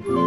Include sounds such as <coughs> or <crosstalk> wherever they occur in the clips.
嘿，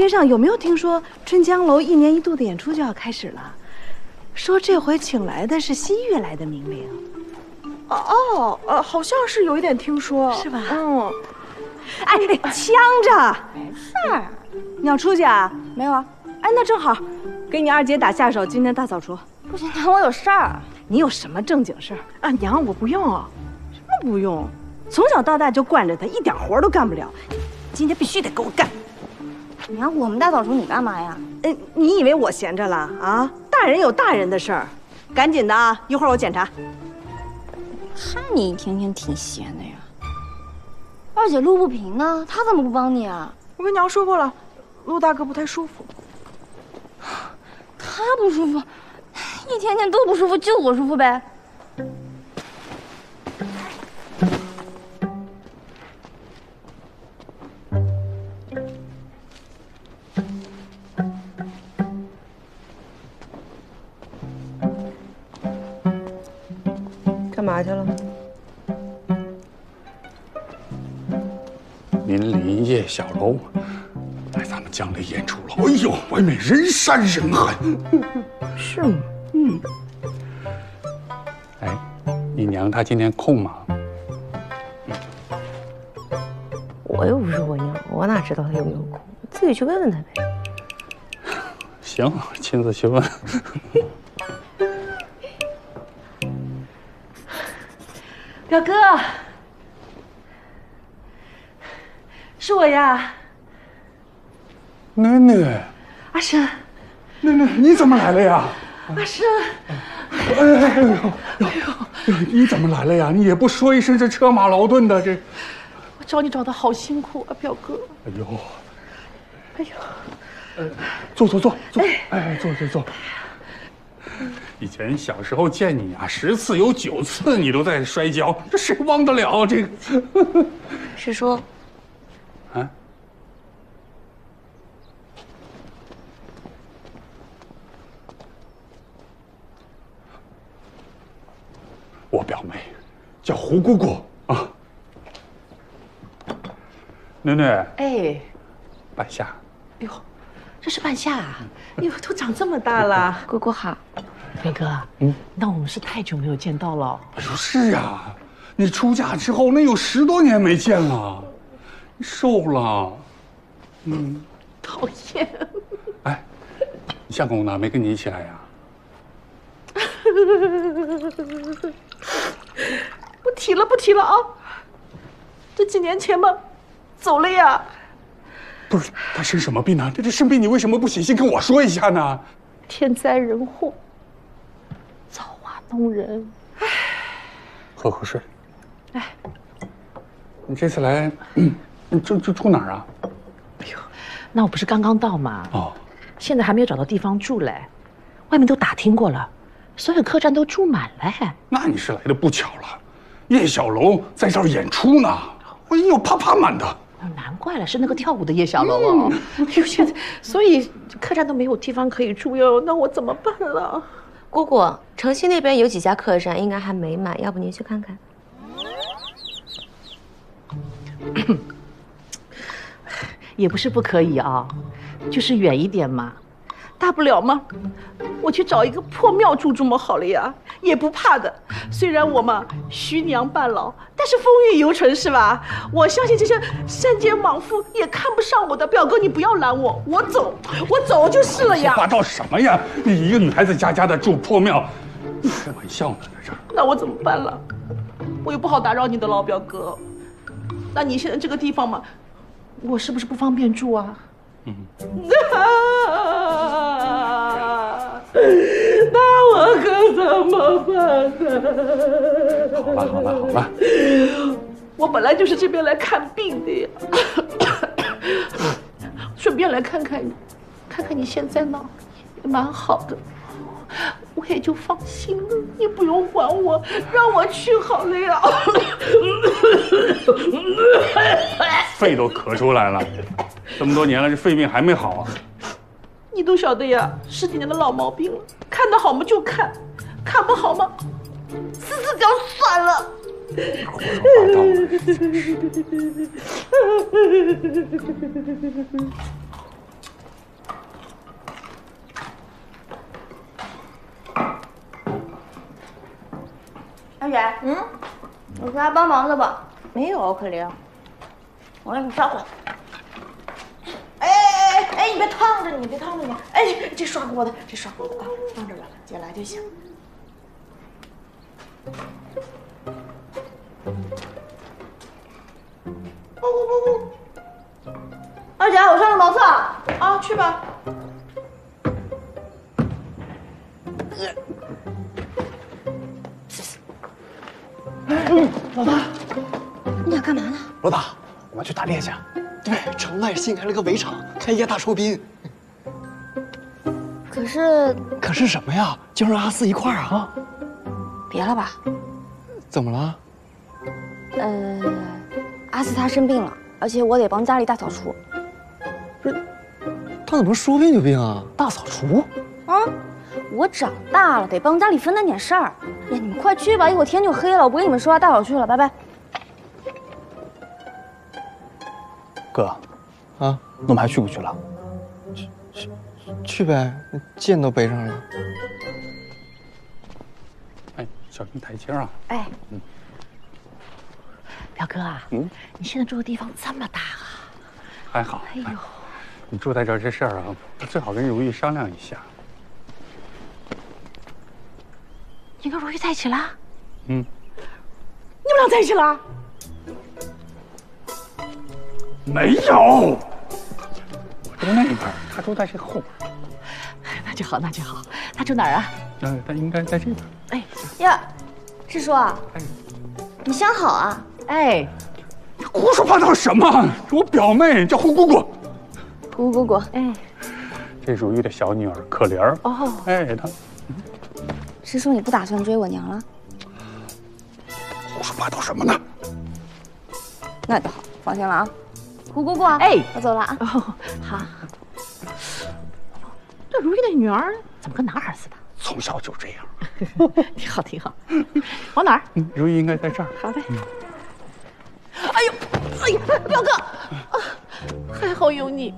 街上有没有听说春江楼一年一度的演出就要开始了？说这回请来的是西域来的名伶，哦哦，呃，好像是有一点听说，是吧嗯，哎，呛着。没事儿，你要出去啊？没有啊。哎，那正好，给你二姐打下手，今天大扫除。不行，娘，我有事儿。你有什么正经事儿？啊，娘，我不用。什么不用？从小到大就惯着她，一点活都干不了。今天必须得给我干。娘，我们大扫除你干嘛呀？嗯，你以为我闲着了啊？大人有大人的事儿，赶紧的啊！一会儿我检查。看你一天天挺闲的呀。二姐路不平呢，她怎么不帮你啊？我跟娘说过了，陆大哥不太舒服。他不舒服，一天天都不舒服，就我舒服呗。嘛去了？您林业小楼来咱们江里演出了，哎呦，外面人山人海。是吗？嗯。哎，你娘她今天空吗？我又不是我娘，我哪知道她有没有空？自己去问问她呗。行，亲自去问。表哥，是我呀，囡囡，阿生，囡囡，你怎么来了呀？阿生，哎哎哎呦哎呦，你怎么来了呀？你也不说一声，这车马劳顿的，这，我找你找的好辛苦啊，表哥。哎呦，哎呦，呃，坐坐坐坐，哎，坐坐坐。以前小时候见你啊，十次有九次你都在摔跤，这谁忘得了这个？<laughs> 师叔，啊？我表妹叫胡姑姑啊。囡囡，哎，半夏，哎呦，这是半夏啊！哎呦，都长这么大了。<laughs> 姑姑好，表哥，嗯，那我们是太久没有见到了。哎呦，是啊，你出嫁之后那有十多年没见了，你瘦了，嗯，讨厌。哎，你相公呢？没跟你一起来呀？<laughs> 不提了，不提了啊！这几年前嘛，走了呀。不是他生什么病呢？这这生病你为什么不写信跟我说一下呢？天灾人祸，弄人。唉，喝口水。哎，你这次来，你住住住哪儿啊？哎呦，那我不是刚刚到吗？哦，现在还没有找到地方住嘞，外面都打听过了。所有客栈都住满了，那你是来的不巧了。叶小楼在这儿演出呢，哎呦，啪啪满的。难怪了，是那个跳舞的叶小楼哦。哎呦，现在所以客栈都没有地方可以住哟，那我怎么办了？姑姑，城西那边有几家客栈应该还没满，要不您去看看？<coughs> 也不是不可以啊，就是远一点嘛。大不了嘛，我去找一个破庙住住嘛，好了呀，也不怕的。虽然我嘛徐娘半老，但是风韵犹存，是吧？我相信这些山间莽夫也看不上我的。表哥，你不要拦我，我走，我走就是了呀。说话什么呀？你一个女孩子家家的住破庙，开玩笑呢，在这儿。那我怎么办了？我又不好打扰你的老表哥。那你现在这个地方嘛，我是不是不方便住啊？嗯。那我可怎么办呢？好吧好吧好吧，我本来就是这边来看病的呀，顺便来看看你，看看你现在呢，也蛮好的，我也就放心了。你不用管我，让我去好了呀。<laughs> 肺都咳出来了，这么多年了，这肺病还没好啊。你都晓得呀，十几年的老毛病了，看得好吗就看，看不好吗，撕撕掉算了。胡说八道！阿远，嗯，有啥帮忙的吧？没有，可玲。我让你烧火。哎哎哎哎！你别烫着，你别烫着你。哎，这刷锅的，这刷锅的啊，放这吧，姐来就行。不不不不！二姐，我上个茅厕啊，去吧。老大，你俩干嘛呢？老大，我们去打猎去。对，城外新开了个围场，开业大酬宾。可是，可是什么呀？就让阿四一块儿啊？别了吧？怎么了？呃，阿四他生病了，而且我得帮家里大扫除。不是，他怎么说病就病啊？大扫除？啊，我长大了，得帮家里分担点事儿。呀，你们快去吧，一会儿天就黑了，我不跟你们说话，大早去了，拜拜。哥，啊，那我们还去不去了？去去去呗，剑都背上了。哎，小心台阶啊！哎，嗯，表哥啊，嗯，你现在住的地方这么大啊？还好。哎呦，你住在这儿这事儿啊，最好跟如意商量一下。你跟如玉在一起了？嗯。你们俩在一起了？没有，我住那边，他住在这后边。那就好，那就好。他住哪儿啊？嗯，他应该在这边。哎呀，师叔，哎，你相好啊？哎，你胡说八道什么？我表妹叫胡姑姑。胡姑姑，哎，这如玉的小女儿可怜儿。哦，哎，她。师叔，你不打算追我娘了？胡说八道什么呢？那就好，放心了啊。胡姑姑，哎，我走了啊。好。这如意的女儿怎么跟男孩似的？从小就这样。<laughs> 挺好，挺好。往哪儿？如意应该在这儿。好嘞。哎呦，哎呀，表哥，啊，还好有你。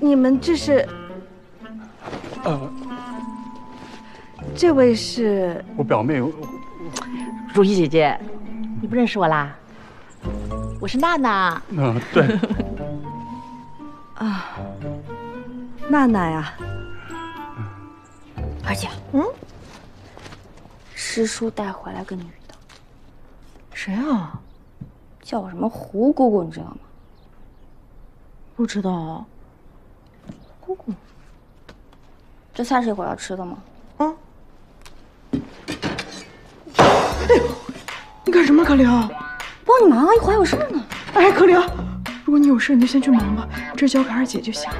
你们这是？呃，这位是？我表妹。如意姐姐，你不认识我啦？我是娜娜。嗯，对。<laughs> 啊，娜娜呀。二姐，嗯，师叔带回来个女的。谁啊？叫我什么胡姑姑，你知道吗？不知道。姑姑，这菜是一会儿要吃的吗？你干什么，可玲？帮你忙啊，一会儿还有事呢。哎，可玲，如果你有事，你就先去忙吧，这交给二姐就行。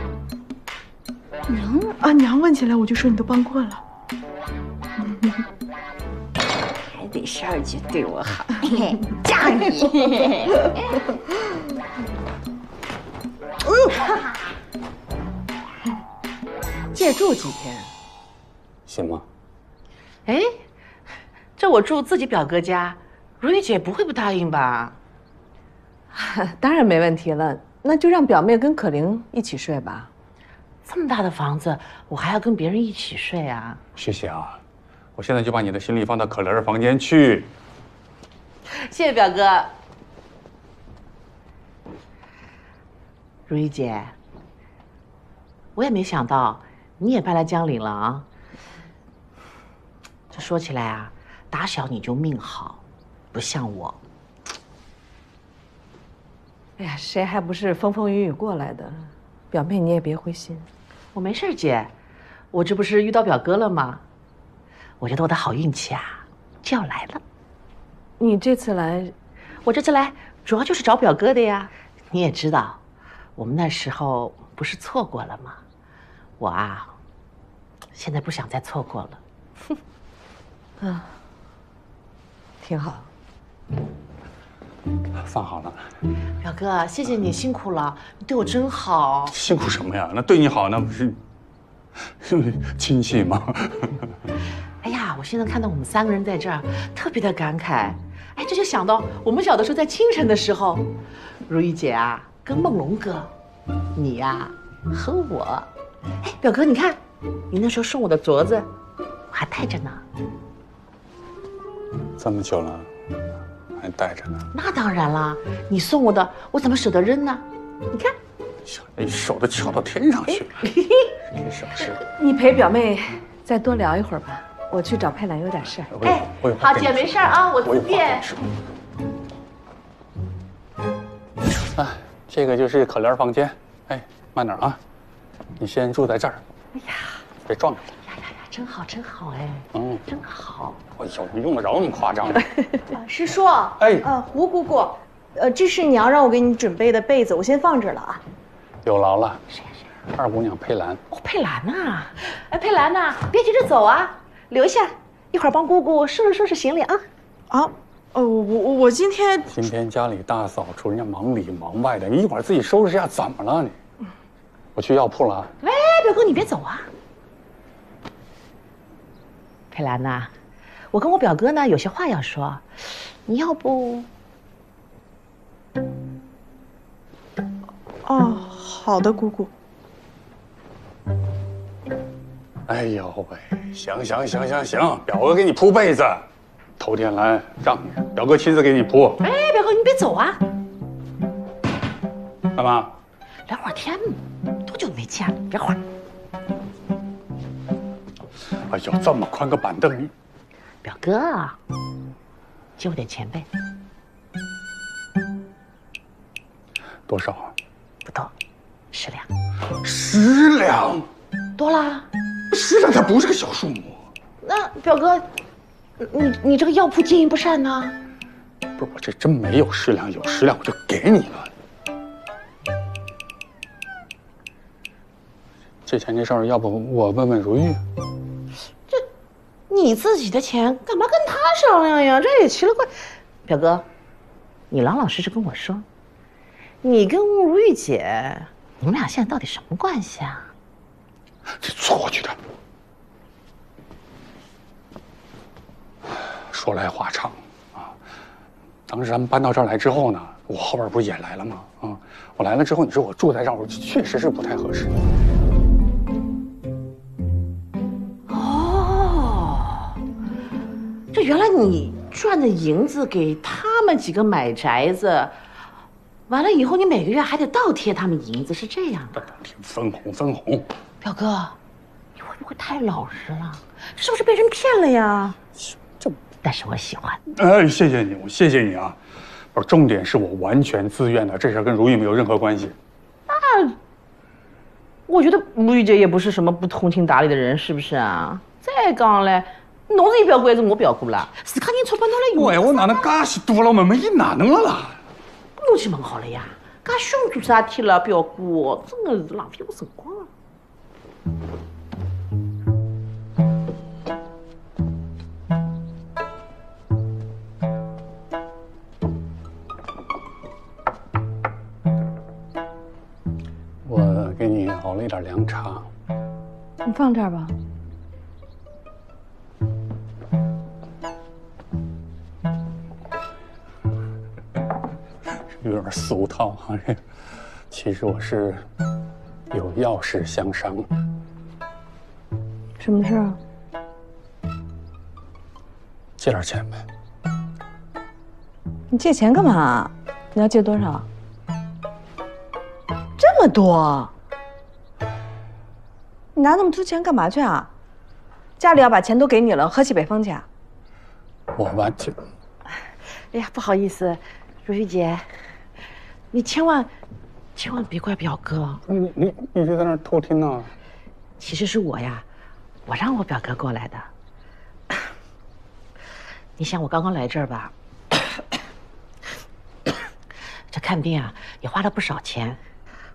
娘啊，娘问起来我就说你都帮过了。还得是二姐对我好，嫁你。<laughs> 借住几天，行吗？哎，这我住自己表哥家。如意姐不会不答应吧？<laughs> 当然没问题了，那就让表妹跟可玲一起睡吧。这么大的房子，我还要跟别人一起睡啊？谢谢啊，我现在就把你的行李放到可玲儿房间去。谢谢表哥。如意姐，我也没想到你也搬来江陵了啊。这说起来啊，打小你就命好。不像我。哎呀，谁还不是风风雨雨过来的？表妹，你也别灰心。我没事，姐。我这不是遇到表哥了吗？我觉得我的好运气啊，就要来了。你这次来，我这次来主要就是找表哥的呀。你也知道，我们那时候不是错过了吗？我啊，现在不想再错过了。哼，啊，挺好。饭好了，表哥，谢谢你辛苦了，你对我真好。辛苦什么呀？那对你好，那不是亲戚吗？<laughs> 哎呀，我现在看到我们三个人在这儿，特别的感慨。哎，这就想到我们小的时候在清晨的时候，如意姐啊，跟梦龙哥，你呀和我。哎，表哥，你看，你那时候送我的镯子，我还戴着呢。这么久了。还带着呢，那当然了，你送我的，我怎么舍得扔呢？你看，你手都翘到天上去了，<laughs> 你。你陪表妹再多聊一会儿吧，我去找佩兰有点事儿。哎，好姐，没事啊，我自便。哎，这个就是可怜房间，哎，慢点啊，你先住在这儿。哎呀，别撞着。真好，真好，哎，嗯，真好。哎呦，你用得着那么夸张吗？<laughs> 师叔，哎，呃，胡姑姑，呃，这是娘让我给你准备的被子，我先放这了啊。有劳了。谁呀谁？二姑娘佩兰。哦，佩兰呐，哎，佩兰呐，别急着走啊，留下，一会儿帮姑姑收拾收拾行李啊。啊，哦，我我我今天今天家里大扫除，人家忙里忙外的，你一会儿自己收拾一下，怎么了你？我去药铺了。喂，表哥，你别走啊。佩兰呐，我跟我表哥呢有些话要说，你要不？哦，好的，姑姑。哎呦喂，行行行行行，表哥给你铺被子，头天来让你表哥亲自给你铺。哎，表哥你别走啊！干嘛？聊会儿天，多久没见了？别会儿。哎呦，这么宽个板凳，你表哥借我点钱呗？多少？不多，十两。十两？多啦？十两它不是个小数目。那表哥，你你这个药铺经营不善呢？不是我这真没有十两，有十两我就给你了。借钱这事儿，要不我问问如玉？你自己的钱干嘛跟他商量呀？这也奇了怪。表哥，你老老实实跟我说，你跟如玉姐，你们俩现在到底什么关系啊？这错觉的。说来话长，啊，当时咱们搬到这儿来之后呢，我后边不是也来了吗？啊，我来了之后，你说我住在这儿，我确实是不太合适。这原来你赚的银子给他们几个买宅子，完了以后你每个月还得倒贴他们银子，是这样的。分红分红。表哥，你会不会太老实了？是不是被人骗了呀？这，但是我喜欢。哎，谢谢你，我谢谢你啊。不是，重点是我完全自愿的，这事跟如意没有任何关系。那，我觉得如意姐也不是什么不通情达理的人，是不是啊？再讲嘞。侬是伊表哥还是我表哥啦？自家人钞票拿来用。闲话哪能介许多了？问问，伊哪能了啦？侬去问好了呀，介凶做啥体了？表哥，真的是浪费我辰光啊！我给你熬了一点凉茶，你放这儿吧。有点俗套啊，这其实我是有要事相商。什么事啊？借点钱呗。你借钱干嘛？你要借多少？这么多？你拿那么多钱干嘛去啊？家里要把钱都给你了，喝西北风去啊？我完全……哎呀，不好意思，如玉姐。你千万，千万别怪表哥。你你你就在那偷听呢？其实是我呀，我让我表哥过来的。<coughs> 你想我刚刚来这儿吧，<coughs> 这看病啊也花了不少钱。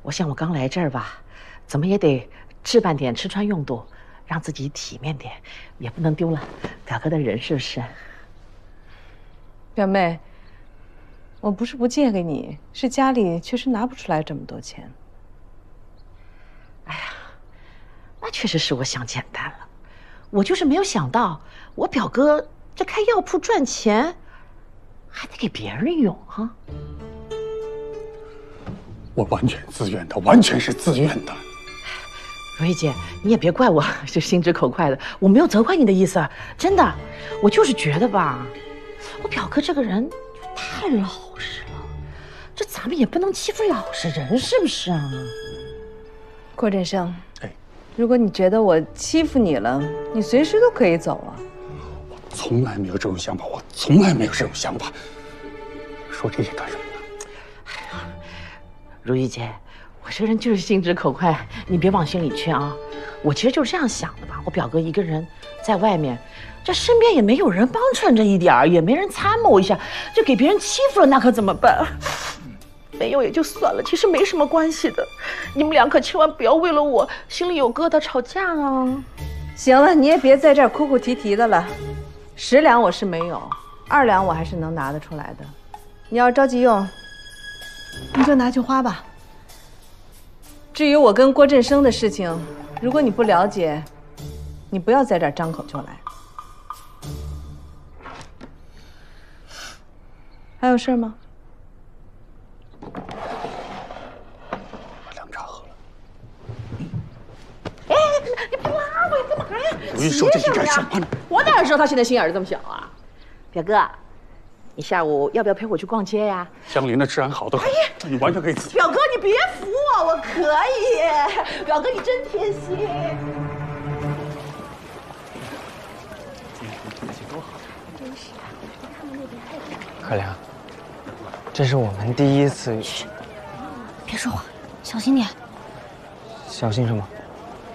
我想我刚来这儿吧，怎么也得置办点吃穿用度，让自己体面点，也不能丢了表哥的人，是不是？表妹。我不是不借给你，是家里确实拿不出来这么多钱。哎呀，那确实是我想简单了，我就是没有想到，我表哥这开药铺赚钱，还得给别人用哈。我完全自愿的，完全是自愿的。如意姐，你也别怪我，就心直口快的，我没有责怪你的意思，真的，我就是觉得吧，我表哥这个人太老实了。这咱们也不能欺负老实人，是不是啊？郭振生，哎，如果你觉得我欺负你了，你随时都可以走啊。我从来没有这种想法，我从来没有这种想法。说这些干什么呢？哎呀，如意姐，我这人就是心直口快，你别往心里去啊。我其实就是这样想的吧。我表哥一个人在外面，这身边也没有人帮衬着一点儿，也没人参谋一下，就给别人欺负了，那可怎么办？没有也就算了，其实没什么关系的。你们俩可千万不要为了我心里有疙瘩吵架啊！行了，你也别在这儿哭哭啼啼的了。十两我是没有，二两我还是能拿得出来的。你要着急用，你就拿去花吧。至于我跟郭振生的事情，如果你不了解，你不要在这张口就来。还有事吗？把凉茶喝了。哎，你不拉我呀？干嘛呀？你说这些干什么呢？我哪知道他现在心眼这么小啊？表哥，你下午要不要陪我去逛街呀？江林的治安好得很，你完全可以自己。表哥，你别扶我，我可以。表哥，你真贴心。天气多好。真是啊，他们那边太可凉。这是我们第一次。嘘，别说话，小心点。小心什么？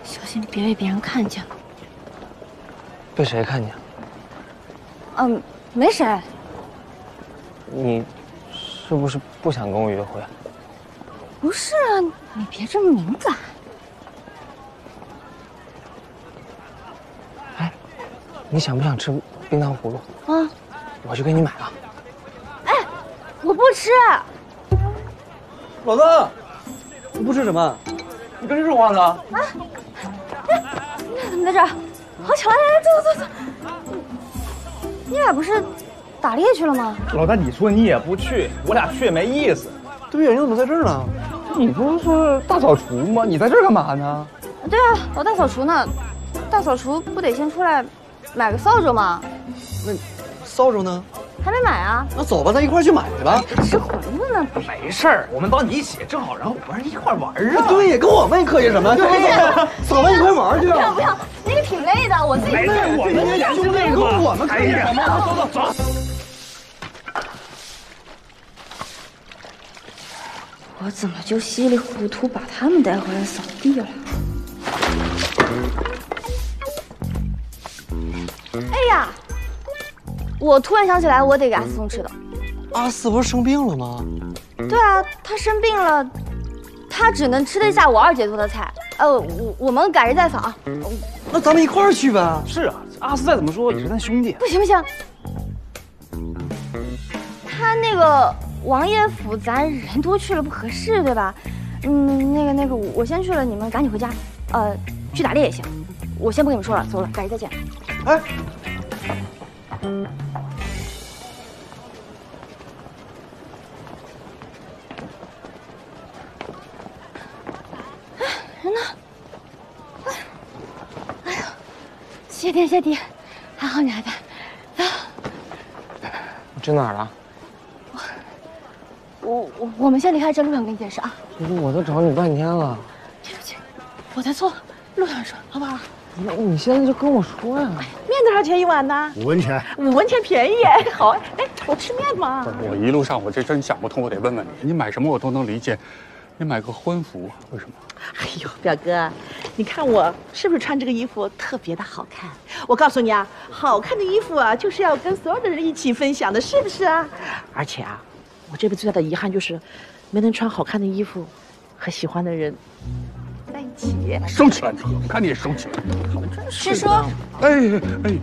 小心别被别人看见了。被谁看见？嗯，没谁。你是不是不想跟我约会？不是啊，你别这么敏感。哎，你想不想吃冰糖葫芦？啊，我去给你买了。哎，我不吃。老大，你不吃什么？你跟谁说话呢？啊！你俩怎么在这儿？好巧，来来坐坐坐。你俩不是打猎去了吗？老大，你说你也不去，我俩去也没意思。对呀，你怎么在这儿呢？你不是说大扫除吗？你在这儿干嘛呢？对啊，我大扫除呢。大扫除不得先出来买个扫帚吗？那扫帚呢？还没买啊？那走吧，咱一块去买去吧。吃馄饨呢？没事儿，我们帮你一起，正好，然后我们一块玩啊。对呀，跟我们客气什么？走吧，走吧，一块玩去。不要不要，那个挺累的，我自己。没事，我们也就那个，我们客气什么。走走走。我怎么就稀里糊涂把他们带回来扫地了？哎呀！我突然想起来，我得给阿四送吃的。阿四不是生病了吗？对啊，他生病了，他只能吃得下我二姐做的菜。呃，我我们改日再扫。那咱们一块儿去呗。是啊，阿四再怎么说也是咱兄弟。不行不行，他那个王爷府，咱人多去了不合适，对吧？嗯，那个那个，我先去了，你们赶紧回家。呃，去打猎也行。我先不跟你们说了，走了，改日再见。哎。人呢？哎，哎呦，谢天谢地，还好你还在。走。你去哪儿了？我我我们先离开这，路上跟你解释啊。我都找你半天了。对不起，我在错，路上说，好不好？那你现在就跟我说呀。面多少钱一碗呢？五文钱。五文钱便宜哎，<laughs> 好哎，我吃面嘛。我一路上我这真想不通，我得问问你，你买什么我都能理解，你买个婚服为什么？哎呦，表哥，你看我是不是穿这个衣服特别的好看？我告诉你啊，好看的衣服啊，就是要跟所有的人一起分享的，是不是啊？而且啊，我这辈子最大的遗憾就是，没能穿好看的衣服，和喜欢的人。在一起，收起来！我看你也收起来。师叔，哎哎，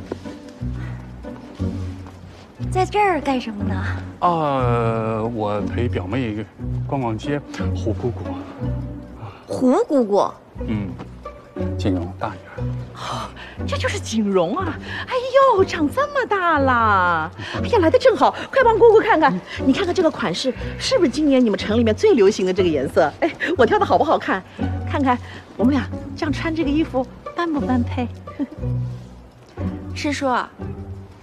在这儿干什么呢？啊，我陪表妹逛逛街。胡姑姑，胡姑姑，嗯，锦荣大女儿。哦，这就是锦荣啊！哎呦，长这么大了！哎呀，来的正好，快帮姑姑看看。你看看这个款式，是不是今年你们城里面最流行的这个颜色？哎，我挑的好不好看？看看我们俩这样穿这个衣服般不般配？师叔，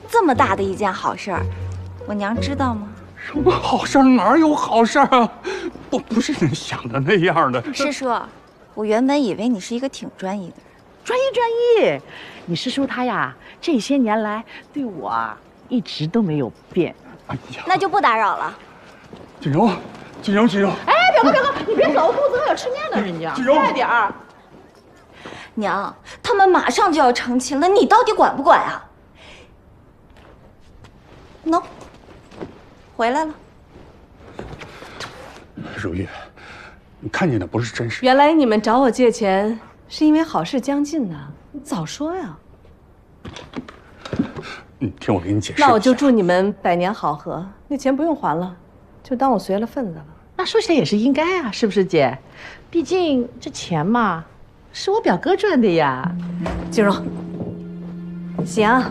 这么大的一件好事儿，我娘知道吗？什么好事儿？哪有好事儿啊？不不是你想的那样的。师叔，我原本以为你是一个挺专一的人。专一专一，你师叔他呀，这些年来对我啊一直都没有变。哎呀，那就不打扰了。锦荣，锦荣，锦荣。哎，表哥，表哥，你别走，肚子还有吃面呢，人家。快点儿。娘，他们马上就要成亲了，你到底管不管啊？喏，回来了。如玉，你看见的不是真实。原来你们找我借钱。是因为好事将近呢，你早说呀！你听我给你解释。那我就祝你们百年好合，那钱不用还了，就当我随了份子了。那说起来也是应该啊，是不是姐？毕竟这钱嘛，是我表哥赚的呀。锦荣，行，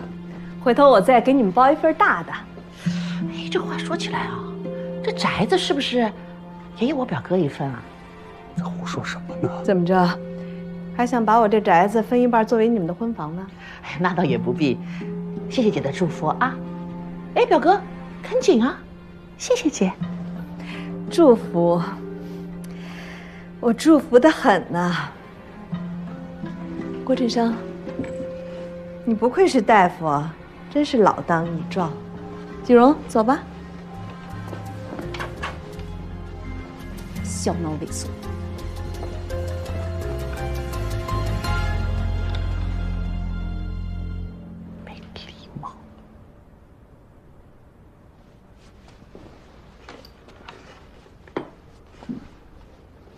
回头我再给你们包一份大的。哎，这话说起来啊，这宅子是不是也有我表哥一份啊？在胡说什么呢？怎么着？还想把我这宅子分一半作为你们的婚房呢？哎，那倒也不必，谢谢姐的祝福啊！哎，表哥，赶紧啊！谢谢姐，祝福，我祝福的很呐。郭振生，你不愧是大夫啊，真是老当益壮。锦荣，走吧。小脑萎缩。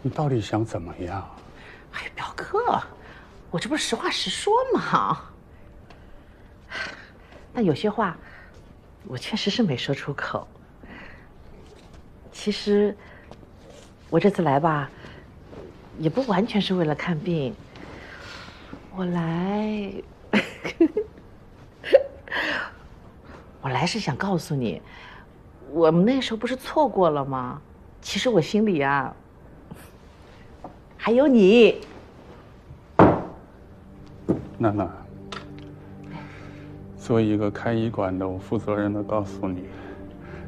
你到底想怎么样？哎，表哥，我这不是实话实说吗？但有些话，我确实是没说出口。其实，我这次来吧，也不完全是为了看病。我来，<laughs> 我来是想告诉你，我们那时候不是错过了吗？其实我心里啊，还有你。娜娜，作为一个开医馆的，我负责任的告诉你，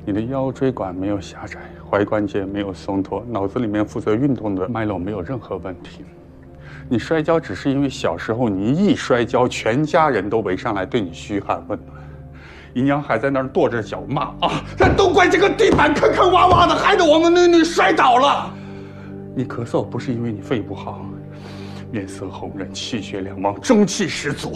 你的腰椎管没有狭窄，踝关节没有松脱，脑子里面负责运动的脉络没有任何问题。你摔跤只是因为小时候你一摔跤，全家人都围上来对你嘘寒问暖，姨娘还在那儿跺着脚骂啊，那都怪这个地板坑坑洼洼的，害得我们女女摔倒了。你咳嗽不是因为你肺不好。面色红润，气血两旺，中气十足。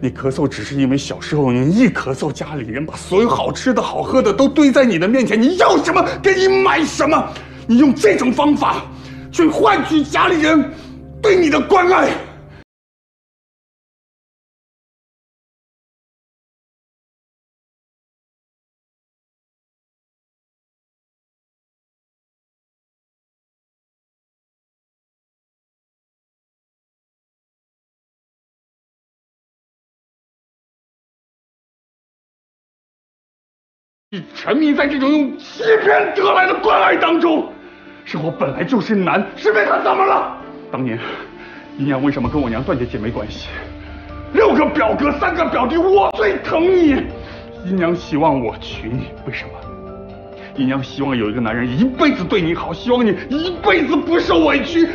你咳嗽只是因为小时候你一咳嗽，家里人把所有好吃的好喝的都堆在你的面前，你要什么给你买什么。你用这种方法去换取家里人对你的关爱。你沉迷在这种用欺骗得来的关爱当中，生活本来就是难，是被他怎么了？当年，姨娘为什么跟我娘断绝姐妹关系？六个表哥，三个表弟，我最疼你。姨娘希望我娶你，为什么？姨娘希望有一个男人一辈子对你好，希望你一辈子不受委屈。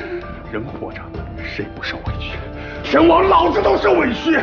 人活着，谁不受委屈？天王老子都受委屈。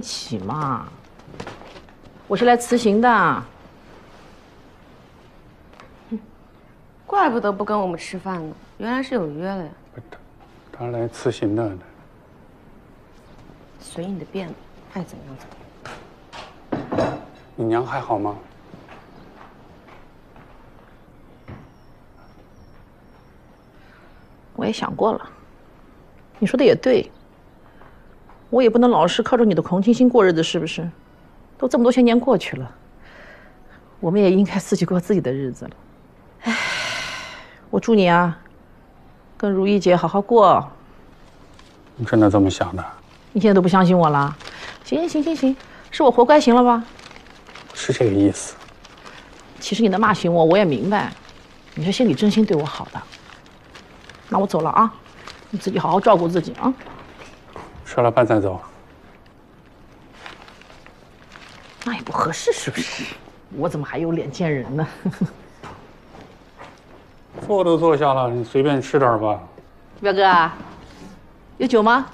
不起嘛，我是来辞行的。怪不得不跟我们吃饭呢，原来是有约了呀。他来辞行的。随你的便，爱怎么样怎么样。你娘还好吗？我也想过了，你说的也对。我也不能老是靠着你的同情心过日子，是不是？都这么多些年过去了，我们也应该自己过自己的日子了。唉，我祝你啊，跟如意姐好好过。你真的这么想的？你现在都不相信我了？行行行行行，是我活该，行了吧？是这个意思。其实你的骂醒我，我也明白，你是心里真心对我好的。那我走了啊，你自己好好照顾自己啊。吃了饭再走。那也不合适，是不是？我怎么还有脸见人呢？坐都坐下了，你随便吃点吧。表哥，有酒吗？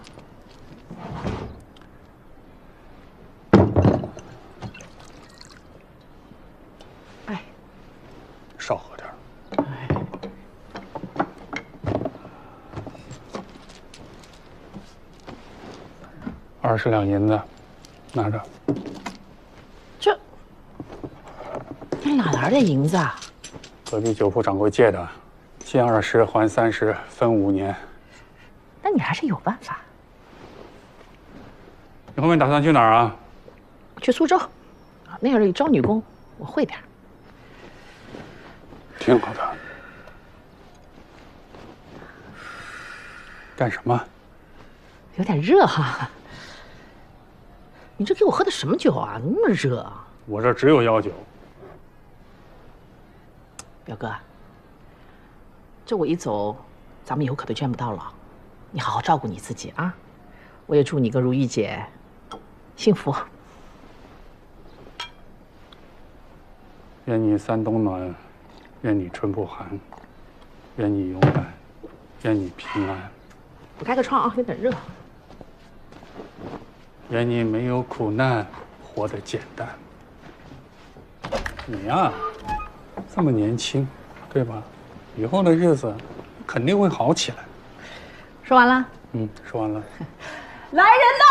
哎，少喝。二十两银子，拿着。这，你哪来的银子啊？隔壁酒铺掌柜借的，借二十还三十，分五年。那你还是有办法。你后面打算去哪儿啊？去苏州，那里招女工，我会点。挺好的。干什么？有点热哈。你这给我喝的什么酒啊？那么热啊！我这只有药酒。表哥，这我一走，咱们以后可都见不到了。你好好照顾你自己啊！我也祝你跟如玉姐幸福。愿你三冬暖，愿你春不寒，愿你勇敢，愿你平安。我开个窗啊，有点热。愿你没有苦难，活得简单。你呀，这么年轻，对吧？以后的日子肯定会好起来。说完了。嗯，说完了。<laughs> 来人呐！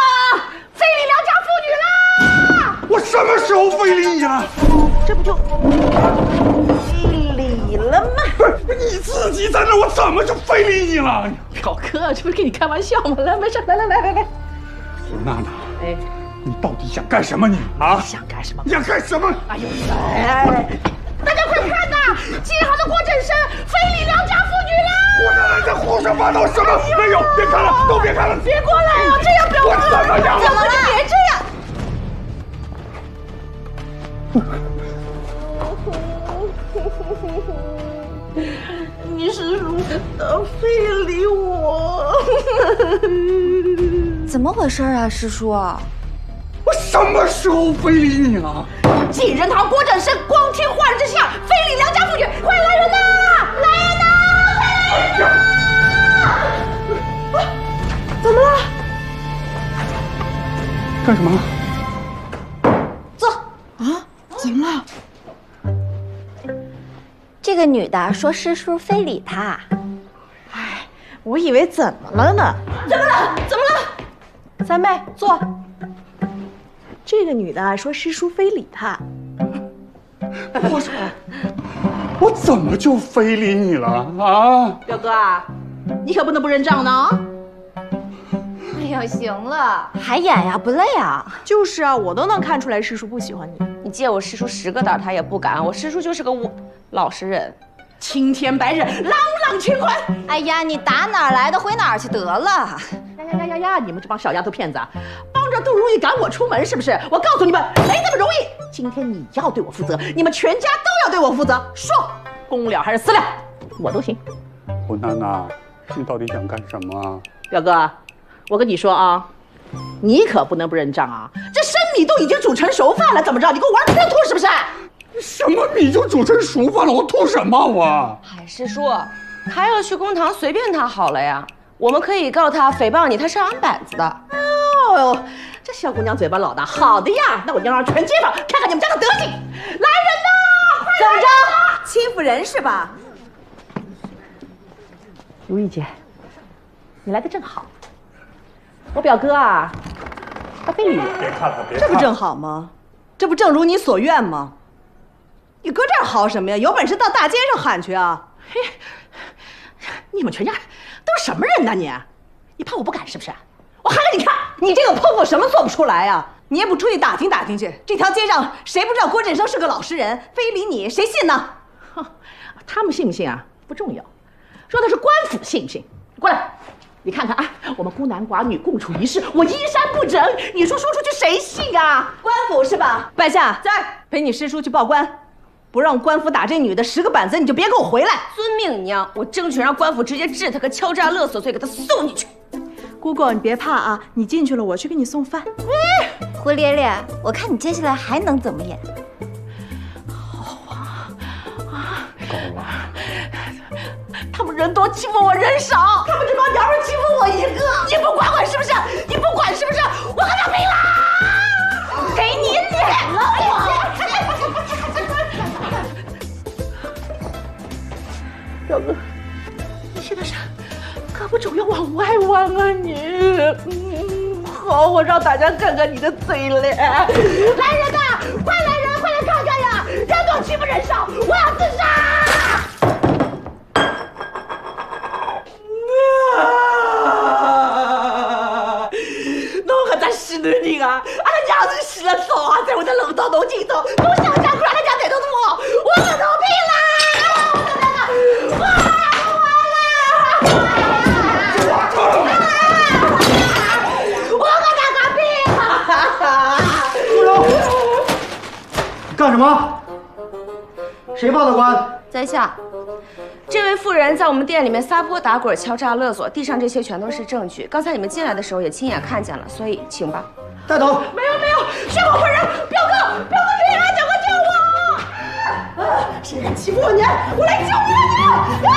非礼良家妇女啦！我什么时候非礼你了？这不就非礼了吗？不是你自己在那，我怎么就非礼你了？<laughs> 表哥，这不是跟你开玩笑吗？来，没事，来来来来来。胡娜娜，哎。你到底想干什么？你啊，想干什么？你想干什么？哎呦，哎，大家快看呐！记好的郭振生非礼良家妇女了！我奶奶在胡说八道什么？没有，别看了，都别看了！别过来啊！这样表哥，我怎么样？表哥，你别这样！你是如何非礼我？怎么回事啊，师叔？我什么时候非礼你了？济仁堂郭振生光天化日之下非礼良家妇女，快来人呐！来人呐！快来人呐！怎么了？干什么？坐。啊？怎么了？这个女的说师叔非礼她。哎，我以为怎么了呢？怎么了？怎么了？三妹，坐。这个女的说师叔非礼她，我说，我怎么就非礼你了啊？表哥啊，你可不能不认账呢！哎呀，行了，还演呀？不累啊？就是啊，我都能看出来师叔不喜欢你。你借我师叔十个胆，他也不敢。我师叔就是个我老实人，青天白日，朗朗乾坤。哎呀，你打哪儿来的回哪儿去得了。呀呀呀呀！你们这帮小丫头片子，帮着杜如意赶我出门是不是？我告诉你们，没那么容易。今天你要对我负责，你们全家都要对我负责。说，公了还是私了，我都行。胡娜娜，你到底想干什么？表哥，我跟你说啊，你可不能不认账啊！这生米都已经煮成熟饭了，怎么着？你给我玩吐吐是不是？什么米就煮成熟饭了？我吐什么我？海师叔，他要去公堂，随便他好了呀。我们可以告他诽谤你，他是俺板子的。哦呦，这小姑娘嘴巴老大，好的呀，那我就让全街坊看看你们家的德行。来人呐，怎么着？欺负人是吧？如意姐，你来的正好。我表哥啊，他非你。别看了，别看了。这不正好吗？这不正如你所愿吗？你搁这儿嚎什么呀？有本事到大街上喊去啊！嘿，你们全家。都是什么人呢你？你怕我不敢是不是？我喊给你看，你这个泼妇什么做不出来呀？你也不出去打听打听去？这条街上谁不知道郭振生是个老实人？非礼你，谁信呢？哼，他们信不信啊？不重要，说的是官府信不信？过来，你看看啊，我们孤男寡女共处一室，我衣衫不整，你说说出去谁信啊？官府是吧？拜下，在陪你师叔去报官。不让官府打这女的十个板子，你就别给我回来！遵命娘，我争取让官府直接治他个敲诈勒索罪，给他送进去。姑姑，你别怕啊，你进去了，我去给你送饭。嗯，胡咧咧，我看你接下来还能怎么演？好啊啊！够了！他们人多欺负我人少，他们这帮娘们欺负我一个，你不管管是不是？你不管是不是？我和他拼了！给你脸了我！表哥，你现在是胳膊肘要往外弯啊你！嗯，好，我让大家看看你的嘴脸。来人呐，快来人，快来看看呀！人多欺负人少，我要自杀！啊！俺娘子死了早啊，在我的楼道弄进走，都想想看俺家带头的我，我可都拼了！干什么？谁报的官？在下，这位妇人在我们店里面撒泼打滚、敲诈勒索，地上这些全都是证据。刚才你们进来的时候也亲眼看见了，所以请吧。带走。没有没有，是我本人，表哥，表哥别来，表哥救我！啊，谁敢欺负我娘？我来救你！啊！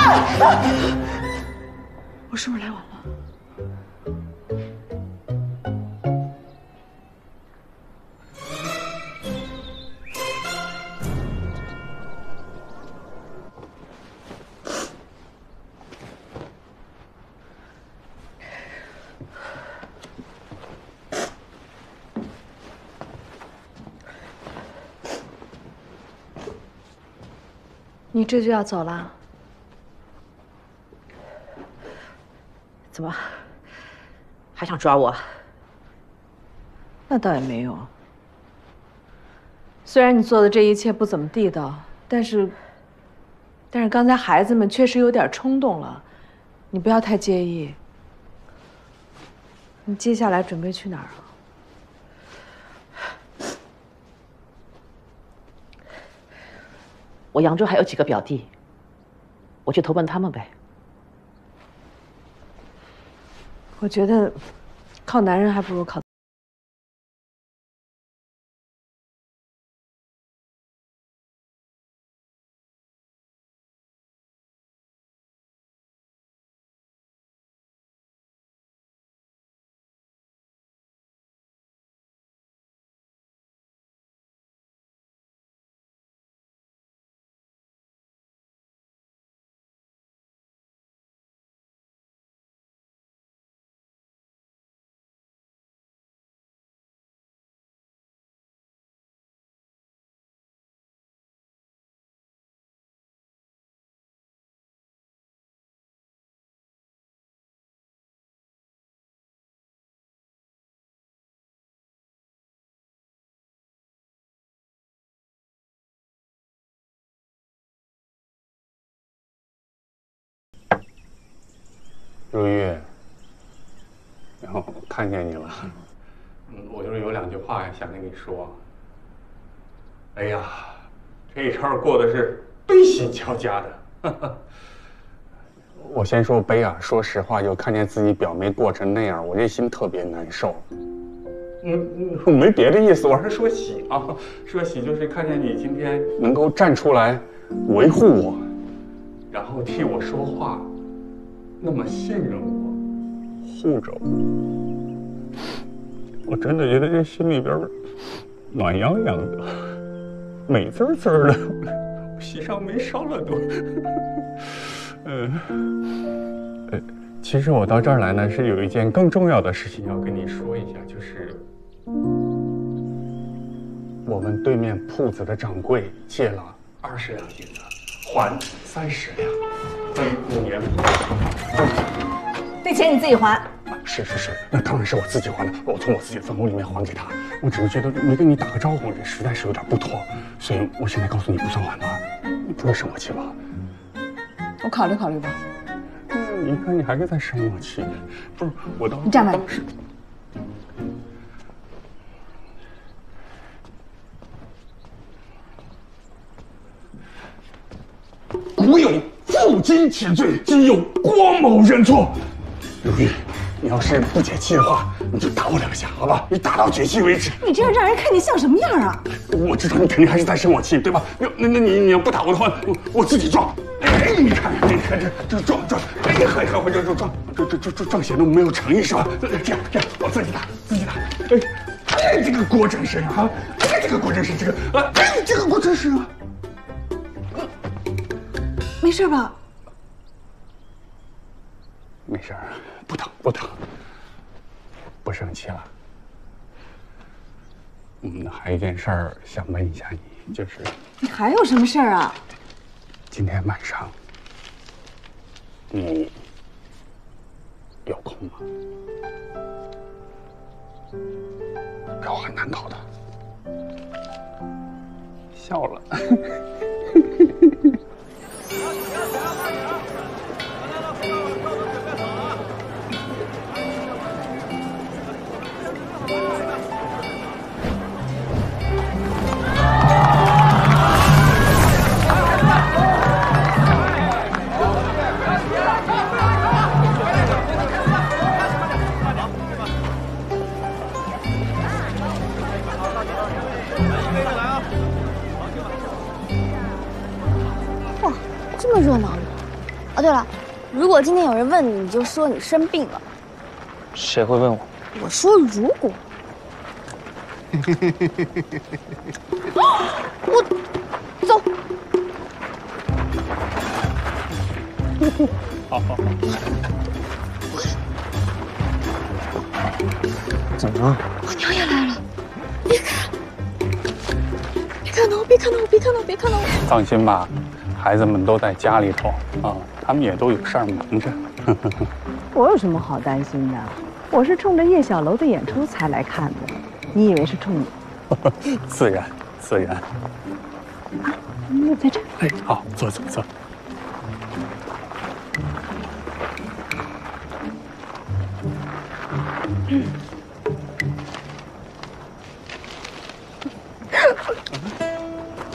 我是不是来晚了？你这就要走了？怎么还想抓我？那倒也没有。虽然你做的这一切不怎么地道，但是，但是刚才孩子们确实有点冲动了，你不要太介意。你接下来准备去哪儿啊？我扬州还有几个表弟，我去投奔他们呗。我觉得，靠男人还不如靠。如玉，然后看见你了，嗯，我就是有两句话想跟你说。哎呀，这一茬过的是悲喜交加的。<laughs> 我先说悲啊，说实话，就看见自己表妹过成那样，我这心特别难受。嗯，我没别的意思，我是说喜啊，说喜就是看见你今天能够站出来维护我，然后替我说话。那么信任我，护着我，我真的觉得这心里边暖洋洋的，美滋滋的，喜上眉梢了都。嗯，呃，其实我到这儿来呢，是有一件更重要的事情要跟你说一下，就是我们对面铺子的掌柜借了二十两银子，还三十两。五年，那钱你自己还。是是是，那当然是我自己还的，我从我自己的分红里面还给他。我只是觉得没跟你打个招呼，这实在是有点不妥，所以我现在告诉你不算晚吧，你不会生我气吧？我考虑考虑吧。嗯，你看你还是在生我气，不是我当你站稳。古有负荆请罪，今有郭某认错。如玉，你要是不解气的话，你就打我两下，好吧？你打到解气为止。你这样让人看你像什么样啊？我知道你肯定还是在生我气，对吧？那那那你你要不打我的话，我我自己撞。哎，你看，你看这这撞撞，哎呀，还还会这这撞这这这这撞显得我没有诚意是吧？这样这样，我自己打自己打。哎，哎，这个郭正生啊，哎，这个郭正生，这个啊，哎，这个郭正生啊。没事吧？没事，不疼不疼，不生气了。嗯，还有一件事儿想问一下你，就是你还有什么事儿啊？今天晚上你有空吗？我很难搞的，笑了。这么热闹？哦，对了，如果今天有人问你，你就说你生病了。谁会问我？我说如果。<laughs> 我走。好好好。怎么了？我娘也来了，别看，别看到我，别看到我，别看到我，别看到我。放心吧。孩子们都在家里头啊，他们也都有事儿忙着。<laughs> 我有什么好担心的？我是冲着叶小楼的演出才来看的，你以为是冲你？<laughs> 自然，自然。啊你在这。哎，好，坐坐坐。<coughs>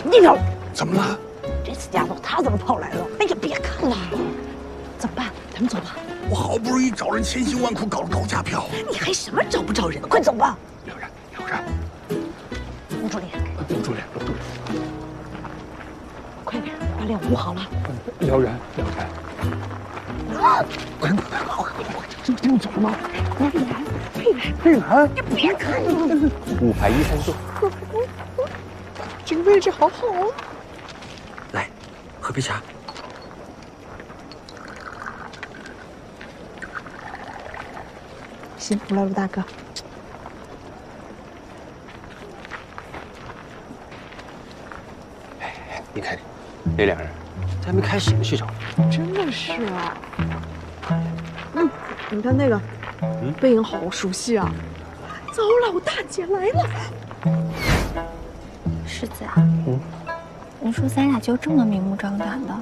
你瞅，怎么了？这死家伙他怎么跑来了？哎呀，别看了，怎么办？咱们走吧。我好不容易找人千辛万苦搞了高价票，你还什么找不着人？快走吧。廖然，廖然，吴助理，吴助理，刘助理，快点把脸捂好了。廖然，廖然。啊！快快快，这不就走了吗？佩兰，佩兰，佩兰，你别看了。五排一三座，这个位置好好哦。来，喝杯茶。辛苦了，陆大哥。你看，那俩人，这还没开始呢，睡着了。真的是啊。嗯，你看那个，背影好熟悉啊。糟了，我大姐来了。世子啊，嗯，你说咱俩就这么明目张胆的，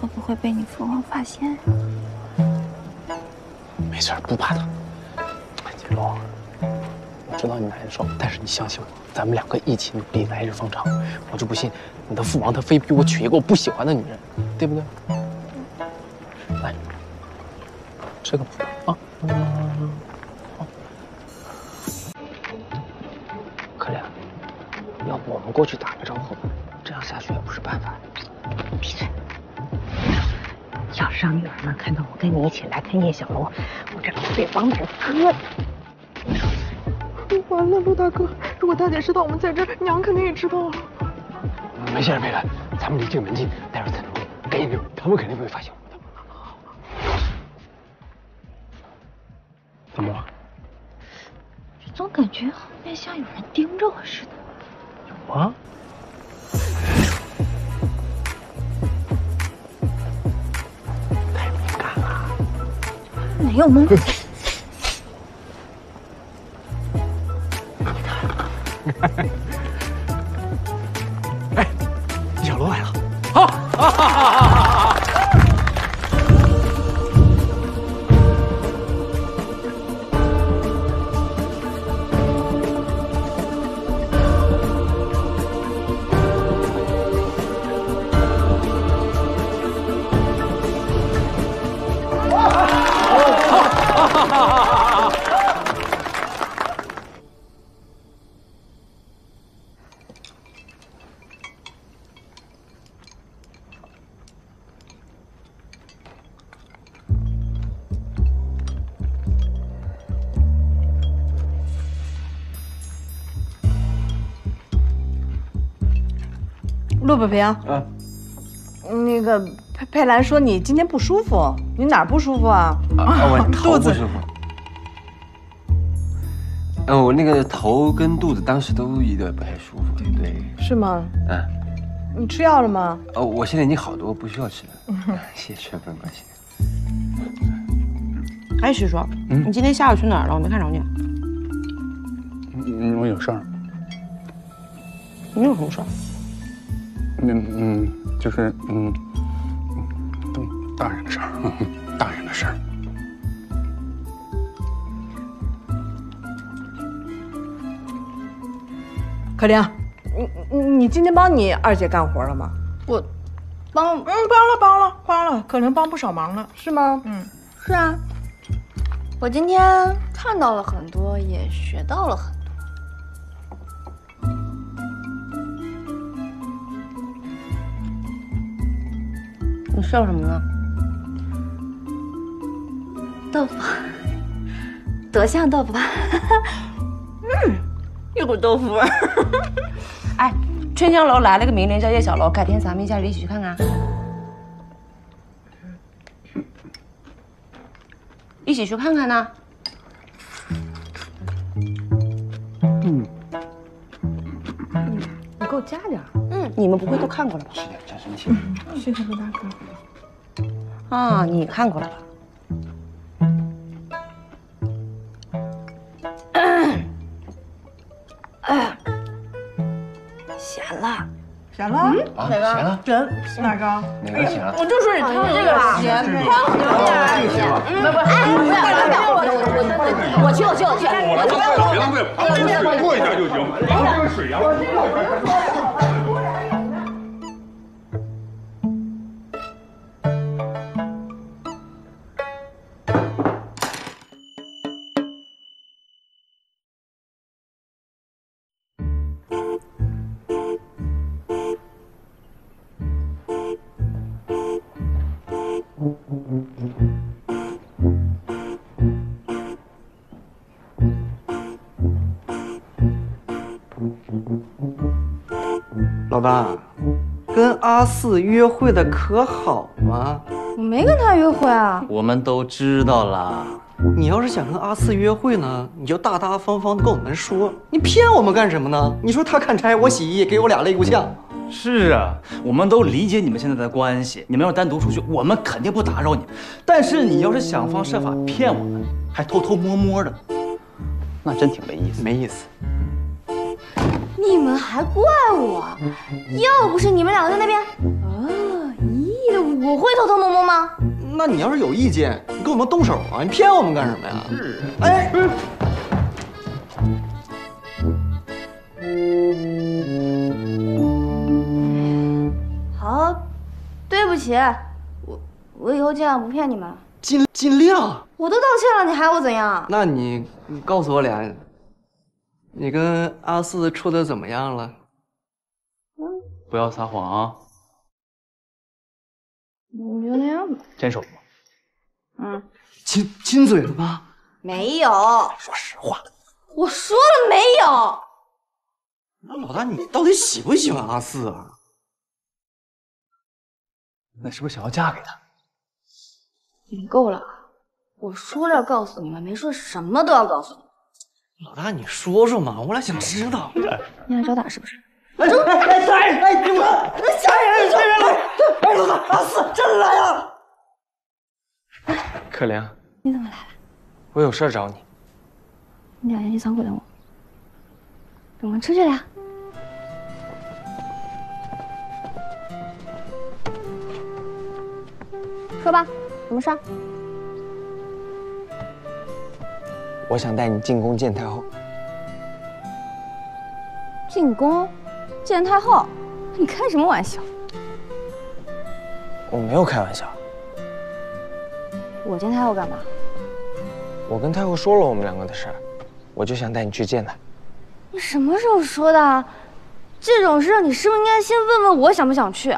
会不会被你父王发现呀？没事，不怕他。龙，我知道你难受，但是你相信我，咱们两个一起努力，来日方长。我就不信你的父王他非逼我娶一个我不喜欢的女人，对不对？来，吃个葡萄啊。好。可怜，要不我们过去打个招呼吧？这样下去也不是办法。闭嘴！要是让女儿们看到我跟你一起来看叶小楼，我这得往哪搁？完了，陆大哥，如果大姐知道我们在这儿，娘肯定也知道了。没事，佩兰，咱们离这个门近，待会儿才能赶紧溜，他们肯定不会发现我们的。怎么了？总感觉后面像有人盯着我似的。有吗？太敏感了。没有吗？<laughs> 陆北平，嗯，那个佩佩兰说你今天不舒服，你哪儿不舒服啊？啊，我 <laughs> 头肚子不舒服。呃，我那个头跟肚子当时都有点不太舒服，对，是吗？嗯，你吃药了吗？哦，我现在已经好多，不需要吃了。<laughs> 谢谢，不用关心。哎，徐叔，嗯你今天下午去哪儿了？我没看着你。嗯，我有事儿。你有什么事儿？嗯嗯，就是嗯，嗯大人的事儿，<laughs> 大人的事儿。可玲，你你你今天帮你二姐干活了吗？我帮嗯，帮了帮了帮了，可能帮不少忙了，是吗？嗯，是啊，我今天看到了很多，也学到了很笑什么呢？豆腐，多像豆腐啊！嗯，一股豆腐味儿。哎，春江楼来了个名人叫叶小楼，改天咱们一家人一起去看看。一起去看看呢。嗯，你给我加点儿。嗯，嗯，你们不会都看过了吧？是的，真生气。谢谢陆大哥。啊，你看过了吧？咸 <coughs> 了，咸了？哪个咸了，真哪个？哪个行了？我就说你汤这个吧咸，这个汤有点这个行了。不不，哎，不要不要，我我我我去我去我去，我来，别浪费，旁边水过一下就行。旁边水呀，老大，跟阿四约会的可好吗？我没跟他约会啊。我们都知道了。你要是想跟阿四约会呢，你就大大方方的跟我们说，你骗我们干什么呢？你说他看差，我洗衣，给我俩肋骨呛。是啊，我们都理解你们现在的关系，你们要单独出去，我们肯定不打扰你们。但是你要是想方设法骗我们，还偷偷摸摸的，那真挺没意思。没意思。你们还怪我？要不是你们两个在那边，啊，咦，我会偷偷摸摸吗？那你要是有意见，你跟我们动手啊！你骗我们干什么呀？是。哎，好，对不起，我我以后尽量不骗你们了。尽尽量。我都道歉了，你还要我怎样？那你你告诉我俩，你跟阿四处的怎么样了？不要撒谎啊！你就那样吧。牵手吗？嗯，亲亲嘴了吗？没有。说实话。我说了没有。那老大，你到底喜不喜欢阿四啊？那是不是想要嫁给他？你们够了！我说了要告诉你们，没说什么都要告诉你们。老大，你说说嘛，我俩想知道。<laughs> 你来找打是不是？哎哎杀人！哎，警察！杀人！杀人了！哎，老大，阿四真来了！可怜，你怎么来了？我有事找你。你俩先去仓库等我。我们出去聊。说吧，什么事儿？我想带你进宫见太后。进宫见太后？你开什么玩笑？我没有开玩笑。我见太后干嘛？我跟太后说了我们两个的事儿，我就想带你去见她。你什么时候说的？这种事你是不是应该先问问我想不想去？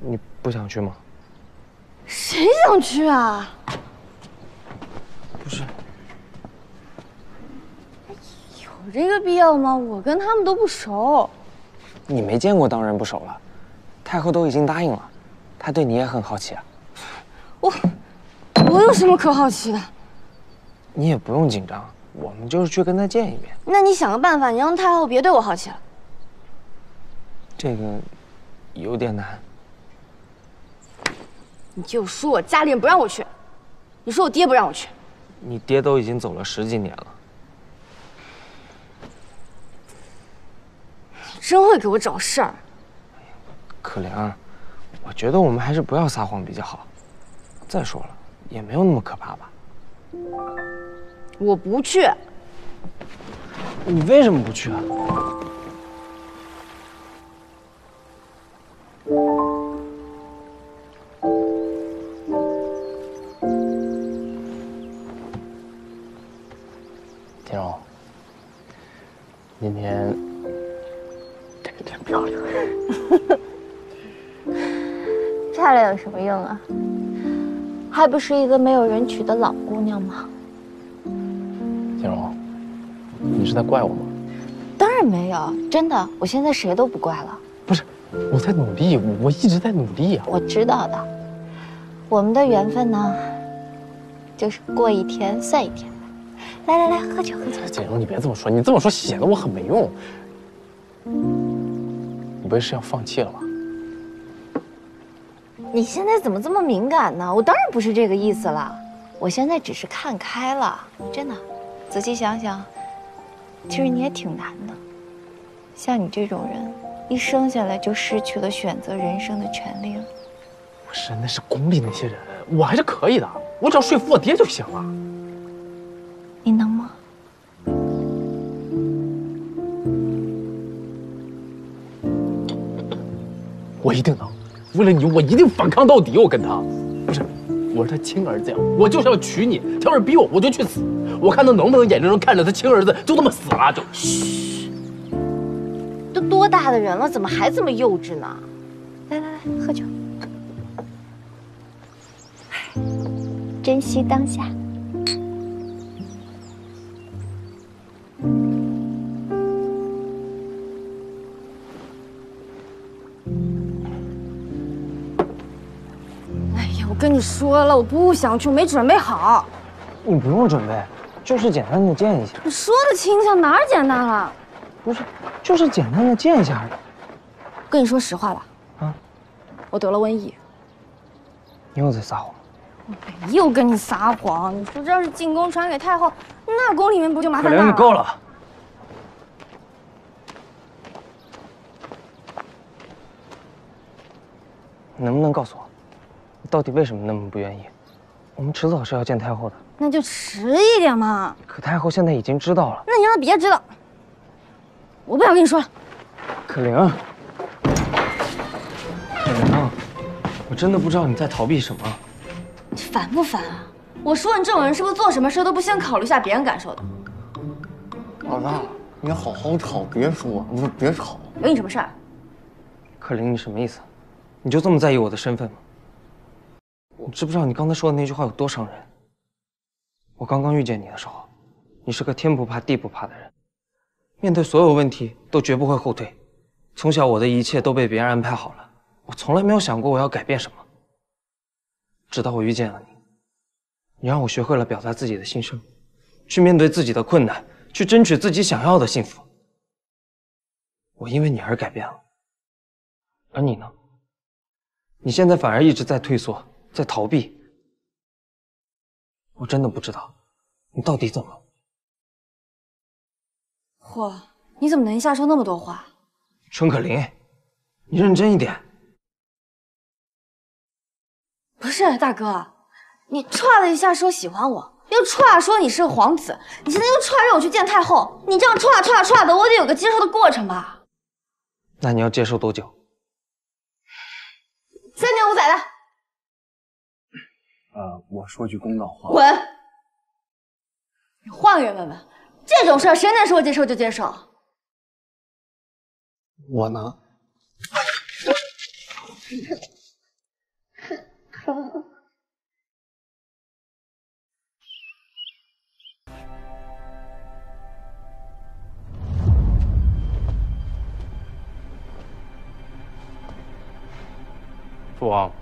你不想去吗？谁想去啊？不是，有这个必要吗？我跟他们都不熟。你没见过当然不熟了。太后都已经答应了，她对你也很好奇啊。我我有什么可好奇的？你也不用紧张，我们就是去跟她见一面。那你想个办法，你让太后别对我好奇了。这个有点难。你就说我家里人不让我去，你说我爹不让我去，你爹都已经走了十几年了，真会给我找事儿。可怜。我觉得我们还是不要撒谎比较好。再说了，也没有那么可怕吧？我不去。你为什么不去啊？天荣，今天这个真漂亮。<laughs> 漂亮有什么用啊？还不是一个没有人娶的老姑娘吗？金荣，你是在怪我吗？当然没有，真的，我现在谁都不怪了。不是，我在努力，我一直在努力啊。我知道的，我们的缘分呢，就是过一天算一天。来来来，喝酒喝酒。金荣，你别这么说，你这么说显得我很没用。你不会是要放弃了吧？你现在怎么这么敏感呢？我当然不是这个意思了，我现在只是看开了，真的。仔细想想，其实你也挺难的。像你这种人，一生下来就失去了选择人生的权利了。不是，那是宫里那些人，我还是可以的，我只要说服我爹就行了。你能我一定能，为了你，我一定反抗到底。我跟他，不是，我是他亲儿子呀，我就是要娶你。他要是逼我，我就去死。我看他能不能眼睁睁看着他亲儿子就这么死了。就，嘘，都多大的人了，怎么还这么幼稚呢？来来来，喝酒，珍惜当下。跟你说了，我不想去，我没准备好。你不用准备，就是简单的见一下。你说的轻巧，哪儿简单了？不是，就是简单的见一下。跟你说实话吧，啊，我得了瘟疫。你又在撒谎。我没有跟你撒谎。你说这要是进宫传给太后，那宫里面不就麻烦大了？可怜你够了。能不能告诉我，你到底为什么那么不愿意？我们迟早是要见太后的，那就迟一点嘛。可太后现在已经知道了。那你让她别知道。我不想跟你说了。可玲，可玲，我真的不知道你在逃避什么。你烦不烦啊？我说你这种人是不是做什么事都不先考虑一下别人感受的？老大，你好好吵，别说，不是别吵。有你什么事儿？可玲，你什么意思？你就这么在意我的身份吗？你知不知道你刚才说的那句话有多伤人？我刚刚遇见你的时候，你是个天不怕地不怕的人，面对所有问题都绝不会后退。从小我的一切都被别人安排好了，我从来没有想过我要改变什么。直到我遇见了你，你让我学会了表达自己的心声，去面对自己的困难，去争取自己想要的幸福。我因为你而改变了，而你呢？你现在反而一直在退缩，在逃避。我真的不知道你到底怎么了。嚯，你怎么能一下说那么多话？春可林，你认真一点。不是大哥，你歘的一下说喜欢我，又歘说你是个皇子，你现在又歘让我去见太后，你这样歘歘歘的，我得有个接受的过程吧？那你要接受多久？三年五载的。呃，我说句公道话。滚！你换个人问问，这种事儿谁能说接受就接受？我呢？父王，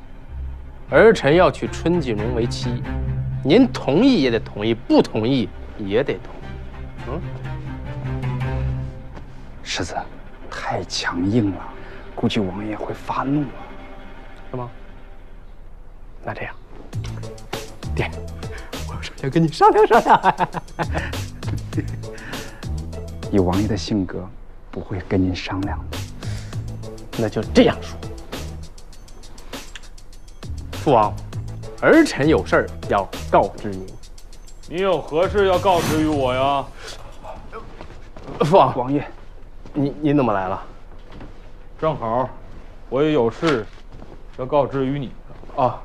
儿臣要娶春锦荣为妻，您同意也得同意，不同意也得同意。嗯，世子，太强硬了，估计王爷会发怒啊。是吗？那这样，爹，我首先跟你商量商量。<laughs> 以王爷的性格，不会跟您商量的。那就这样说。父王，儿臣有事儿要告知您。你有何事要告知于我呀？父王，王爷，您您怎么来了？正好，我也有事要告知于你。哦，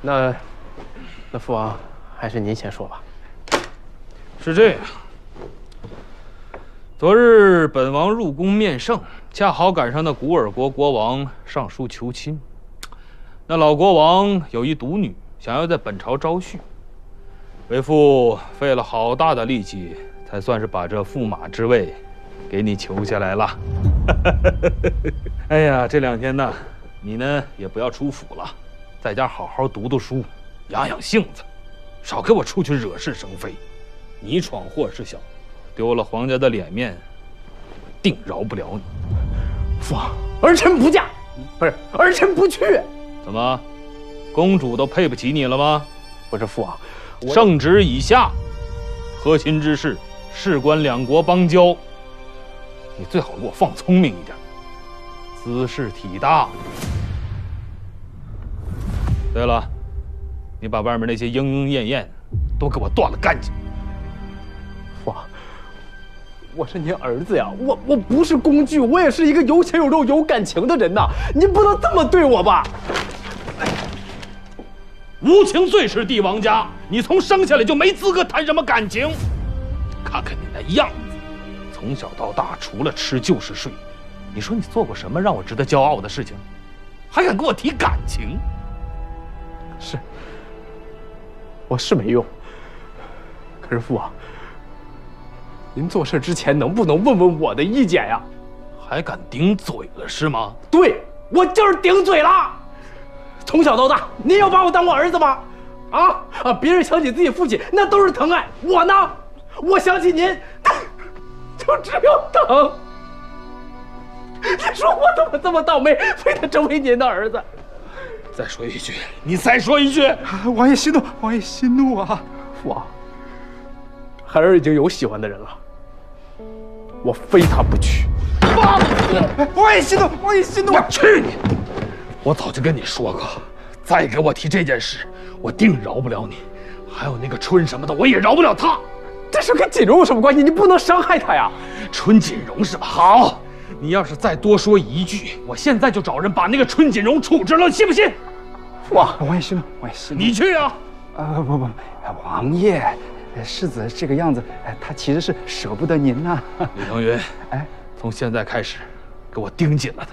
那那父王还是您先说吧。是这样，昨日本王入宫面圣，恰好赶上那古尔国国王上书求亲。那老国王有一独女，想要在本朝招婿。为父费了好大的力气，才算是把这驸马之位给你求下来了。<laughs> 哎呀，这两天呢，你呢也不要出府了，在家好好读读书，养养性子，少给我出去惹是生非。你闯祸是小，丢了皇家的脸面，定饶不了你。父王。儿臣不嫁，不是儿臣不去。怎么，公主都配不起你了吗？不是父王，圣旨已下，和亲之事事关两国邦交，你最好给我放聪明一点，姿势体大。对了，你把外面那些莺莺燕燕都给我断了干净。我是您儿子呀，我我不是工具，我也是一个有血有肉、有感情的人呐，您不能这么对我吧？无情最是帝王家，你从生下来就没资格谈什么感情。看看你那样子，从小到大除了吃就是睡。你说你做过什么让我值得骄傲的事情？还敢跟我提感情？是，我是没用。可是父王，您做事之前能不能问问我的意见呀？还敢顶嘴了是吗？对，我就是顶嘴了。从小到大，您有把我当我儿子吗？啊啊！别人想起自己父亲，那都是疼爱；我呢，我想起您，<laughs> 就只有疼。你说我怎么这么倒霉，非得成为您的儿子？再说一句，你再说一句！王爷息怒，王爷息怒啊！父王，孩儿已经有喜欢的人了，我非他不娶。王爷息怒，王爷息怒！我去你！我早就跟你说过，再给我提这件事，我定饶不了你。还有那个春什么的，我也饶不了他。这事跟锦荣有什么关系？你不能伤害他呀！春锦荣是吧？好，你要是再多说一句，我现在就找人把那个春锦荣处置了，信不信？父王，王爷息怒，王爷息怒。你去啊！啊不不，王爷，世子这个样子，哎他其实是舍不得您呐。李腾云，哎，从现在开始，给我盯紧了他。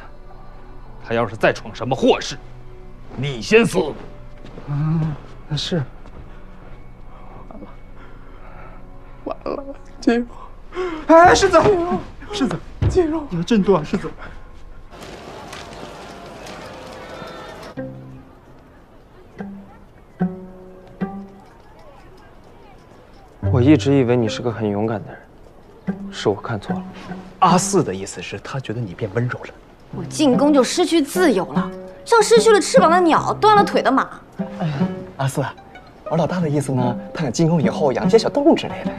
他要是再闯什么祸事，你先死。嗯，是。完了，完了，锦荣！哎，世子，世子，金荣，你要振作啊，世子。我一直以为你是个很勇敢的人，是我看错了。阿四的意思是，他觉得你变温柔了。我进宫就失去自由了，像失去了翅膀的鸟，断了腿的马。哎呀，阿四，我老大的意思呢，他想进宫以后养一些小动物之类的。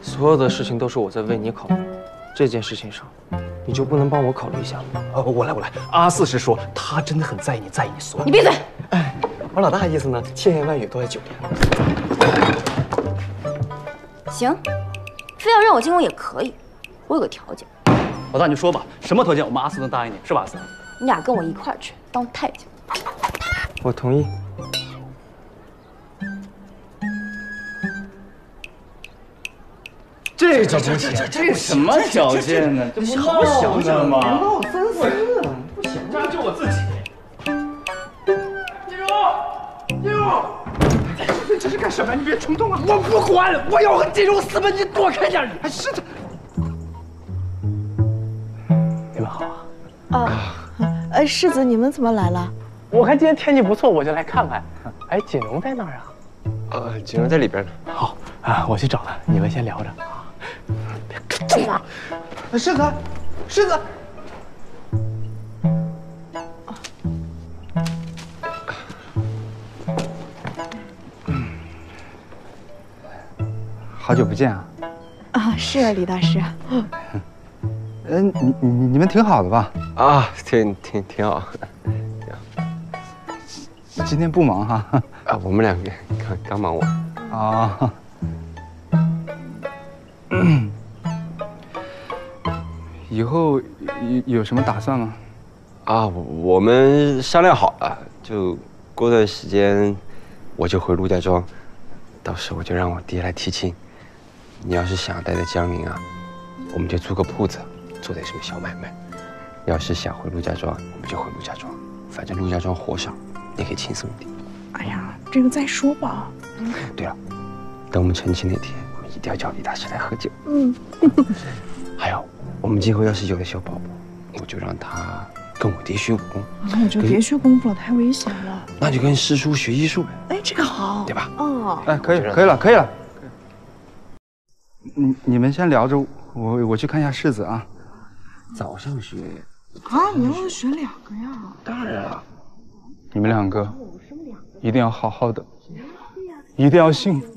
所有的事情都是我在为你考虑，这件事情上，你就不能帮我考虑一下吗？呃，我来，我来。阿四是说，他真的很在意你，在意你所有。你闭嘴！哎，我老大的意思呢，千言万语都在酒店。行，非要让我进宫也可以，我有个条件。老大，你说吧，什么条件我们阿四能答应你，是吧？阿四，你俩跟我一块儿去当太监。我同意。这这这这，这什么条件呢？这不闹着吗？别闹三思什么？你别冲动啊！我不管，我要和金荣私奔，你躲开点。还是他。你们好啊。啊，哎，世子，你们怎么来了？我看今天天气不错，我就来看看。哎，锦荣在哪儿啊？呃，锦荣在里边呢。好啊，我去找他，你们先聊着。别动啊！世子，世子。好久不见啊！啊，是啊，李大师。<laughs> 嗯，你你你们挺好的吧？啊，挺挺挺好。<laughs> 今天不忙哈？啊，我们两个刚刚忙完。啊。<coughs> 以后有有什么打算吗？啊，我们商量好了，就过段时间我就回陆家庄，到时候就让我爹来提亲。你要是想待在江宁啊，我们就租个铺子，做点什么小买卖；要是想回陆家庄，我们就回陆家庄，反正陆家庄活少，你可以轻松一点。哎呀，这个再说吧。对了，等我们成亲那天，我们一定要叫李大师来喝酒。嗯。<laughs> 还有，我们今后要是有了小宝宝，我就让他跟我爹学武功。那我就别学功夫了，太危险了。那就跟师叔学医术呗。哎，这个好，对吧？哦。哎，可以，可以了，可以了。你你们先聊着，我我去看一下世子啊。早上学，啊，你要选两个呀？当然了，你们两个一定要好好的，一定要幸福。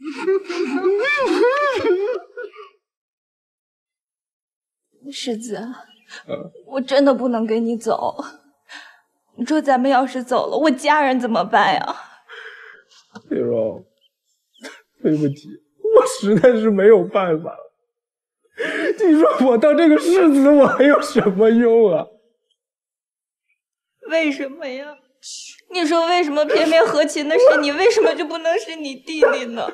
<laughs> 世子，我真的不能跟你走。你说咱们要是走了，我家人怎么办呀？丽蓉，对不起，我实在是没有办法了。你说我当这个世子，我还有什么用啊？为什么呀？你说为什么偏偏和亲的是 <laughs> 你，为什么就不能是你弟弟呢？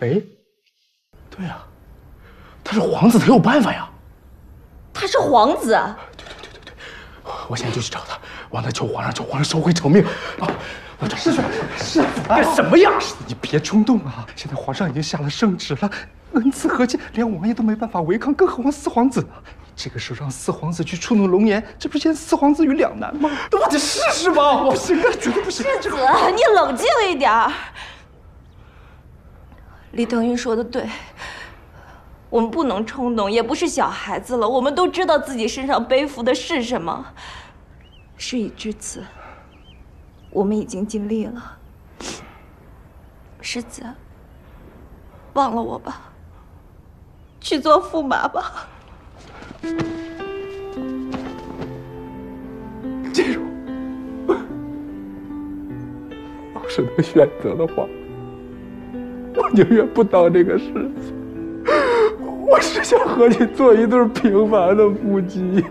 哎，对呀，他是皇子，他有办法呀。他是皇子，对对对对对我现在就去找他，往他求皇上，求皇上收回成命啊！我找世子，世子干什么呀？世子，你别冲动啊！现在皇上已经下了圣旨了，恩赐和亲，连王爷都没办法违抗，更何况四皇子呢？这个时候让四皇子去触怒龙颜，这不是陷四皇子于两难吗？我得试试吧！我不行啊，绝对不行！世子，你冷静一点儿。李腾云说的对，我们不能冲动，也不是小孩子了。我们都知道自己身上背负的是什么。事已至此，我们已经尽力了。世子，忘了我吧，去做驸马吧。记住，<laughs> 要是能选择的话，我宁愿不当这个世子。我只想和你做一对平凡的夫妻。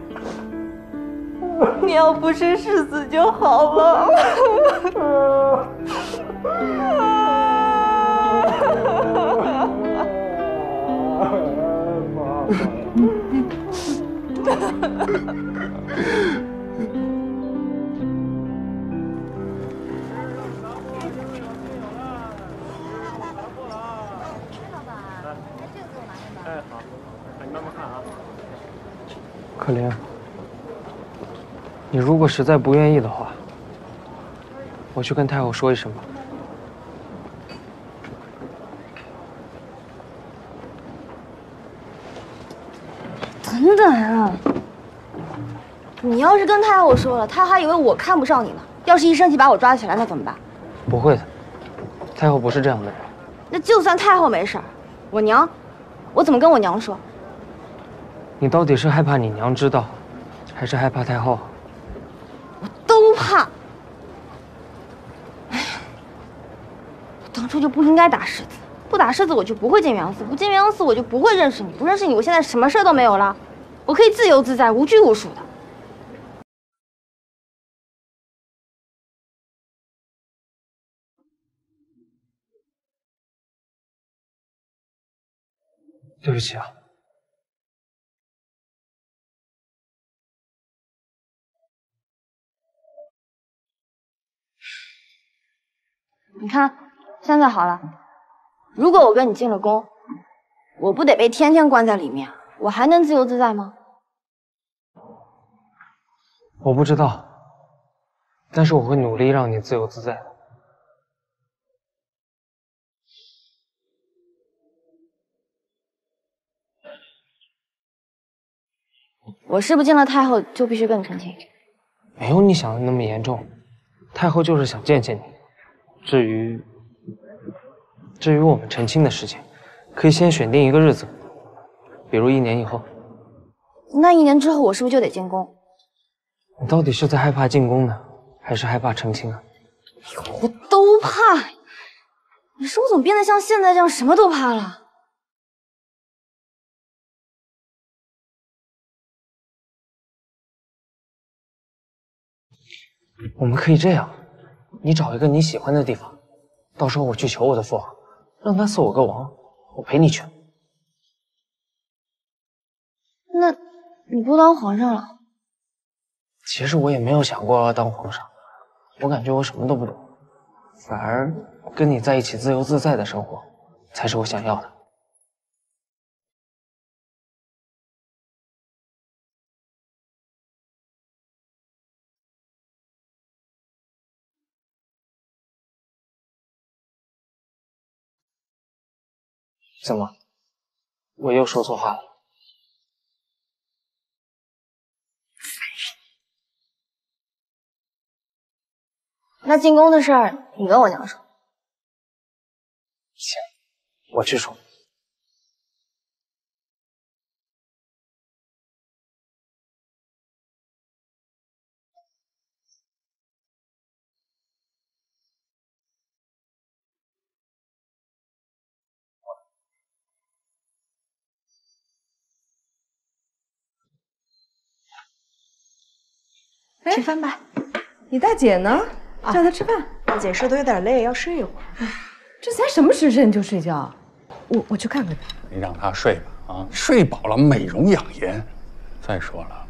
<laughs> 你要不是世子就好了。哎，可怜，你如果实在不愿意的话，我去跟太后说一声吧。等等啊！你要是跟太后说了，她还以为我看不上你呢。要是一生气把我抓起来，那怎么办？不会的，太后不是这样的人。那就算太后没事儿，我娘，我怎么跟我娘说？你到底是害怕你娘知道，还是害怕太后？我都怕。哎呀，我当初就不应该打世子，不打世子我就不会进元阳寺，不进元阳寺我就不会认识你，不认识你我现在什么事儿都没有了，我可以自由自在、无拘无束的。对不起啊。你看，现在好了。如果我跟你进了宫，我不得被天天关在里面，我还能自由自在吗？我不知道，但是我会努力让你自由自在的。我是不是见了太后就必须跟你成亲？没有你想的那么严重，太后就是想见见你。至于至于我们成亲的事情，可以先选定一个日子，比如一年以后。那一年之后我是不是就得进宫？你到底是在害怕进宫呢，还是害怕成亲啊？我都怕。你说我怎么变得像现在这样什么都怕了？我们可以这样，你找一个你喜欢的地方，到时候我去求我的父王，让他赐我个王，我陪你去。那你不当皇上了？其实我也没有想过要当皇上，我感觉我什么都不懂，反而跟你在一起自由自在的生活，才是我想要的。怎么？我又说错话了？那进宫的事儿，你跟我娘说。行，我去说。吃饭吧。你大姐呢？叫她吃饭。大姐说的有点累，要睡一会儿。<laughs> 这才什么时辰就睡觉？我我去看看她。你让她睡吧，啊，睡饱了美容养颜。再说了，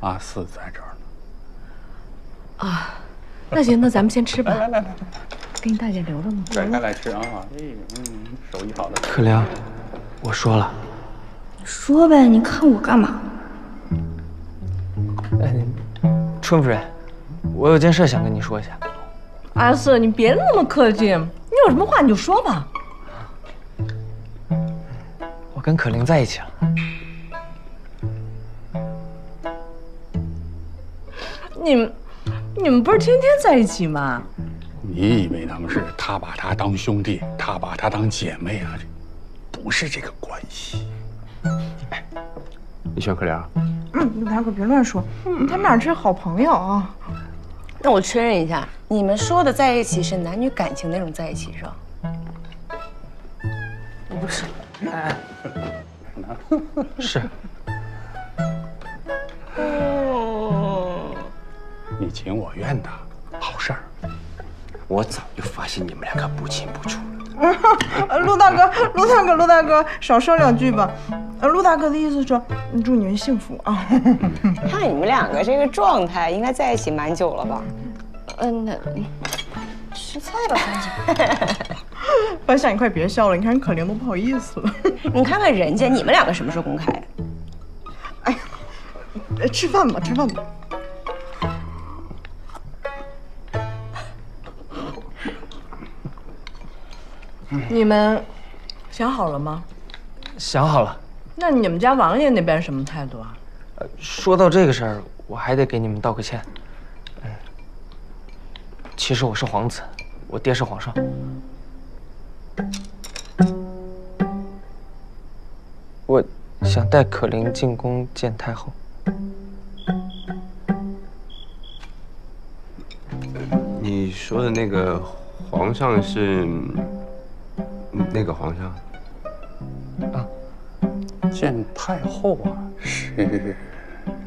阿四在这儿呢。啊，那行，那咱们先吃吧。来来来来，给你大姐留着呢。甩开来吃啊！哎，嗯，手艺好的。可良，我说了。说呗，你看我干嘛？嗯，春夫人，我有件事想跟你说一下。阿四，你别那么客气，你有什么话你就说吧。我跟可玲在一起了。你们，你们不是天天在一起吗？你以为他们是他把他当兄弟，他把他当姐妹啊？不是这个关系。哎，你喜欢可良？嗯，大哥别乱说，他们俩是好朋友啊。那我确认一下，你们说的在一起是男女感情那种在一起是吧？不是，哎，是。你情我愿的好事儿。我早就发现你们两个不清不楚了。<laughs> 陆大哥，陆大哥，陆大哥，少说两句吧。呃，陆大哥的意思说，祝你们幸福啊。<laughs> 看你们两个这个状态，应该在一起蛮久了吧？嗯，那吃菜吧，赶紧。<laughs> 白夏，你快别笑了，你看可怜都不好意思了。你看看人家，你们两个什么时候公开？哎呀，吃饭吧，吃饭吧。你们想好了吗？想好了。那你们家王爷那边什么态度啊？呃，说到这个事儿，我还得给你们道个歉。嗯，其实我是皇子，我爹是皇上。我想带可玲进宫见太后。你说的那个皇上是？那个皇上啊，见太后啊，是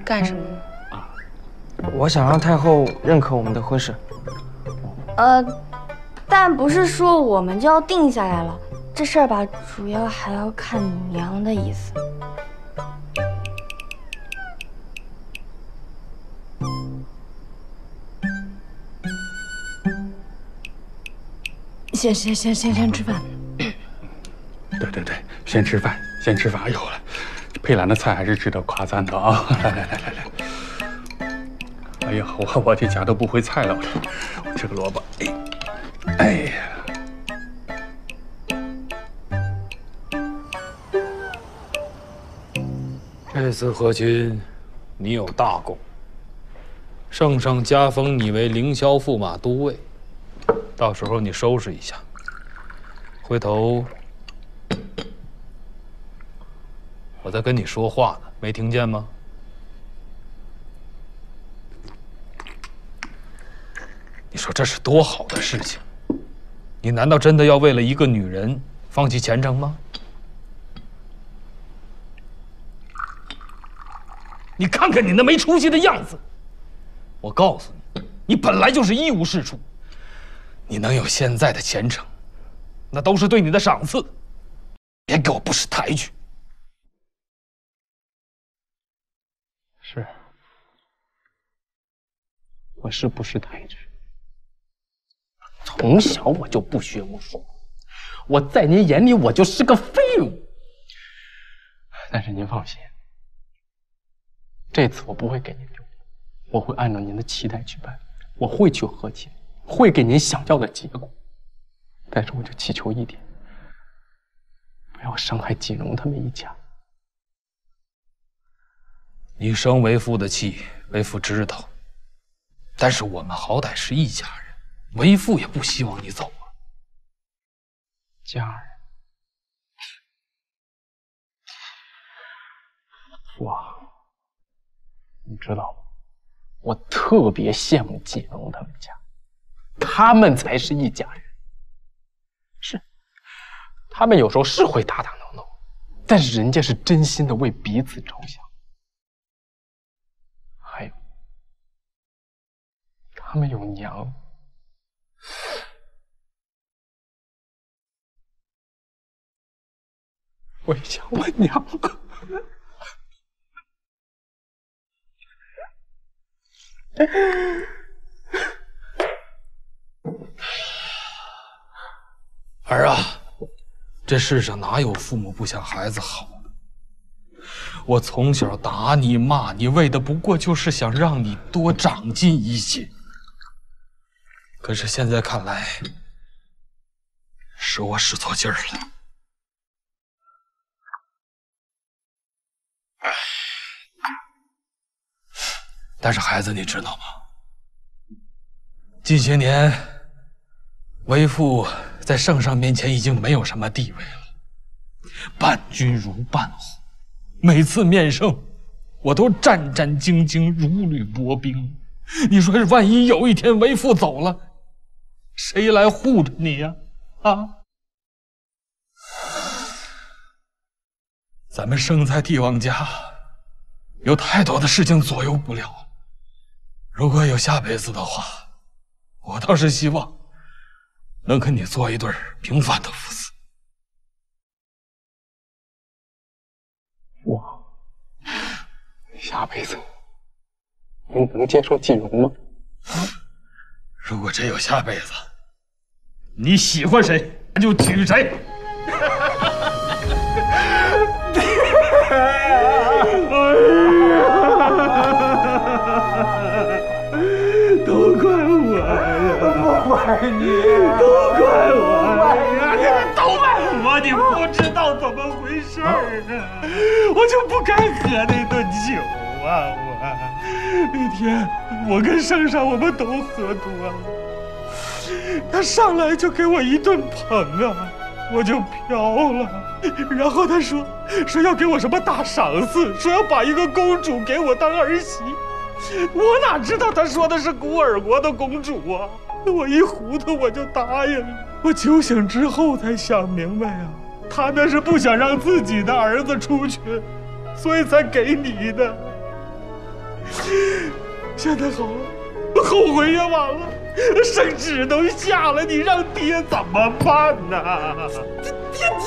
干什么啊？我想让太后认可我们的婚事。呃，但不是说我们就要定下来了，这事儿吧，主要还要看娘的意思。先先先先先吃饭。先吃饭，先吃饭。哎呦，佩兰的菜还是值得夸赞的啊！来来来来来，哎呀，我我这家都不会菜了，我吃个萝卜。哎，哎呀，这次和亲，你有大功。圣上加封你为凌霄驸马都尉，到时候你收拾一下，回头。我在跟你说话呢，没听见吗？你说这是多好的事情，你难道真的要为了一个女人放弃前程吗？你看看你那没出息的样子！我告诉你，你本来就是一无是处，你能有现在的前程，那都是对你的赏赐，别给我不识抬举。是，我是不识抬举。从小我就不学无术，我在您眼里我就是个废物。但是您放心，这次我不会给您丢脸，我会按照您的期待去办，我会去和亲，会给您想要的结果。但是我就祈求一点，不要伤害锦荣他们一家。你生为父的气，为父知道。但是我们好歹是一家人，为父也不希望你走啊。家人，父啊，你知道吗？我特别羡慕锦荣他们家，他们才是一家人。是，他们有时候是会打打闹闹，但是人家是真心的为彼此着想。还有，他们有娘，我也想我娘。儿啊，这世上哪有父母不想孩子好的？我从小打你骂你，为的不过就是想让你多长进一些。可是现在看来，是我使错劲儿了。但是孩子，你知道吗？近些年，为父在圣上面前已经没有什么地位了，伴君如伴虎。每次面圣，我都战战兢兢，如履薄冰。你说，万一有一天为父走了，谁来护着你呀？啊！咱们生在帝王家，有太多的事情左右不了。如果有下辈子的话，我倒是希望能跟你做一对平凡的父子。我下辈子你能接受锦荣吗？如果真有下辈子，你喜欢谁就娶谁。<laughs> 都怪我呀！不怪你，都怪我呀！都怪我！你不知道怎么回事啊！我就不该喝那顿酒啊！我那天我跟圣上我们都喝多了，他上来就给我一顿捧啊，我就飘了。然后他说说要给我什么大赏赐，说要把一个公主给我当儿媳。我哪知道他说的是古尔国的公主啊！我一糊涂我就答应了。我酒醒之后才想明白啊，他那是不想让自己的儿子出去，所以才给你的。现在好了，后悔也晚了，圣旨都下了，你让爹怎么办呢？爹，你，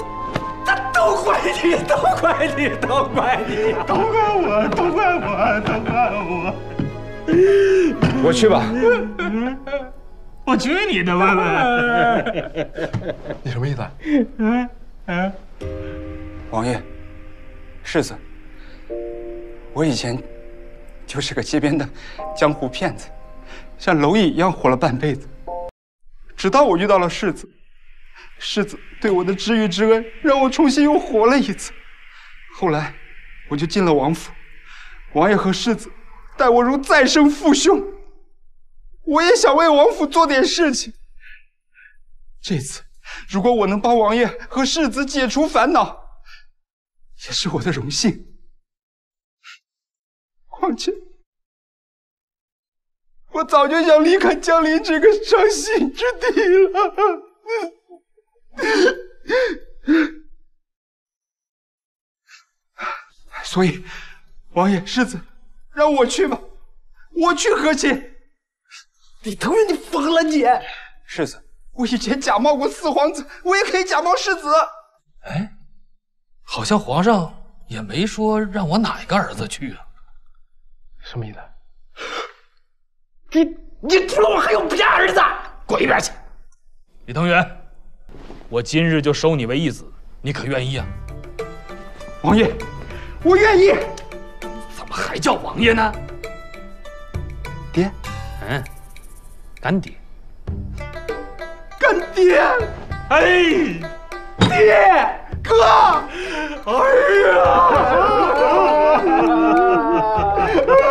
他都怪你，都怪你，都怪你，都怪我，都怪我，都怪我。我去吧。我去你的吧！<laughs> 你什么意思？嗯嗯，王爷，世子，我以前就是个街边的江湖骗子，像蝼蚁一样活了半辈子。直到我遇到了世子，世子对我的知遇之恩，让我重新又活了一次。后来，我就进了王府，王爷和世子待我如再生父兄。我也想为王府做点事情。这次，如果我能帮王爷和世子解除烦恼，也是我的荣幸。况且，我早就想离开江陵这个伤心之地了。所以，王爷、世子，让我去吧，我去和亲。李腾云，你疯了你！世子，我以前假冒过四皇子，我也可以假冒世子。哎，好像皇上也没说让我哪个儿子去啊？什么意思？你你除了我还有别儿子？滚一边去！李腾元，我今日就收你为义子，你可愿意啊？王爷，我愿意。怎么还叫王爷呢？爹，嗯。干爹，干爹，哎，爹，哥，哎呀！<laughs>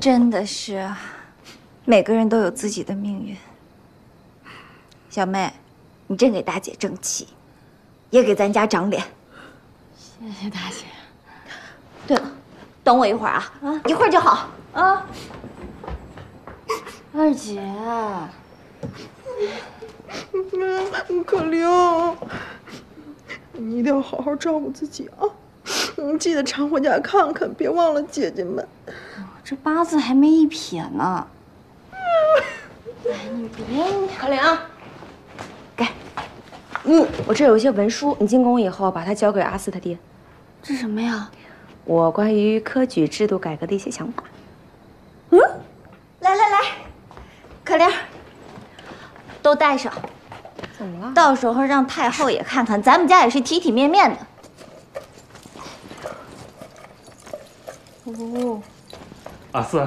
真的是，每个人都有自己的命运。小妹，你真给大姐争气，也给咱家长脸。谢谢大姐。对了，等我一会儿啊，啊，一会儿就好啊。二姐，可玲，你一定要好好照顾自己啊！嗯，记得常回家看看，别忘了姐姐们。这八字还没一撇呢。哎，你别，可玲，给，嗯，我这有一些文书，你进宫以后把它交给阿四他爹。这什么呀？我关于科举制度改革的一些想法。嗯来来来，可玲，都带上。怎么了？到时候让太后也看看，咱们家也是体体面面的。哦，阿四，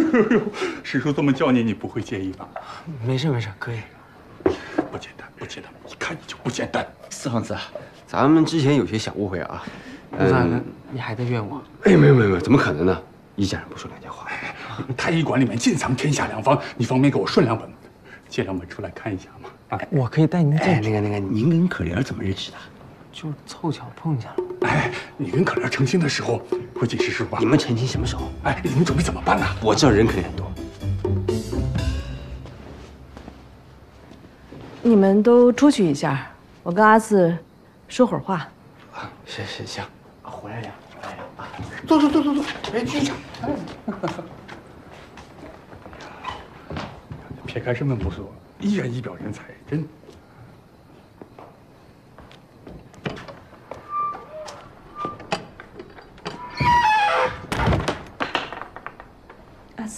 <laughs> 师叔这么叫你，你不会介意吧？没事没事，可以。不简单，不简单，一看你就不简单。四皇子，咱们之前有些小误会啊。陆大哥，你还在怨我？哎，没有没有没有，怎么可能呢？一家人不说两家话。太医馆里面尽藏天下良方，你方便给我顺两本，借两本出来看一下吗？啊，我可以带您哎。那个那个，您跟可莲怎么认识的？就凑巧碰见了。哎，你跟可莲成亲的时候会进师叔吧？你们成亲什么时候？哎，你们准备怎么办呢？我知道人肯定很多。你们都出去一下，我跟阿四说会儿话。啊，行行，回来呀，回来呀！啊，坐坐坐坐坐，哎，去一下。撇开身份不说，依然一表人才，真。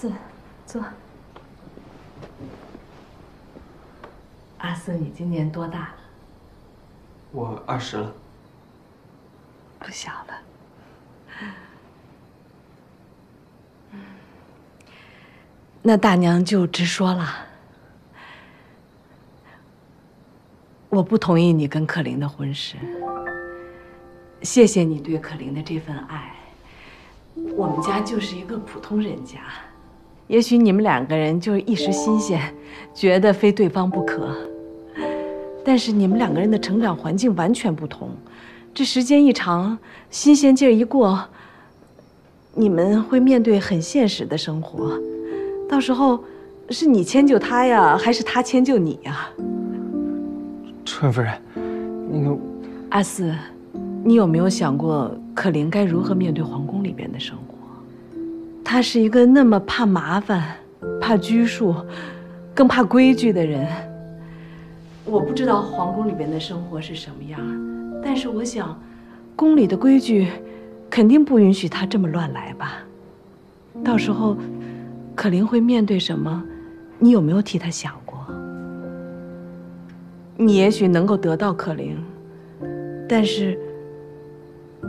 阿四，坐。阿四，你今年多大了？我二十了。不小了。那大娘就直说了，我不同意你跟可林的婚事。谢谢你对可林的这份爱。我们家就是一个普通人家，也许你们两个人就是一时新鲜，觉得非对方不可。但是你们两个人的成长环境完全不同，这时间一长，新鲜劲儿一过，你们会面对很现实的生活。到时候，是你迁就他呀，还是他迁就你呀？春夫人，那个阿四，你有没有想过可玲该如何面对皇宫里边的生活？他是一个那么怕麻烦、怕拘束、更怕规矩的人。我不知道皇宫里边的生活是什么样，但是我想，宫里的规矩肯定不允许他这么乱来吧。到时候，可玲会面对什么？你有没有替他想过？你也许能够得到可玲，但是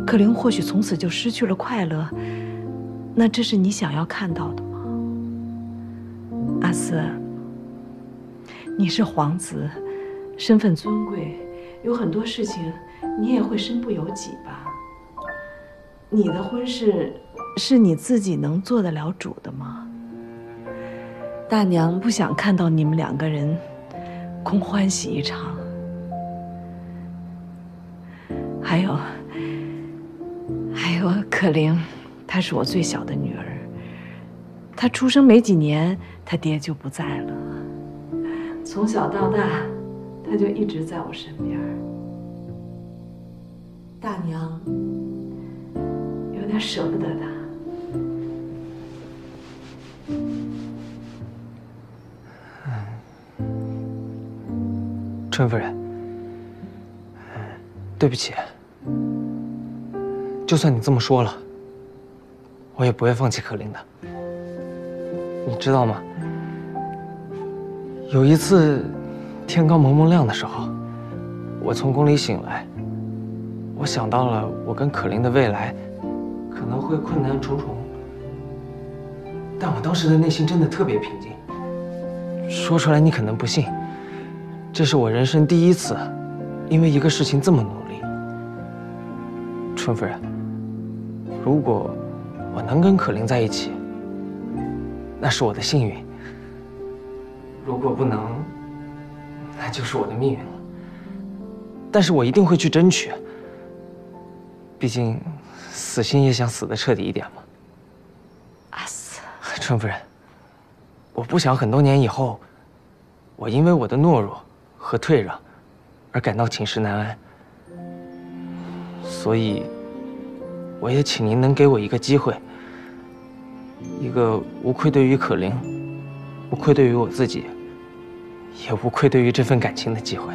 可玲或许从此就失去了快乐。那这是你想要看到的吗？阿四，你是皇子，身份尊贵，有很多事情你也会身不由己吧？你的婚事是你自己能做得了主的吗？大娘不想看到你们两个人空欢喜一场。还有，还有可玲，她是我最小的女儿。她出生没几年，她爹就不在了。从小到大，她就一直在我身边。大娘，有点舍不得她。春夫人，对不起，就算你这么说了，我也不会放弃可伶的。你知道吗？有一次，天刚蒙蒙亮的时候，我从宫里醒来，我想到了我跟可伶的未来，可能会困难重重。但我当时的内心真的特别平静。说出来你可能不信，这是我人生第一次，因为一个事情这么努力。春夫人，如果我能跟可伶在一起，那是我的幸运；如果不能，那就是我的命运了。但是我一定会去争取，毕竟死心也想死的彻底一点嘛。阿四，春夫人。我不想很多年以后，我因为我的懦弱和退让而感到寝食难安，所以，我也请您能给我一个机会，一个无愧对于可玲、无愧对于我自己，也无愧对于这份感情的机会。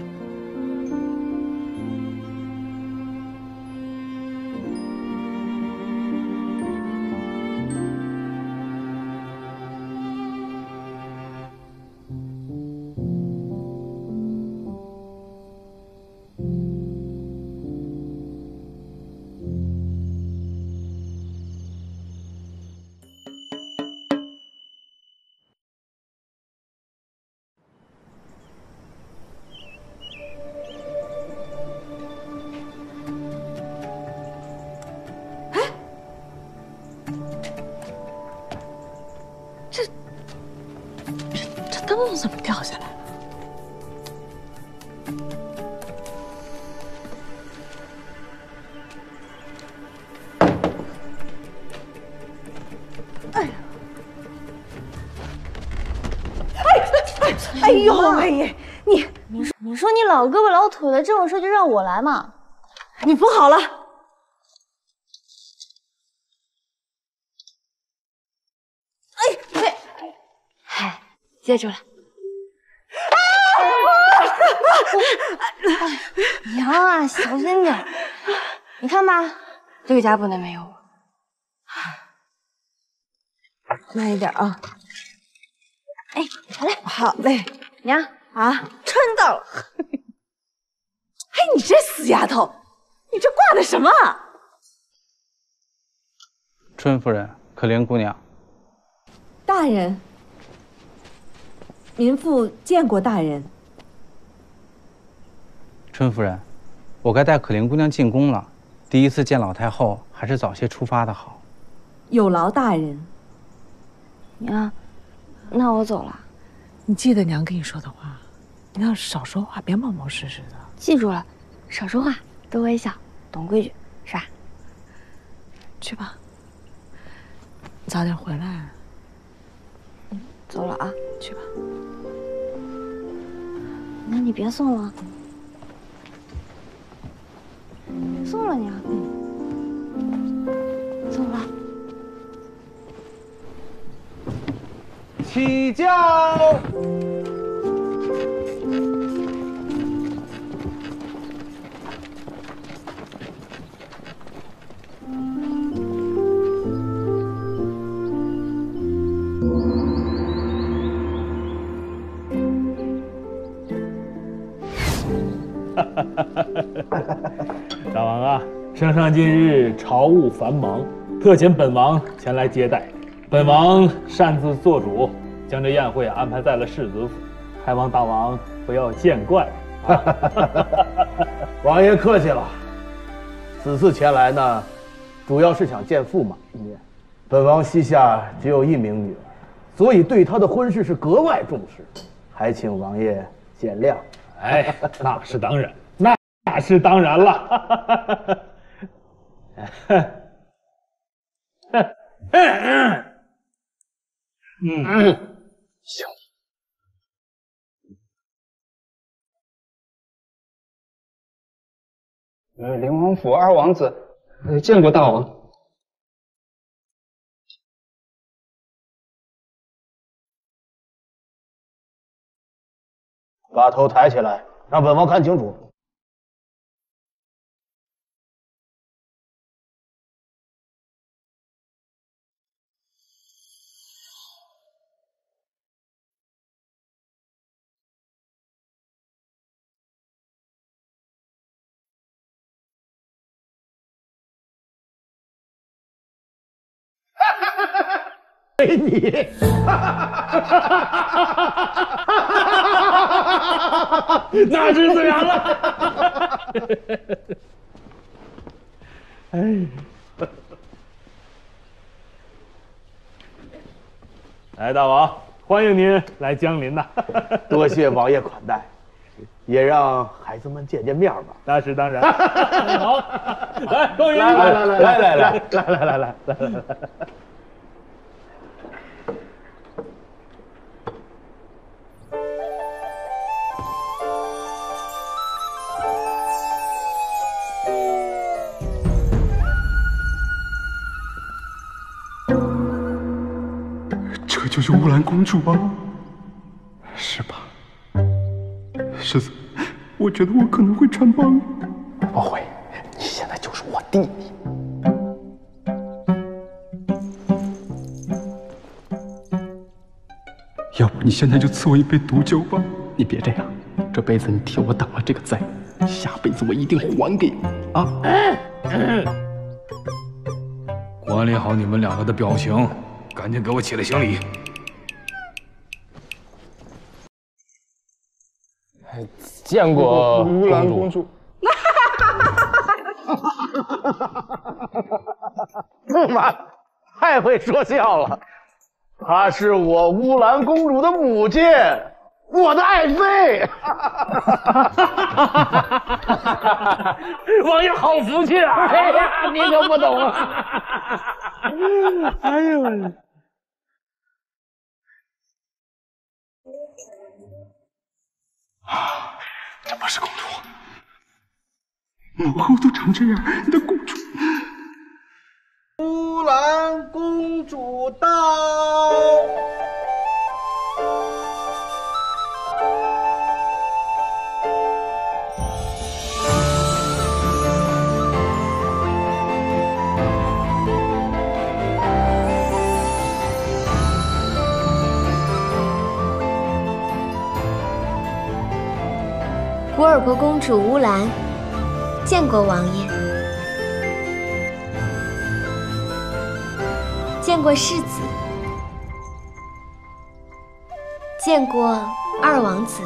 接住了。娘啊，小心点！你看吧，这个家不能没有我。慢一点啊！哎，好嘞，好嘞。娘啊，撑到了。哎，你这死丫头，你这挂的什么？春夫人，可怜姑娘。大人，民妇见过大人。春夫人，我该带可怜姑娘进宫了。第一次见老太后，还是早些出发的好。有劳大人。娘，那我走了。你记得娘跟你说的话，你要少说话，别冒冒失失的。记住了，少说话，多微笑，懂规矩，是吧？去吧，早点回来。走了啊，去吧。那你别送了。别送了，娘。走了。起轿。圣上今日朝务繁忙，特遣本王前来接待。本王擅自做主，将这宴会安排在了世子府，还望大王不要见怪。<laughs> 王爷客气了，此次前来呢，主要是想见驸马一面。本王膝下只有一名女儿，所以对她的婚事是格外重视，还请王爷见谅。哎，那是当然，那那是当然了。嗯，行。呃，灵王府二王子，见过大王。把头抬起来。让本王看清楚。给你，那是自然了。哎，哎，大王，欢迎您来江林呐！多谢王爷款待，也让孩子们见见面吧。那是当然。好，<laughs> 来，恭喜来来来来来来来来来来来来就是乌兰公主啊，是吧？世子，我觉得我可能会穿帮。不会，你现在就是我弟弟。要不你现在就赐我一杯毒酒吧？你别这样，这辈子你替我挡了这个灾，下辈子我一定还给你啊！管理好你们两个的表情，赶紧给我起来行礼。见过乌兰公主。驸马 <laughs> 太会说笑了，她是我乌兰公主的母亲，我的爱妃。<laughs> 王爷好福气啊！哎呀，你可不懂啊！<laughs> 哎呦我。啊，这不是公主，母后都成这样，你的公主。乌兰公主到。古尔国公主乌兰，见过王爷，见过世子，见过二王子。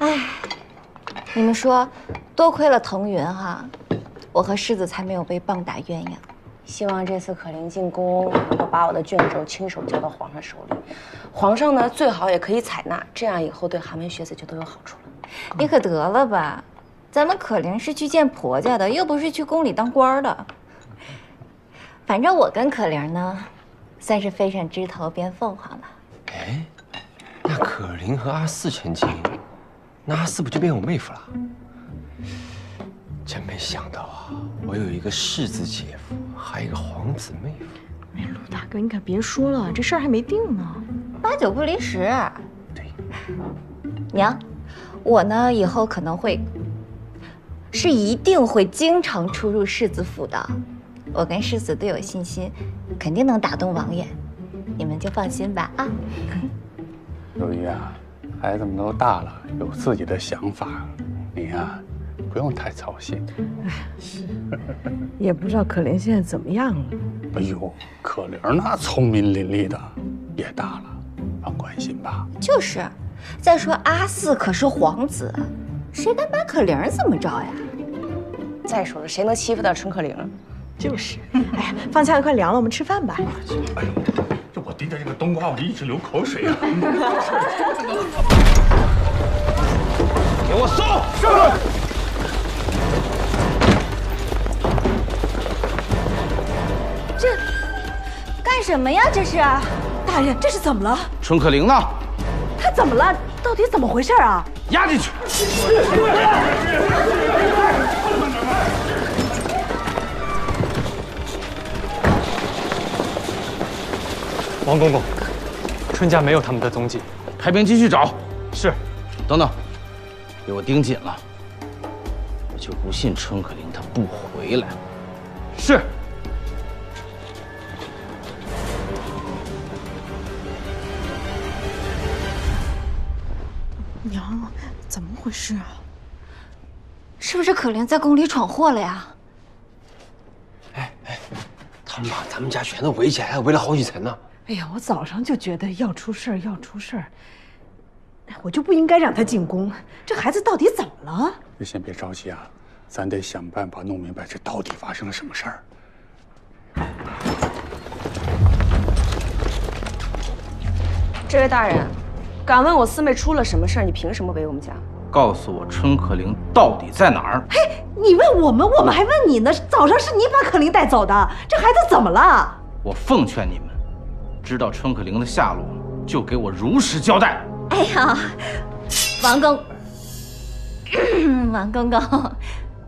哎，你们说，多亏了腾云哈，我和世子才没有被棒打鸳鸯。希望这次可灵进宫能够把我的卷轴亲手交到皇上手里，皇上呢最好也可以采纳，这样以后对寒门学子就都有好处了。你可得了吧，咱们可灵是去见婆家的，又不是去宫里当官的。反正我跟可灵呢，算是飞上枝头变凤凰了。哎，那可灵和阿四成亲，那阿四不就变我妹夫了？真没想到啊，我有一个世子姐夫，还有一个皇子妹夫。哎，陆大哥，你可别说了，这事儿还没定呢，八九不离十。对，娘，我呢以后可能会，是一定会经常出入世子府的。我跟世子都有信心，肯定能打动王爷，你们就放心吧啊。<laughs> 如玉啊，孩子们都大了，有自己的想法，你呀、不用太操心。哎 <laughs> 也不知道可玲现在怎么样了。哎呦，可玲那聪明伶俐的，也大了，放宽心吧。就是，再说阿四可是皇子，谁敢把可玲怎么着呀？再说了，谁能欺负到纯可灵？就是，哎呀，饭菜都快凉了，我们吃饭吧。哎呦这我盯着这个冬瓜，我就一直流口水啊！<laughs> 给我搜！这干什么呀这是大人这是怎么了？春可灵呢？她怎么了？到底怎么回事啊？押进去。王公公春家没有他们的踪迹。派兵继续找。是。等等给我盯紧了。我就不信春可灵他不回来。是。回事啊？是不是可怜在宫里闯祸了呀？哎哎他们把咱们家全都围起来了，围了好几层呢。哎呀，我早上就觉得要出事儿，要出事儿，我就不应该让他进宫。这孩子到底怎么了？你先别着急啊，咱得想办法弄明白这到底发生了什么事儿。这位大人，敢问我四妹出了什么事儿？你凭什么围我们家？告诉我春可玲到底在哪儿？嘿，你问我们，我们还问你呢。早上是你把可玲带走的，这孩子怎么了？我奉劝你们，知道春可玲的下落，就给我如实交代。哎呀，王公，<clears throat> 王公公，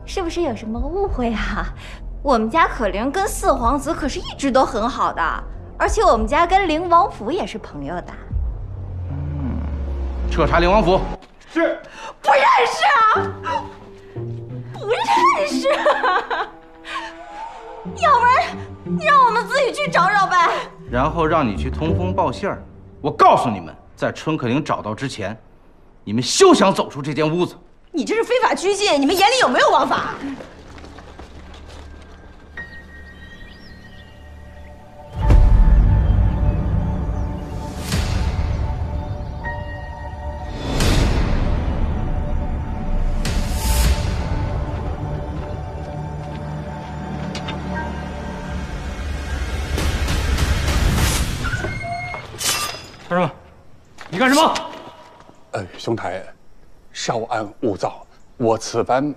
是不是有什么误会啊？我们家可玲跟四皇子可是一直都很好的，而且我们家跟灵王府也是朋友的。嗯彻查灵王府。是。不认识啊，不认识啊。<laughs> 要不然，你让我们自己去找找呗。然后让你去通风报信儿。我告诉你们，在春可玲找到之前，你们休想走出这间屋子。你这是非法拘禁，你们眼里有没有王法？你干什么？呃，兄台，稍安勿躁。我此番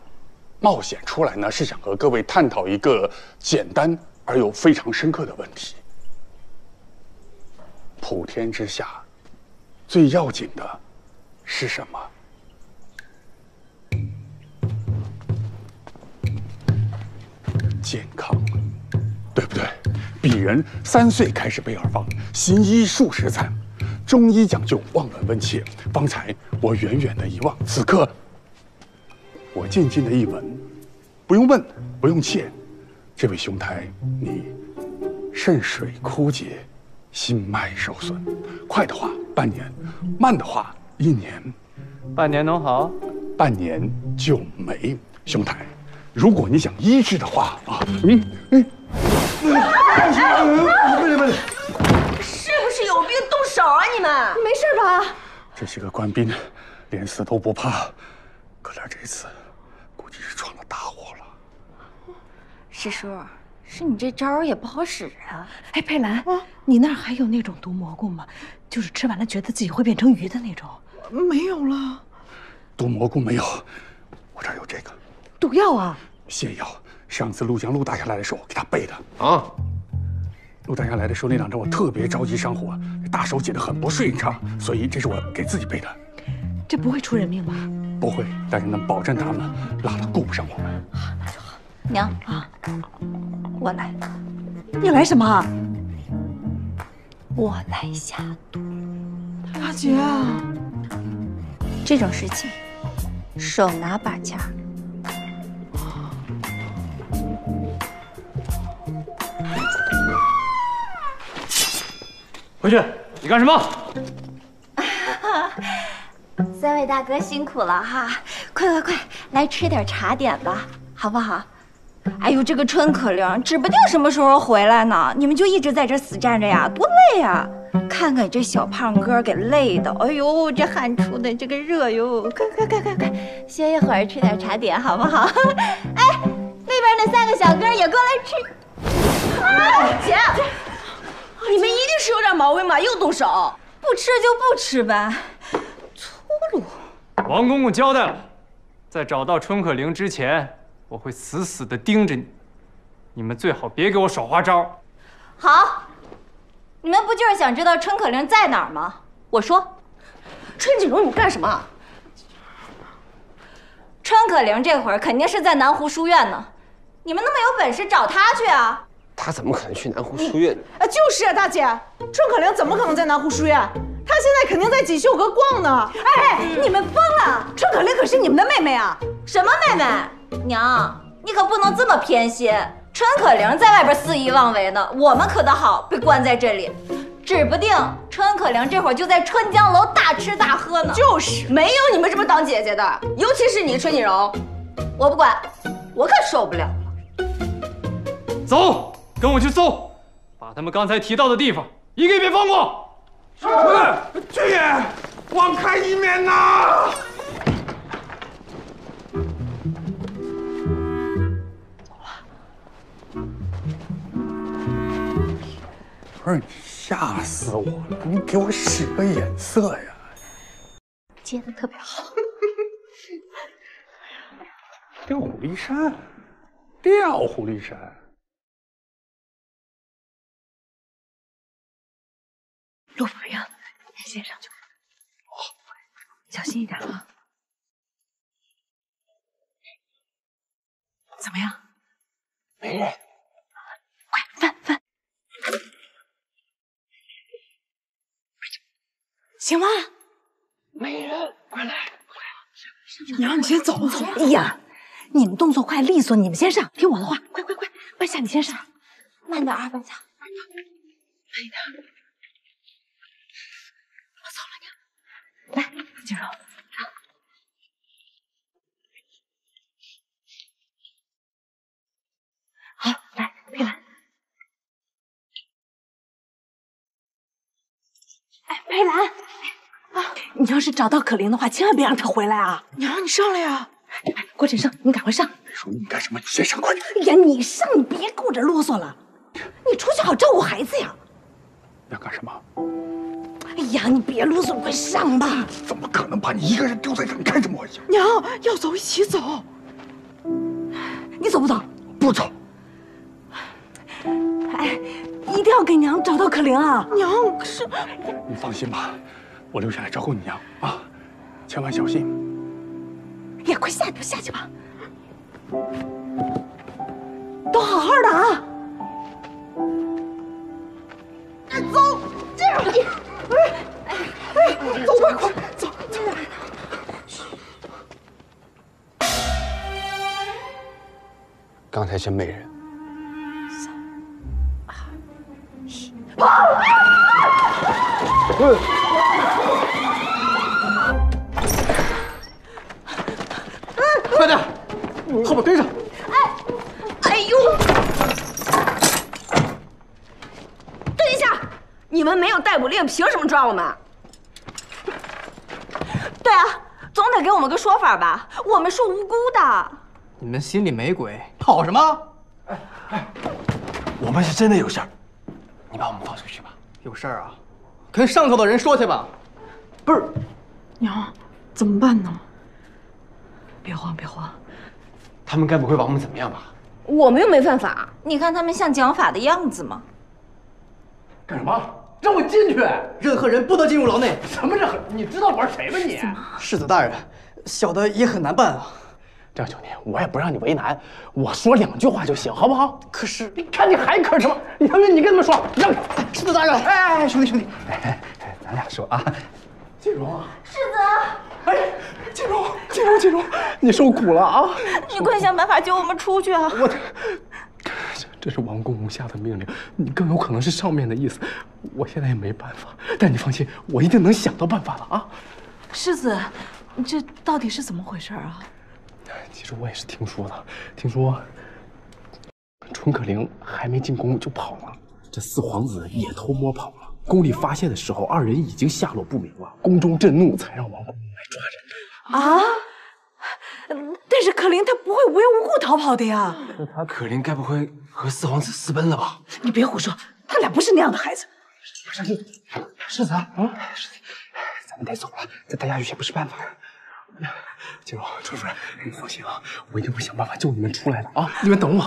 冒险出来呢，是想和各位探讨一个简单而又非常深刻的问题。普天之下，最要紧的是什么？健康，对不对？鄙人三岁开始背耳方，行医数十载。中医讲究望闻问切，方才我远远的一望，此刻我静静的一闻，不用问，不用切，这位兄台，你肾水枯竭，心脉受损，快的话半年，慢的话一年，半年能好？半年就没。兄台，如果你想医治的话啊，嗯嗯，慢点慢点。是不是有病动手啊？你们没事吧？这些个官兵连死都不怕，可怜这次估计是闯了大祸了。师叔，是你这招也不好使啊。哎，佩兰，你那儿还有那种毒蘑菇吗？就是吃完了觉得自己会变成鱼的那种。没有了。毒蘑菇没有，我这儿有这个毒药啊，泻药。上次陆江陆大侠来的时候给他备的啊。陆大侠来的时候那两张我特别着急上火，大手写的很不顺畅，所以这是我给自己备的。这不会出人命吧？不会，但是能保证他们拉了顾不上我们。那就好。娘啊，我来。你来什么？我来下毒。大姐，这种事情手拿把掐。回去，你干什么？<laughs> 三位大哥辛苦了哈，快快快，来吃点茶点吧，好不好？哎呦，这个春可玲指不定什么时候回来呢，你们就一直在这死站着呀，多累呀！看看这小胖哥给累的，哎呦，这汗出的这个热哟，快快快快快，歇一会儿，吃点茶点好不好？<laughs> 哎，那边那三个小哥也过来吃。啊，姐，你们一定是有点毛病吧？又动手，不吃就不吃呗，粗鲁。王公公交代了，在找到春可玲之前，我会死死的盯着你，你们最好别给我耍花招。好，你们不就是想知道春可玲在哪儿吗？我说，春锦荣，你干什么？春可玲这会儿肯定是在南湖书院呢，你们那么有本事找她去啊！他怎么可能去南湖书院？啊，就是啊，大姐，春可良怎么可能在南湖书院？她现在肯定在锦绣阁逛呢。哎，你们疯了！春可良可是你们的妹妹啊！什么妹妹？娘，你可不能这么偏心。春可玲在外边肆意妄为呢，我们可倒好，被关在这里，指不定春可玲这会儿就在春江楼大吃大喝呢。就是，没有你们这么当姐姐的，尤其是你春锦荣，我不管，我可受不了了。走，跟我去搜，把他们刚才提到的地方一个也别放过。是，军爷，网开一面呐！不是你吓死我了！你给我使个眼色呀！接的特别好。调虎离山，调虎离山。路不平，你先上去。小心一点啊！怎么样？没人。快翻翻！行吗？没人，快来！娘，你先走走。哎呀，你们动作快利索，你们先上，听我的话，快快快，半夏你先上，慢点啊，半夏。慢点。来，锦荣，上。好，来，佩兰。哎，佩兰，啊，你要是找到可玲的话，千万别让她回来啊！娘，你上来呀！哎，郭振生，你赶快上。说你干什么？你先上，快点！哎呀，你上，你别顾着啰嗦了，你出去好照顾孩子呀。要干什么？哎呀，你别啰嗦，快上吧！怎么可能把你一个人丢在这？你干什么玩笑？娘，要走一起走。你走不走？不走。哎，一定要给娘找到可玲啊！娘，可是你放心吧，我留下来照顾你娘啊，千万小心。呀，快下去，下去吧。都好好的啊！走，这样。哎哎，走吧，快走走。刚才真没人。三、二、十快点，后边跟上！哎呦！等一下，你们没有逮捕令，凭什么抓我们？对啊，总得给我们个说法吧？我们是无辜的。你们心里没鬼，跑什么？哎哎我们是真的有事儿，你把我们放出去吧。有事儿啊？跟上头的人说去吧。不是，娘，怎么办呢？别慌，别慌。他们该不会把我们怎么样吧？我们又没犯法。你看他们像讲法的样子吗？干什么？让我进去！任何人不得进入牢内。什么任何？你知道玩谁吗你？世子大人，小的也很难办啊。这样，兄弟，我也不让你为难，我说两句话就行，好不好？可是，你看你还可什么？你他妈，你跟他们说，让世子大人，哎哎哎，兄弟兄弟，哎哎，咱俩说啊，锦荣啊，世子，哎，锦荣，锦荣，锦荣，你受苦了啊！你快想办法救我们出去啊！我，这是王公公下的命令，你更有可能是上面的意思，我现在也没办法。但你放心，我一定能想到办法的啊！世子，这到底是怎么回事啊？其实我也是听说的，听说春可玲还没进宫就跑了，这四皇子也偷摸跑了。宫里发现的时候，二人已经下落不明了。宫中震怒，才让王公公来抓人。啊！但是可玲她不会无缘无故逃跑的呀。那他可玲该不会和四皇子私奔了吧？你别胡说，他俩不是那样的孩子。世子，世子啊，世子，咱们得走了，再待下去也不是办法。锦荣，周主任，你放心啊，我一定会想办法救你们出来的啊！你们等我，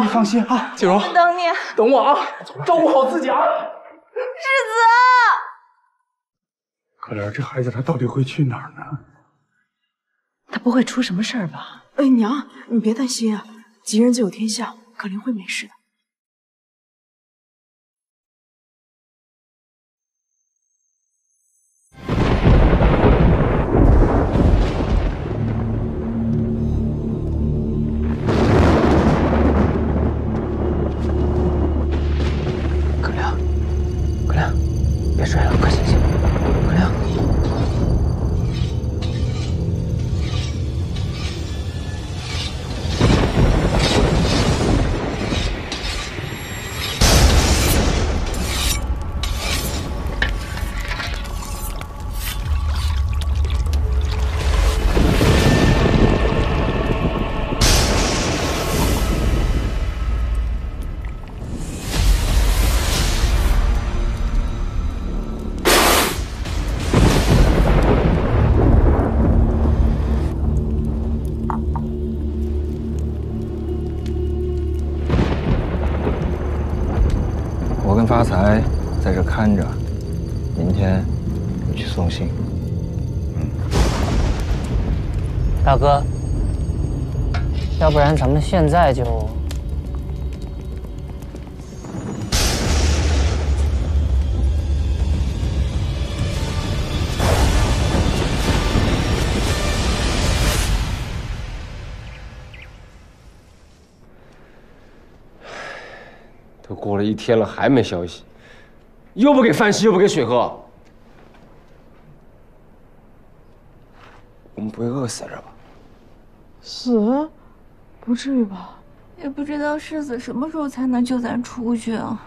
你，放心啊，锦荣，等你，等我啊，照顾好自己啊。世子，可怜这孩子，他到底会去哪儿呢？不会出什么事儿吧？哎，娘，你别担心啊，吉人自有天相，可林会没事的。现在就……都过了一天了，还没消息，又不给饭吃，又不给水喝，我们不会饿死在这吧？死？不至于吧？也不知道世子什么时候才能救咱出去啊？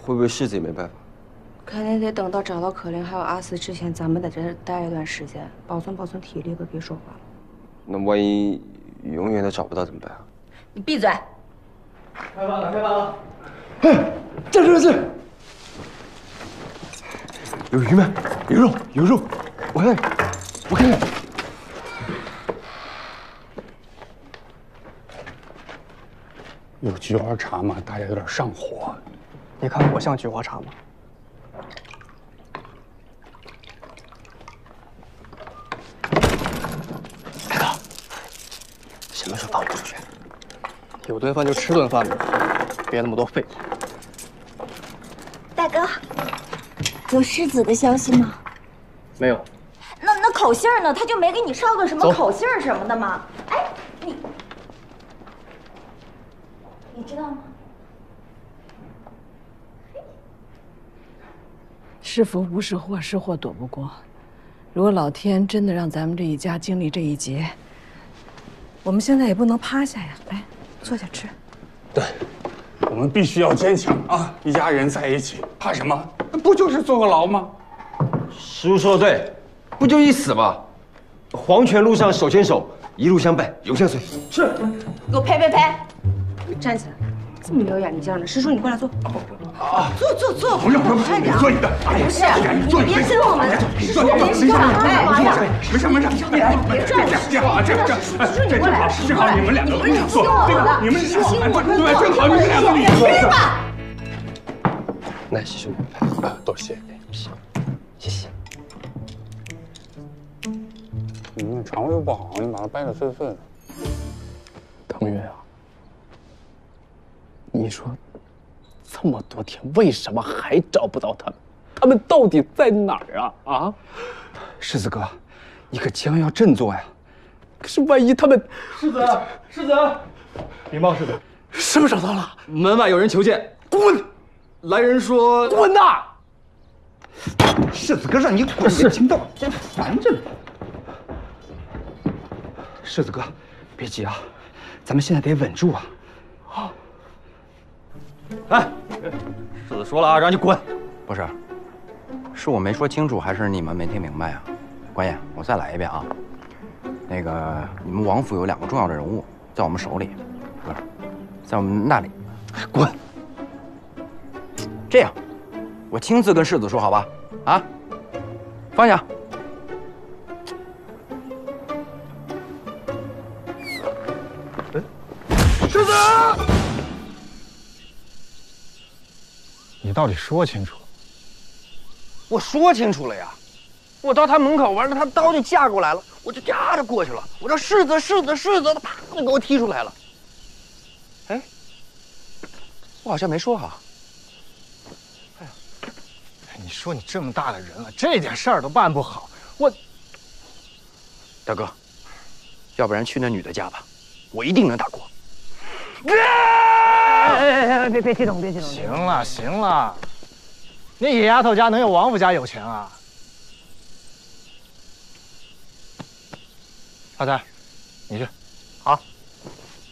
会不会世子也没办法？肯定得等到找到可玲还有阿四之前，咱们在这儿待一段时间，保存保存体力，可别说话了。那万一永远都找不到怎么办啊？你闭嘴！开饭了，开饭了！哎，这这这，有鱼没？有肉，有肉，我看，我看看。有菊花茶吗？大家有点上火。你看我像菊花茶吗？大哥，什么时候放我出去？有顿饭就吃顿饭吧，别那么多废话。大哥，有世子的消息吗？没有。那那口信呢？他就没给你捎个什么口信什么的吗？哎，你你知道吗？是福不是祸，是祸躲不过。如果老天真的让咱们这一家经历这一劫，我们现在也不能趴下呀。来，坐下吃。对我们必须要坚强啊！一家人在一起，怕什么？不就是坐个牢吗？师傅说的对，不就一死吗？黄泉路上手牵手，一路相伴，永相随。是。给我呸呸呸！站起来，这么没有眼力劲儿呢？师叔，你过来坐。啊！坐坐坐，不用不用，快点。坐你的。哎呀不是，你坐你别跟我们。坐你的，没事没事没事没事，你来，别转了。这样好，这样这样，师叔，你过来。正好你们两个坐，对吧，你们听我的。对，正好你们两个你别吧。来，师兄，啊，多谢，谢谢。你们肠胃又不好，你把它掰得碎碎的。腾云啊，你说这么多天为什么还找不到他们？他们到底在哪儿啊？啊！世子哥，你可千万要振作呀！可是万一他们……世子，世子，禀报世子，是不是找到了？门外有人求见。滚！来人说，滚呐！世子哥，让你滚个听到，真烦着呢。世子哥，别急啊，咱们现在得稳住啊！哎，世子说了啊，让你滚。不是，是我没说清楚，还是你们没听明白啊？官爷，我再来一遍啊。那个，你们王府有两个重要的人物在我们手里，不是，在我们那里。滚！这样，我亲自跟世子说，好吧？啊，放下。世子，你到底说清楚。我说清楚了呀，我到他门口，完了他刀就架过来了，我就压着过去了。我说世子，世子，世子，他啪就给我踢出来了。哎，我好像没说哈啊。你说你这么大的人了，这点事儿都办不好，我大哥，要不然去那女的家吧，我一定能打过。哎哎哎！别别激动，别激动。行了行了，那野丫头家能有王府家有钱啊？阿才，你去。好。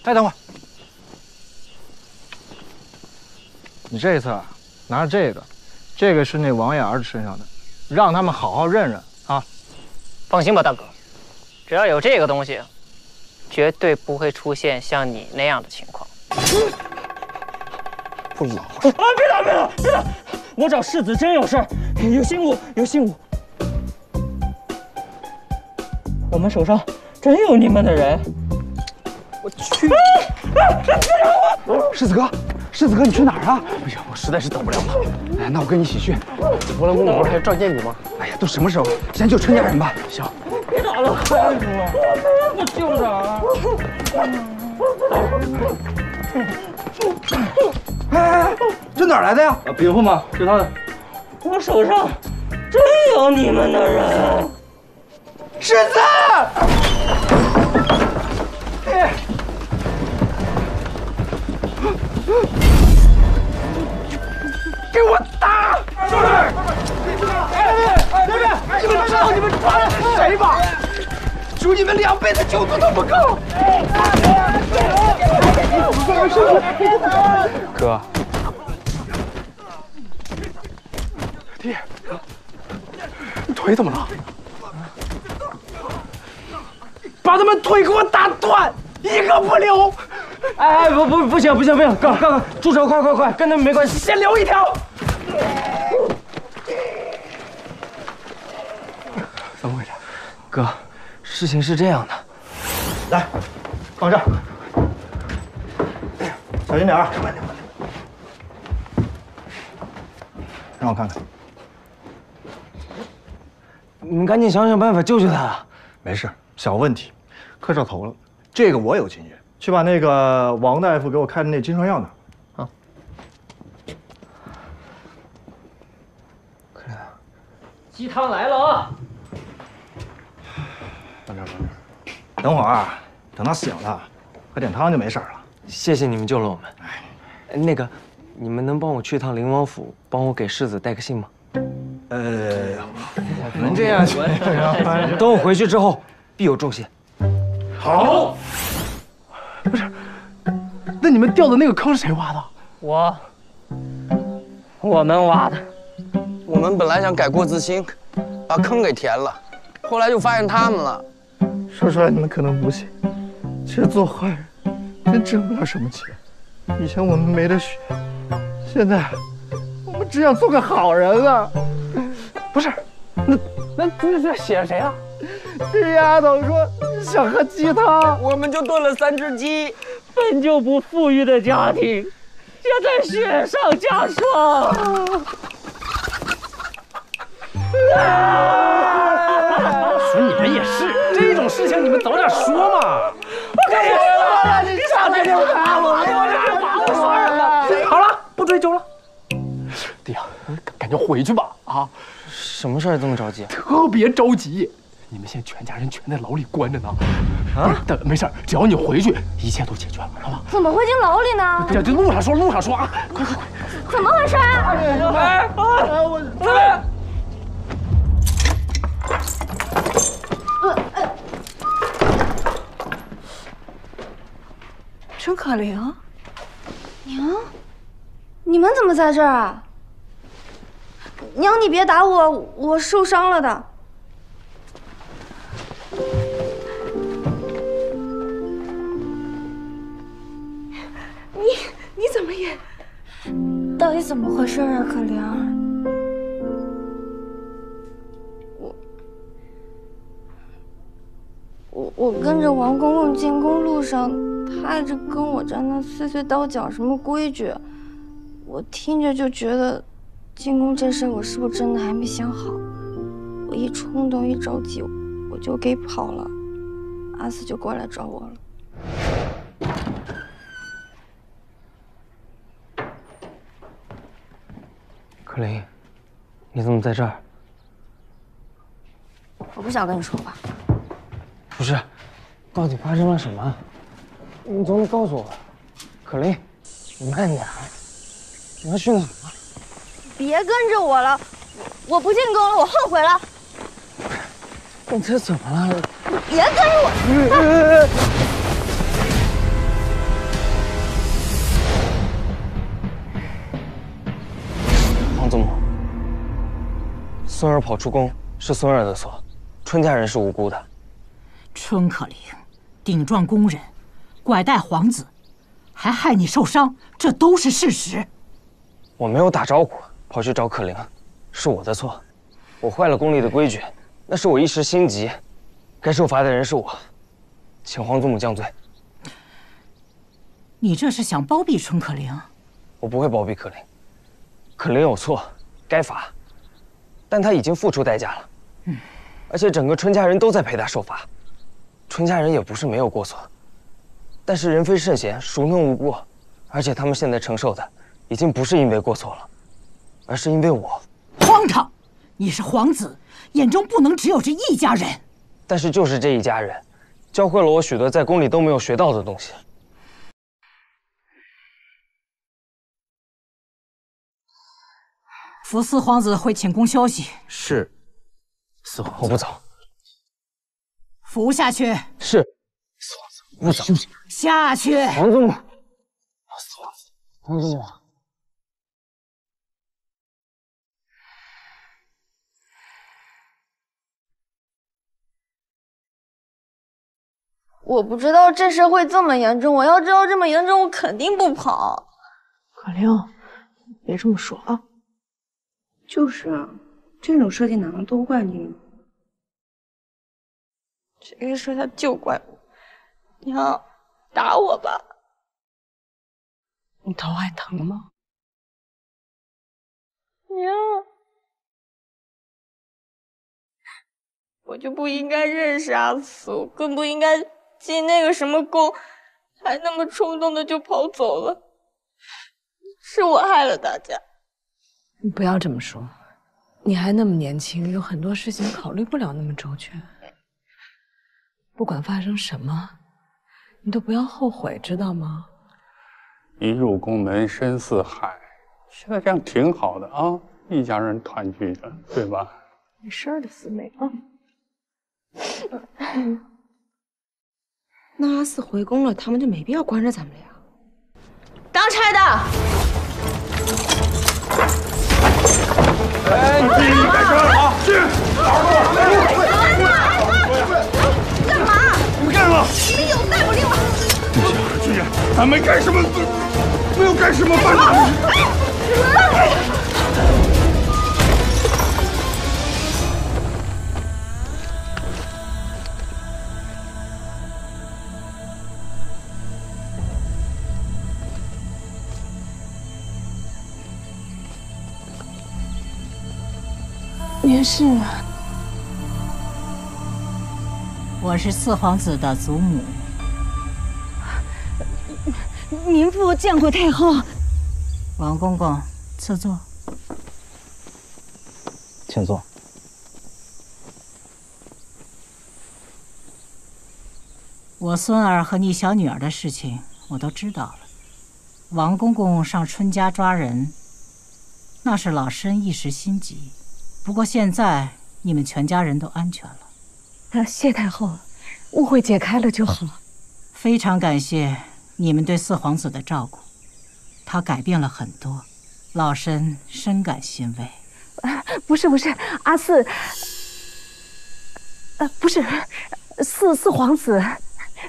再等会儿。你这次啊拿着这个，这个是那王爷儿子身上的，让他们好好认认啊。放心吧，大哥，只要有这个东西，绝对不会出现像你那样的情况。不老啊！别打，别打，别打！我找世子真有事儿，有信物，有信物。我们手上真有你们的人。我去！世子哥，世子哥，你去哪儿啊？哎呀，我实在是等不了了。哎，那我跟你一起去。博乐宫不是还要召见你吗？哎呀，都什么时候了？先救春家人吧。行。别打了！我救他。哎哎哎，这哪儿来的呀？啊，禀父嘛，是他的。我手上真有你们的人。世子！哎。给我打！兄弟！别别别！你们知道你们抓的是谁吗？祝你们两辈子酒足都不够！哥，弟，你腿怎么了？把他们腿给我打断，一个不留！哎哎，不不不行不行不行，哥哥哥，住手！快快快，跟他们没关系，先留一条。怎么回事？哥，事情是这样的。来，放这儿，小心点儿。让我看看。你们赶紧想想办法救救他。没事，小问题，磕着头了。这个我有经验。去把那个王大夫给我开的那金创药拿。啊。可怜。鸡汤来了啊！放这儿，放这儿。等会儿，等他醒了，喝点汤就没事了。谢谢你们救了我们。哎，那个，你们能帮我去一趟灵王府，帮我给世子带个信吗？呃，能这样行。等我回去之后，必有重谢。好。不是，那你们掉的那个坑是谁挖的？我，我们挖的。我们本来想改过自新，把坑给填了，后来就发现他们了。说出来你们可能不信，其实做坏人真挣不了什么钱。以前我们没得选，现在我们只想做个好人了。不是，那那那这写谁啊？这丫头说想喝鸡汤，我们就炖了三只鸡。本就不富裕的家庭，现在雪上加霜。<laughs> 说你们也是，这种事情你们早点说嘛。我跟你说了，你上去就打我，我打我说什么？好了，不追究了。弟呀，赶紧回去吧。啊，什么事儿这么着急？特别着急。你们现在全家人全在牢里关着呢，啊，等没事只要你回去，一切都解决了，好吧？怎么会进牢里呢？这这路上说，路上说啊，快快快！怎么回事啊？哎，我这边。陈可玲，娘，你们怎么在这儿啊？娘，你别打我，我受伤了的。你你怎么也？到底怎么回事啊，可玲？我我跟着王公公进宫路上，他一直跟我在那碎碎叨讲什么规矩，我听着就觉得进宫这事我是不是真的还没想好？我一冲动一着急，我就给跑了。阿四就过来找我了。克林，你怎么在这儿？我不想跟你说话。不是，到底发生了什么？你总得告诉我。可琳，你慢点，你要去哪？别跟着我了，我不进宫了，我后悔了。你这怎么了？你别跟着我！皇祖母，孙儿跑出宫是孙儿的错，春家人是无辜的。春可玲，顶撞宫人，拐带皇子，还害你受伤，这都是事实。我没有打招呼跑去找可玲，是我的错，我坏了宫里的规矩，那是我一时心急。该受罚的人是我，请皇祖母降罪。你这是想包庇春可玲？我不会包庇可玲。可玲有错，该罚，但她已经付出代价了。嗯，而且整个春家人都在陪她受罚。春家人也不是没有过错，但是人非圣贤，孰能无过？而且他们现在承受的，已经不是因为过错了，而是因为我。荒唐！你是皇子，眼中不能只有这一家人。但是就是这一家人，教会了我许多在宫里都没有学到的东西。扶四皇子回寝宫休息。是，四皇，我不走。服下去。是，四皇子，不走。下去。皇祖母，四皇子，皇祖母。我不知道这事会这么严重，我要知道这么严重，我肯定不跑。可玲，别这么说啊。就是啊，这种事情哪能都怪你呢？这个事他就怪我。娘，打我吧。你头还疼吗？娘，我就不应该认识阿四，我更不应该。进那个什么宫，还那么冲动的就跑走了，是我害了大家。你不要这么说，你还那么年轻，有很多事情考虑不了那么周全。不管发生什么，你都不要后悔，知道吗？一入宫门深似海，现在这样挺好的啊，一家人团聚着，对吧？没事的，四妹啊。<laughs> 那阿四回宫了，他们就没必要关着咱们俩。当差的，哎，你干什么啊？去，打住！你们干什么？你们有再不听话！不行，居然，咱没干什么，没有干什么犯法的事。您是？我是四皇子的祖母。民妇见过太后。王公公，赐座。请坐。我孙儿和你小女儿的事情我都知道了。王公公上春家抓人，那是老身一时心急。不过现在你们全家人都安全了，啊，谢太后，误会解开了就好。非常感谢你们对四皇子的照顾，他改变了很多，老身深感欣慰。啊，<laughs> 不是不是，阿四，呃，不是，四四皇子，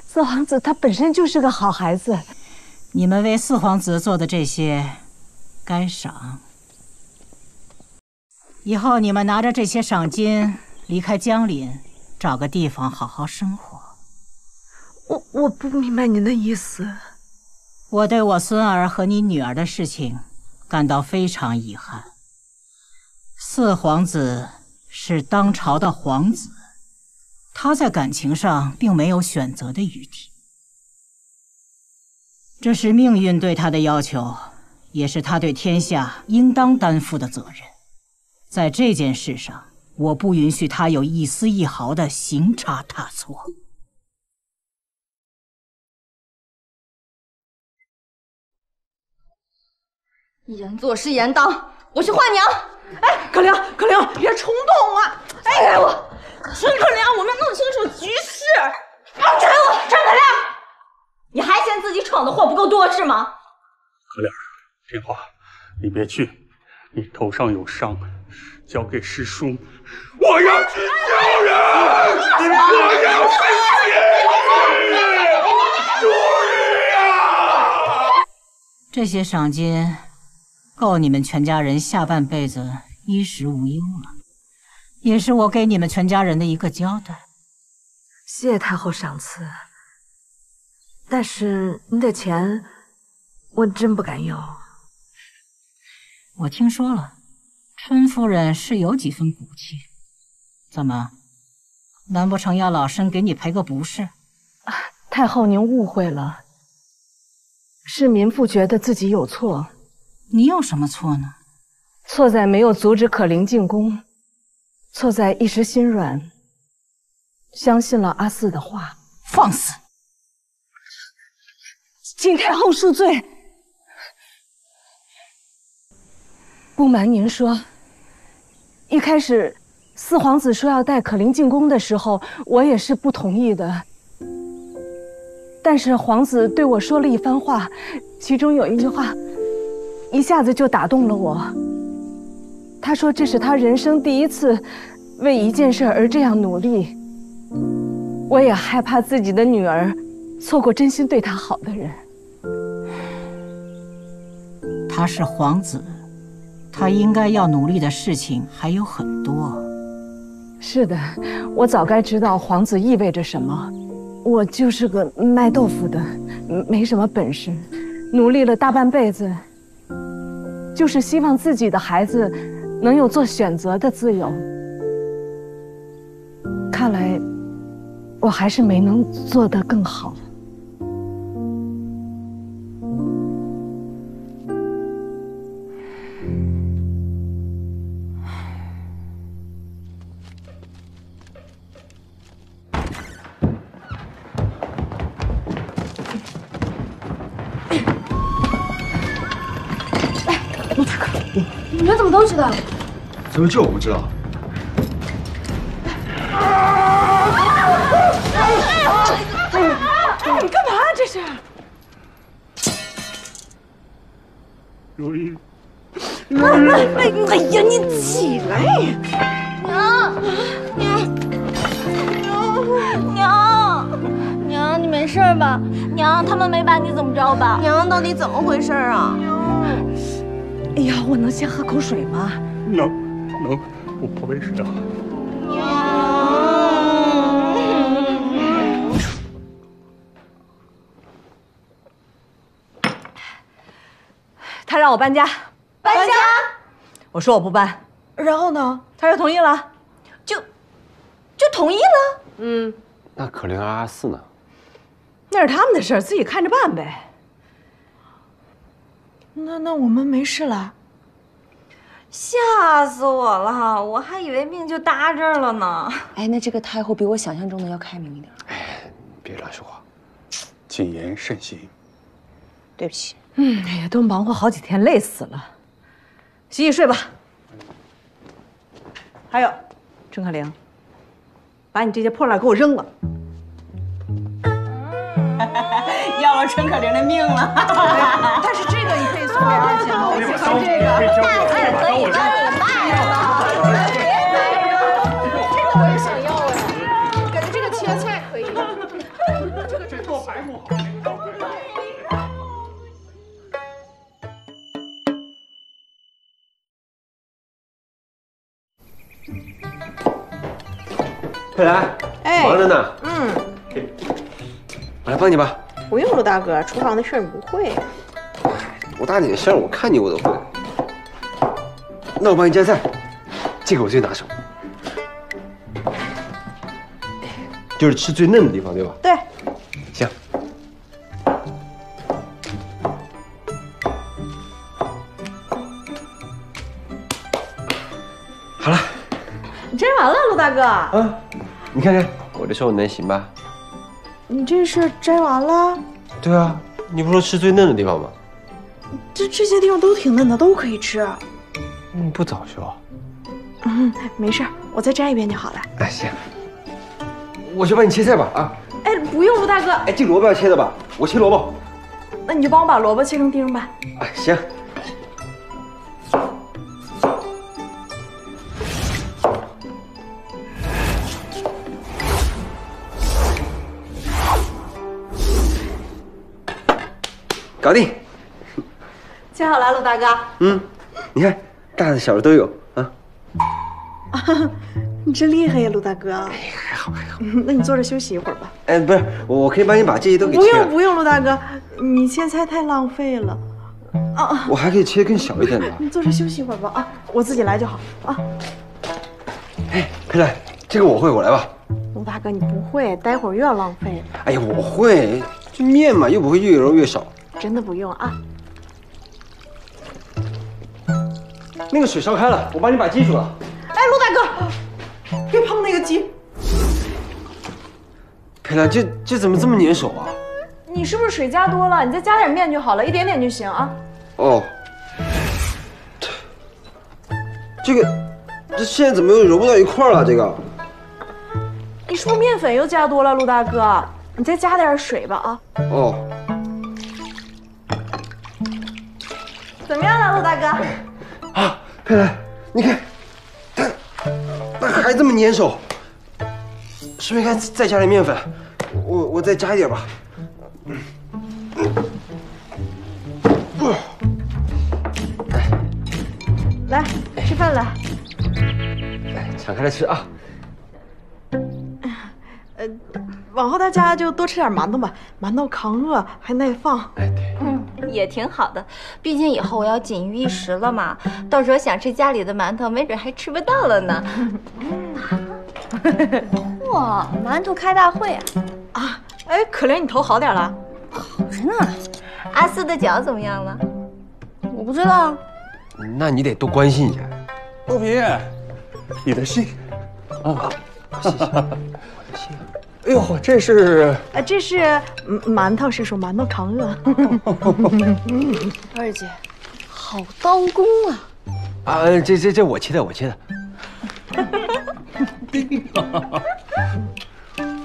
四皇子他本身就是个好孩子。你们为四皇子做的这些，该赏。以后你们拿着这些赏金离开江陵，找个地方好好生活。我我不明白您的意思。我对我孙儿和你女儿的事情感到非常遗憾。四皇子是当朝的皇子，他在感情上并没有选择的余地。这是命运对他的要求，也是他对天下应当担负的责任。在这件事上，我不允许他有一丝一毫的行差踏错。言做事言当，我去换娘。哎，可玲，可玲，别冲动啊！哎，我陈可玲，我们要弄清楚局势。放开我，陈可玲！你还嫌自己闯的祸不够多是吗？可玲，听话，你别去，你头上有伤。交给师叔，我要去救人！我要回去！注意啊！这些赏金够你们全家人下半辈子衣食无忧了，也是我给你们全家人的一个交代。谢太后赏赐，但是您的钱我真不敢要。我听说了，春夫人是有几分骨气。怎么？难不成要老身给你赔个不是？太后，您误会了。是民妇觉得自己有错。你有什么错呢？错在没有阻止可灵进宫，错在一时心软，相信了阿四的话。放肆！请太后恕罪。不瞒您说，一开始四皇子说要带可玲进宫的时候，我也是不同意的。但是皇子对我说了一番话，其中有一句话，一下子就打动了我。他说这是他人生第一次为一件事而这样努力。我也害怕自己的女儿错过真心对她好的人。他是皇子，他应该要努力的事情还有很多。是的，我早该知道皇子意味着什么。我就是个卖豆腐的，没什么本事，努力了大半辈子，就是希望自己的孩子能有做选择的自由。看来。我还是没能做得更好。道？怎么就我不知道？你干嘛？这是？如意，如意，哎呀，你起来！娘，娘，娘，娘，娘，你没事吧？娘，他们没把你怎么着吧？娘，到底怎么回事啊？哎呀，我能先喝口水吗？能，能，我不会事啊。他让我搬家，搬家。我说我不搬，然后呢？他就同意了，就就同意了。嗯，那可玲阿四呢？那是他们的事儿，自己看着办呗。那那我们没事了？吓死我了！我还以为命就搭这儿了呢。哎，那这个太后比我想象中的要开明一点。哎，别乱说话，谨言慎行。对不起。嗯，哎呀，都忙活好几天，累死了。洗洗睡吧。还有，郑可玲，把你这些破烂给我扔了。要了陈可玲的命了。但是这个你可以送给二姐吗？我喜欢这个。大姐可以让你卖了。这个我也想要哎，感觉这个切菜可以。这个这做白木好。佩兰，哎忙着呢。嗯，我来帮你吧。不用，陆大哥，厨房的事儿你不会。我大点事儿，我看你我都会。那我帮你夹菜，这个我最拿手，就是吃最嫩的地方，对吧？对。行。好了，你摘完了，陆大哥。啊，你看看我这手能行吧？你这是摘完了？对啊，你不说吃最嫩的地方吗？这这些地方都挺嫩的，都可以吃。你不早说。嗯，没事，我再摘一遍就好了。哎，行。我去帮你切菜吧，啊。哎，不用，吴大哥。哎，这萝卜要切的吧？我切萝卜。那你就帮我把萝卜切成丁吧。哎，行。搞定。切好了，陆大哥。嗯，你看，大的小的都有啊。啊 <laughs> 你真厉害呀，陆大哥。哎还好还好。<laughs> 那你坐着休息一会儿吧。哎，不是，我我可以帮你把这些都给不切不。用不用，陆大哥，你切菜太浪费了。啊，我还可以切更小一点的。<laughs> 你坐着休息一会儿吧啊，我自己来就好啊。哎佩兰，这个我会，我来吧。陆大哥，你不会，待会儿又要浪费了。哎呀，我会，这面嘛又不会越揉越少。真的不用啊。那个水烧开了，我帮你把鸡煮了。哎，陆大哥，别碰那个鸡。佩兰，这这怎么这么粘手啊？你是不是水加多了？你再加点面就好了，一点点就行啊。哦，这个这现在怎么又揉不到一块儿了？这个你是不是面粉又加多了，陆大哥？你再加点水吧啊。哦，怎么样了，陆大哥？啊佩兰，你看，它它还这么粘手，是不是应该再加点面粉？我我再加一点吧。来吃饭了。来敞开来吃啊！呃，往后大家就多吃点馒头吧，馒头抗饿还耐放。哎嗯，也挺好的，毕竟以后我要锦衣玉食了嘛，<laughs> 到时候想吃家里的馒头，没准还吃不到了呢。<laughs> 哇，馒头开大会啊！啊，哎，可怜你头好点了？好着呢。阿四的脚怎么样了？我不知道。那你得多关心一下。陆平，你的信啊，谢谢。<laughs> 哎呦，这是啊，这是嗯馒头，是说馒头扛饿。<laughs> 二姐，好刀工啊！啊，这这这我切的，我切的。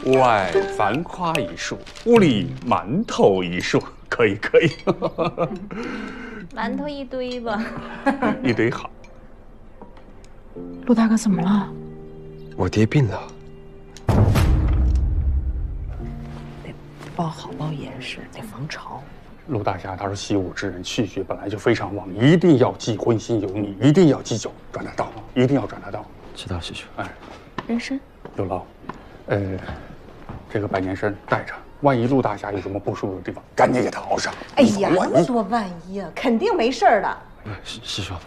<laughs> 外繁花一树，屋里馒头一束，可以可以，<laughs> 馒头一堆吧。一堆好。陆大哥怎么了？我爹病了。包好包严实，得防潮。陆大侠他是习武之人，气血本来就非常旺，一定要忌荤腥油腻，一定要忌酒，转他道，一定要转他道。知道师兄。哎，人参有劳。呃，这个百年参带着，万一陆大侠有什么不舒服的地方，赶紧给他熬上。哎呀，万一那么多万一啊，肯定没事儿的。师师兄，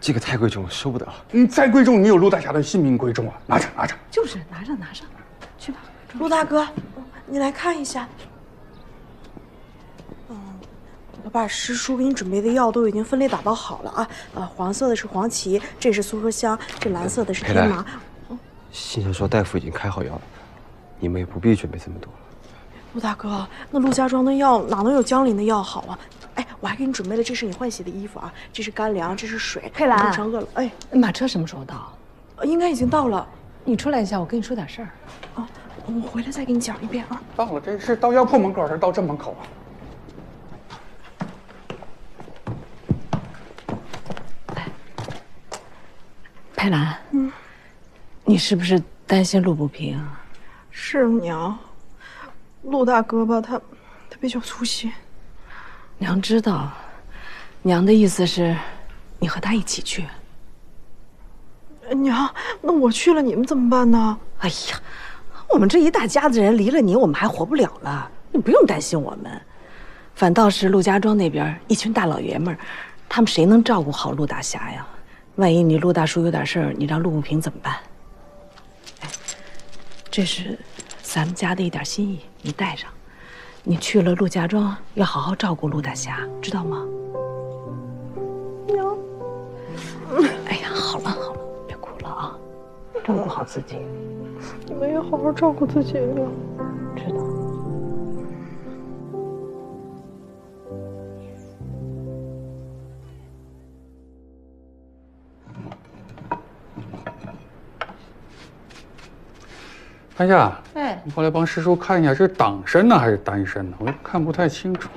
这个太贵重了，收不得了。嗯，再贵重，你有陆大侠的性命贵重啊！拿着，拿着。就是拿着拿着，去吧。陆大哥，你来看一下。嗯，我把师叔给你准备的药都已经分类打包好了啊。呃，黄色的是黄芪，这是苏合香，这蓝色的是佩兰天麻。信上说大夫已经开好药了，你们也不必准备这么多了。陆大哥，那陆家庄的药哪能有江林的药好啊？哎，我还给你准备了，这是你换洗的衣服啊，这是干粮，这是水。佩兰路上饿了，哎，马车什么时候到？呃应该已经到了。你出来一下，我跟你说点事儿。啊，我回来再给你讲一遍啊。到了，这是到药铺门口，还是到正门口啊？佩兰，嗯，你是不是担心路不平？是娘，陆大哥吧，他他比较粗心。娘知道，娘的意思是，你和他一起去。呃娘，那我去了，你们怎么办呢？哎呀，我们这一大家子人离了你，我们还活不了了。你不用担心我们，反倒是陆家庄那边一群大老爷们儿，他们谁能照顾好陆大侠呀？万一你陆大叔有点事儿，你让陆慕平怎么办？哎，这是咱们家的一点心意，你带上。你去了陆家庄，要好好照顾陆大侠，知道吗？娘，哎呀，好了好了，别哭了啊，照顾好自己。你们也好好照顾自己潘夏，哎你过来帮师叔看一下，这是党参呢还是丹参呢？我看不太清楚。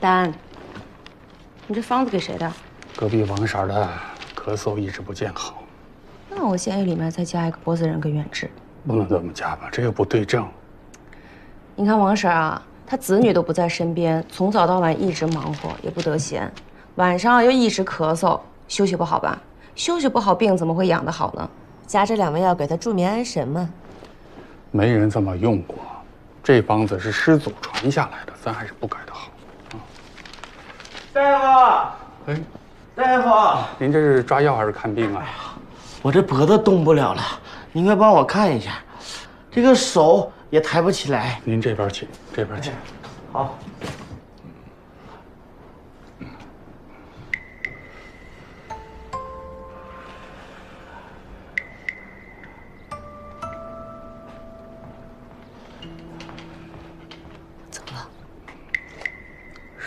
丹，你这方子给谁的？隔壁王婶的咳嗽一直不见好，那我建议里面再加一个脖子仁跟远志。不能这么加吧？这又不对症。你看王婶啊，她子女都不在身边，从早到晚一直忙活，也不得闲，晚上又一直咳嗽，休息不好吧？休息不好，病怎么会养得好呢？加这两味药给他助眠安神嘛。没人这么用过，这方子是师祖传下来的，咱还是不改的好啊。大夫，哎，大夫，您这是抓药还是看病啊？我这脖子动不了了，您快帮我看一下，这个手也抬不起来。您这边请，这边请。好。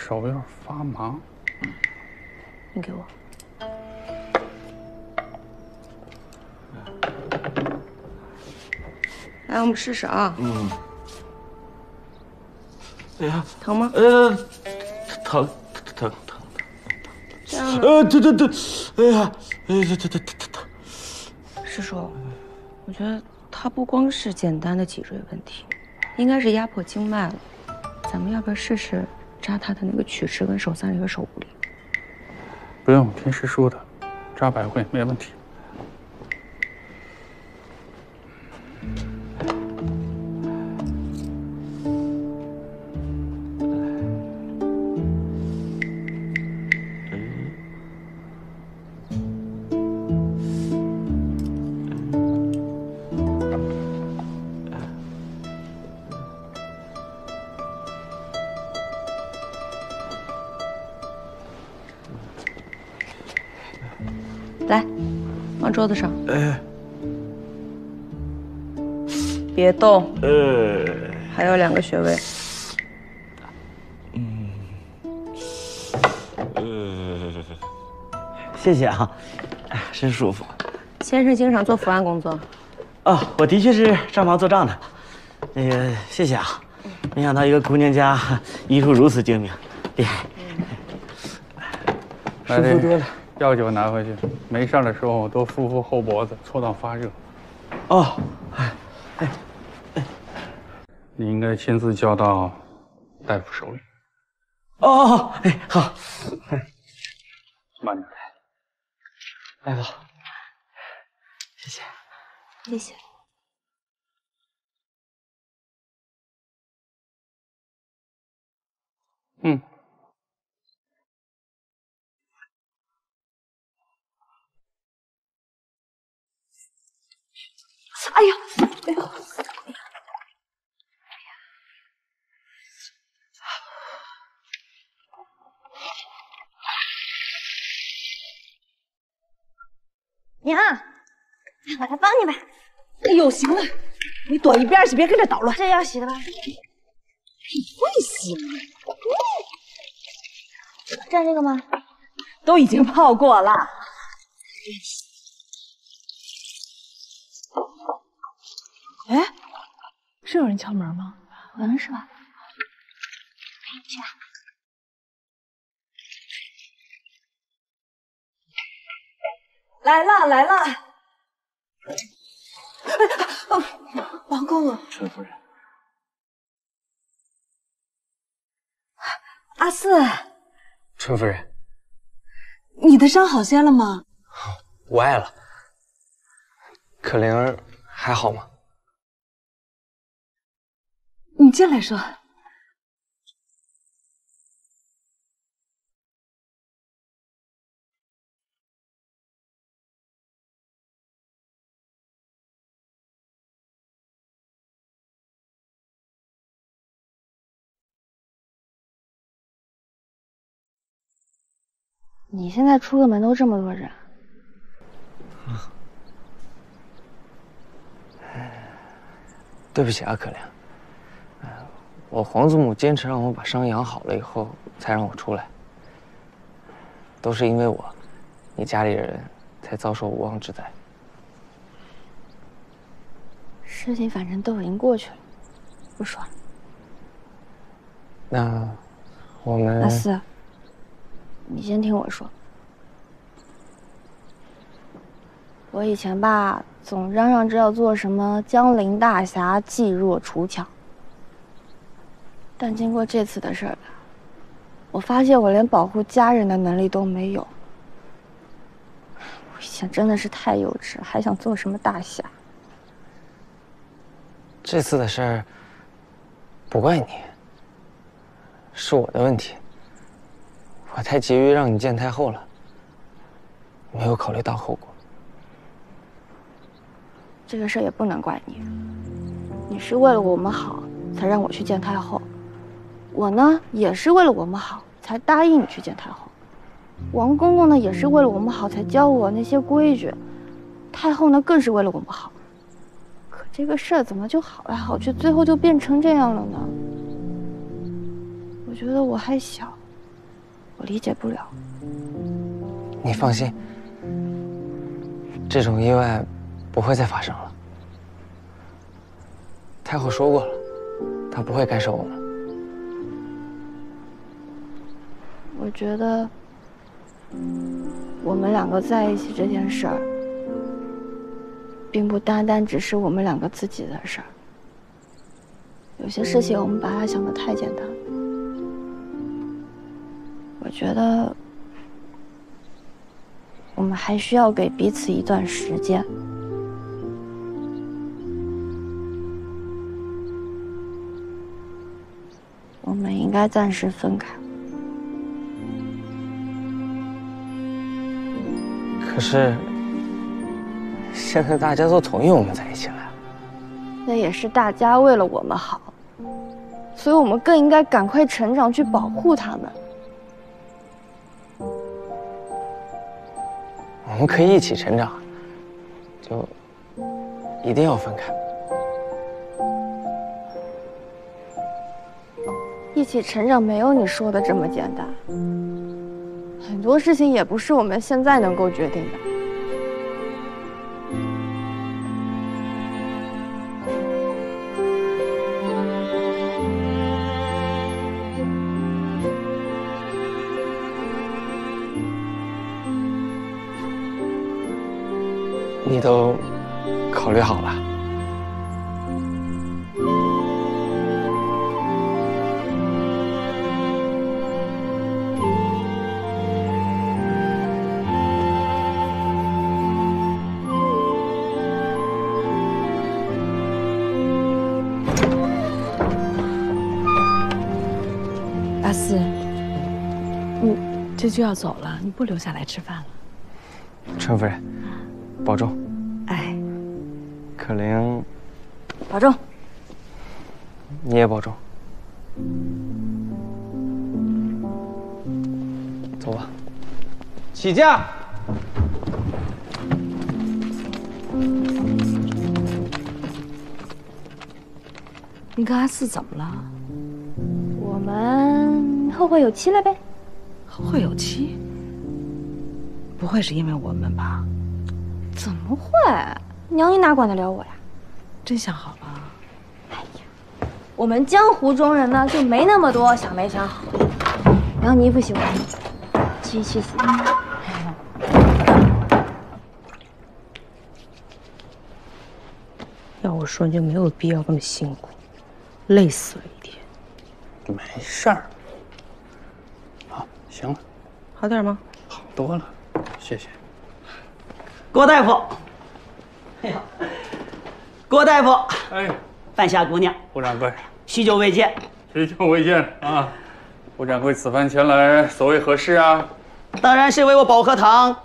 手有点发麻。你给我。来，我们试试啊。嗯。哎呀，疼吗？呃，疼疼疼疼。这样呢？呃，疼，疼，疼，哎呀，哎呀，疼疼疼疼疼。师叔，我觉得他不光是简单的脊椎问题，应该是压迫经脉了。咱们要不要试试扎他的那个曲池跟手三里和手五里？不用，听师叔的，扎百会没问题。桌子上，哎，别动。呃，还有两个穴位。呃，谢谢啊，哎，真舒服。先生经常做伏案工作，哦，我的确是上房做账的。那个，谢谢啊，没想到一个姑娘家医术如此精明，厉害。来舒服多了。药酒拿回去，没事的时候多敷敷后脖子，搓到发热。哦，你应该亲自交到大夫手里。哦，哎，好，慢点来。大夫，谢谢。谢谢。嗯。哎呀，哎呀，娘，我来帮你吧。哎呦，行了，你躲一边去，别跟这捣乱。这要洗的吧？你会洗吗？蘸这个吗？都已经泡过了。哎，是有人敲门吗？可能是吧。去吧。来了来了。王公公，春夫人，阿四，春夫人，你的伤好些了吗？我爱了。可灵儿还好吗？你进来说。你现在出个门都这么多人，对不起啊，可良。我皇祖母坚持让我把伤养好了以后，才让我出来。都是因为我，你家里人才遭受无妄之灾。事情反正都已经过去了，不说了。那我们阿四，你先听我说。我以前吧，总嚷嚷着要做什么江陵大侠，济弱除强。但经过这次的事儿吧，我发现我连保护家人的能力都没有。我以前真的是太幼稚了，还想做什么大侠？这次的事儿，不怪你，是我的问题。我太急于让你见太后了，没有考虑到后果。这个事儿也不能怪你，你是为了我们好才让我去见太后，我呢也是为了我们好才答应你去见太后。王公公呢也是为了我们好才教我那些规矩，太后呢更是为了我们好。可这个事儿怎么就好来好去，最后就变成这样了呢？我觉得我还小，我理解不了。你放心，这种意外不会再发生了。太后说过了，她不会干涉我们。我觉得我们两个在一起这件事儿，并不单单只是我们两个自己的事儿。有些事情我们把它想得太简单了。我觉得我们还需要给彼此一段时间。我们应该暂时分开。可是，现在大家都同意我们在一起了。那也是大家为了我们好，所以我们更应该赶快成长，去保护他们。我们可以一起成长，就一定要分开。一起成长没有你说的这么简单，很多事情也不是我们现在能够决定的。你都考虑好了？这就要走了，你不留下来吃饭了？陈夫人，保重。哎，可玲，保重。你也保重。走吧。起驾。你跟阿四怎么了？我们后会有期了呗。后会有期？不会是因为我们吧？怎么会？娘，你哪管得了我呀？真想好了。哎呀我们江湖中人呢，就没那么多想没想好。娘，你衣服洗完了，继续洗。要我说，你就没有必要这么辛苦，累死了一天。没事儿。好，行了，好点吗？好多了，谢谢。郭大夫，哎呀，郭大夫，哎，半夏姑娘，胡掌柜，许久未见，许久未见啊！胡掌柜此番前来，所谓何事啊？当然是为我保和堂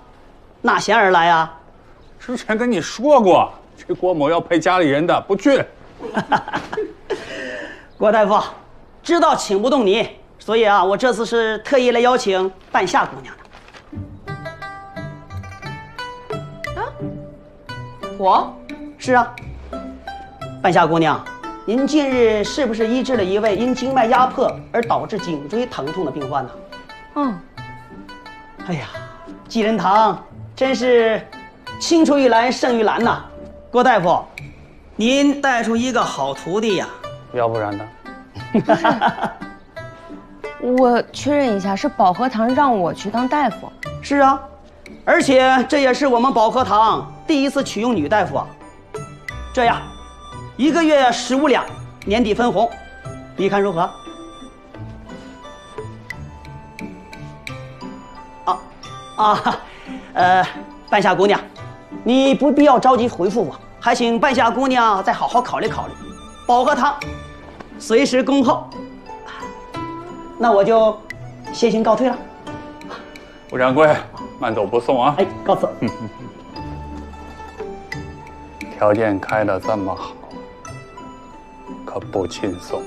纳贤而来啊！之前跟你说过，这郭某要陪家里人的，不去。<laughs> 郭大夫，知道请不动你，所以啊，我这次是特意来邀请半夏姑娘的。啊我是啊，半夏姑娘，您近日是不是医治了一位因经脉压迫而导致颈椎疼痛的病患呢？嗯。哎呀，济仁堂真是青出于蓝胜于蓝呐！郭大夫，您带出一个好徒弟呀！要不然呢？<laughs> 我确认一下，是保和堂让我去当大夫。是啊，而且这也是我们保和堂第一次启用女大夫啊。这样，一个月十五两，年底分红，你看如何？啊啊，<laughs> 呃，半夏姑娘，你不必要着急回复我，还请半夏姑娘再好好考虑考虑。保和堂随时恭候。那我就先行告退了。吴掌柜，慢走不送啊！哎，告辞。条件开的这么好，可不轻松。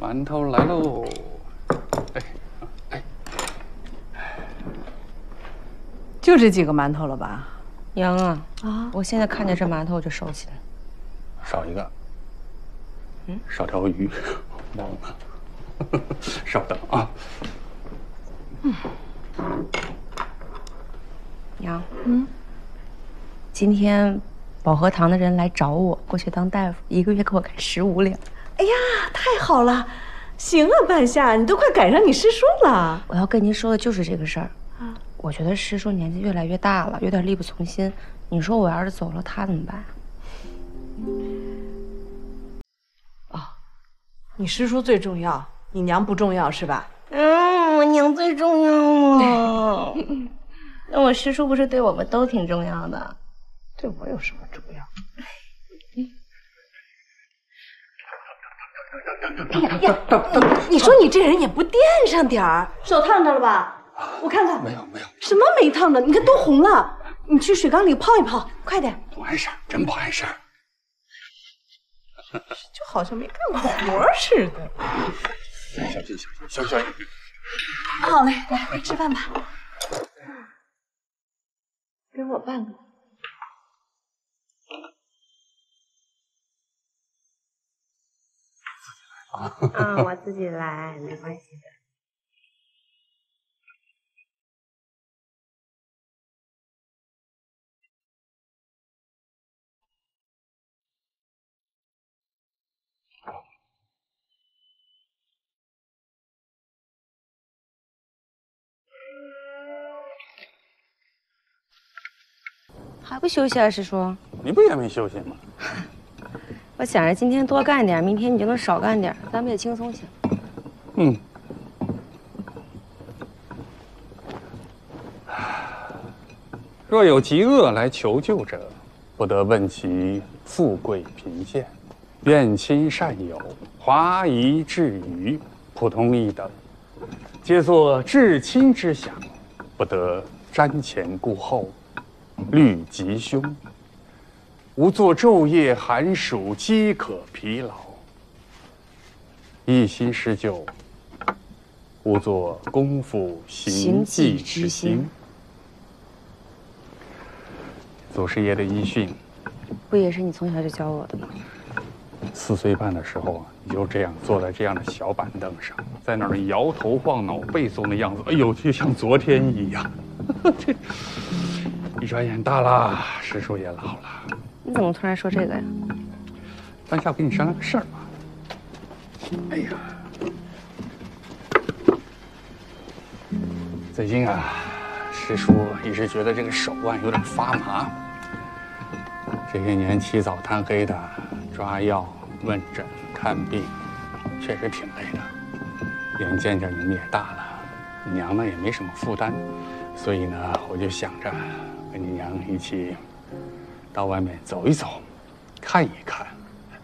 馒头来喽！就这几个馒头了吧？娘啊啊！我现在看见这馒头我就收起来。少一个，嗯，少条鱼，忘了，<laughs> 稍等啊。嗯，娘，嗯，今天保和堂的人来找我，过去当大夫，一个月给我开十五两。哎呀，太好了！行啊，半夏，你都快赶上你师叔了。我要跟您说的就是这个事儿。我觉得师叔年纪越来越大了，有点力不从心。你说我要是走了，他怎么办？啊，你师叔最重要，你娘不重要是吧？嗯，我娘最重要了。<laughs> 那我师叔不是对我们都挺重要的？对我有什么重要？哎呀呀！你你说你这人也不垫上点儿，手烫着了吧？我看看，没有没有，什么没烫的？你看都红了，你去水缸里泡一泡，快点。不碍事儿，真不碍事儿。<laughs> 就好像没干过活似的。小心小心小心小心！好嘞，来快吃饭吧。给我半个。啊，我自己来，没关系的。还不休息啊，师叔？你不也没休息吗？<laughs> 我想着今天多干点，明天你就能少干点，咱们也轻松些。嗯。<sighs> 若有疾厄来求救者，不得问其富贵贫贱，怨亲善友，华夷至愚，普通一等，皆作至亲之想，不得瞻前顾后。虑吉凶，无作昼夜寒暑，饥渴疲劳；一心施救，无作功夫行迹之心。祖师爷的遗训，不也是你从小就教我的吗？四岁半的时候啊，你就这样坐在这样的小板凳上，在那儿摇头晃脑背诵的样子，哎呦，就像昨天一样。这。<laughs> 一转眼大了，师叔也老了。你怎么突然说这个呀？当下我跟你商量个事儿嘛。哎呀，最近啊，师叔一直觉得这个手腕有点发麻。这些年起早贪黑的抓药、问诊、看病，确实挺累的。眼见着你们也大了，娘呢也没什么负担，所以呢，我就想着。跟你娘一起到外面走一走，看一看，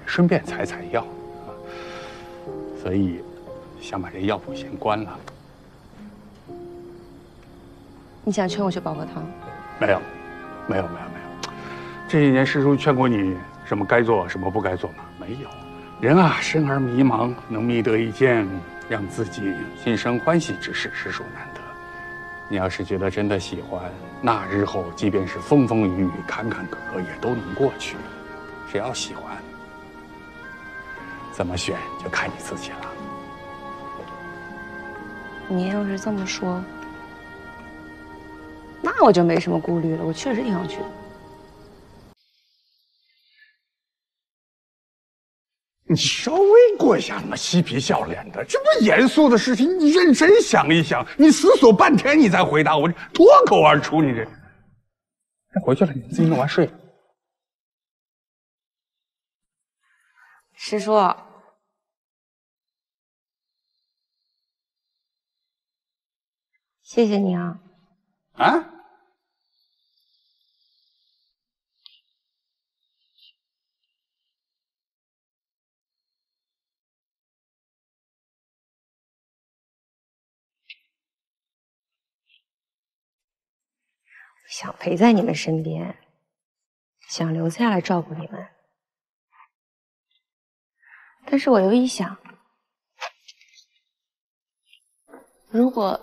顺便采采药，所以想把这药铺先关了。你想劝我去保和堂？没有，没有，没有，没有。这些年师叔劝过你什么该做，什么不该做吗？没有。人啊，生而迷茫，能觅得一件让自己心生欢喜之事，实属难得。你要是觉得真的喜欢，那日后即便是风风雨雨、坎坎坷坷，也都能过去。只要喜欢，怎么选就看你自己了。您要是这么说，那我就没什么顾虑了。我确实挺想去的。你稍微过一下，他妈嬉皮笑脸的，这么严肃的事情，你认真想一想。你思索半天，你再回答我，脱口而出，你这。先，回去了，你自己弄完睡。师叔，谢谢你啊。啊？想陪在你们身边，想留下来照顾你们，但是我又一想，如果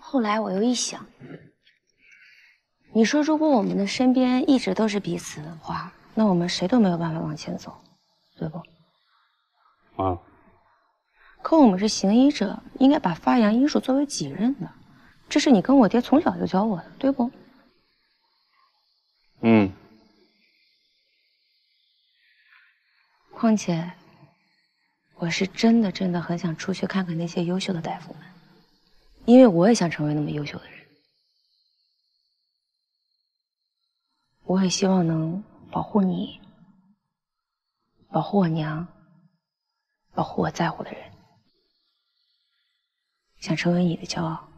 后来我又一想，你说如果我们的身边一直都是彼此的话，那我们谁都没有办法往前走，对不？啊，可我们是行医者，应该把发扬医术作为己任的，这是你跟我爹从小就教我的，对不？嗯，况且，我是真的真的很想出去看看那些优秀的大夫们，因为我也想成为那么优秀的人。我也希望能保护你，保护我娘，保护我在乎的人，想成为你的骄傲，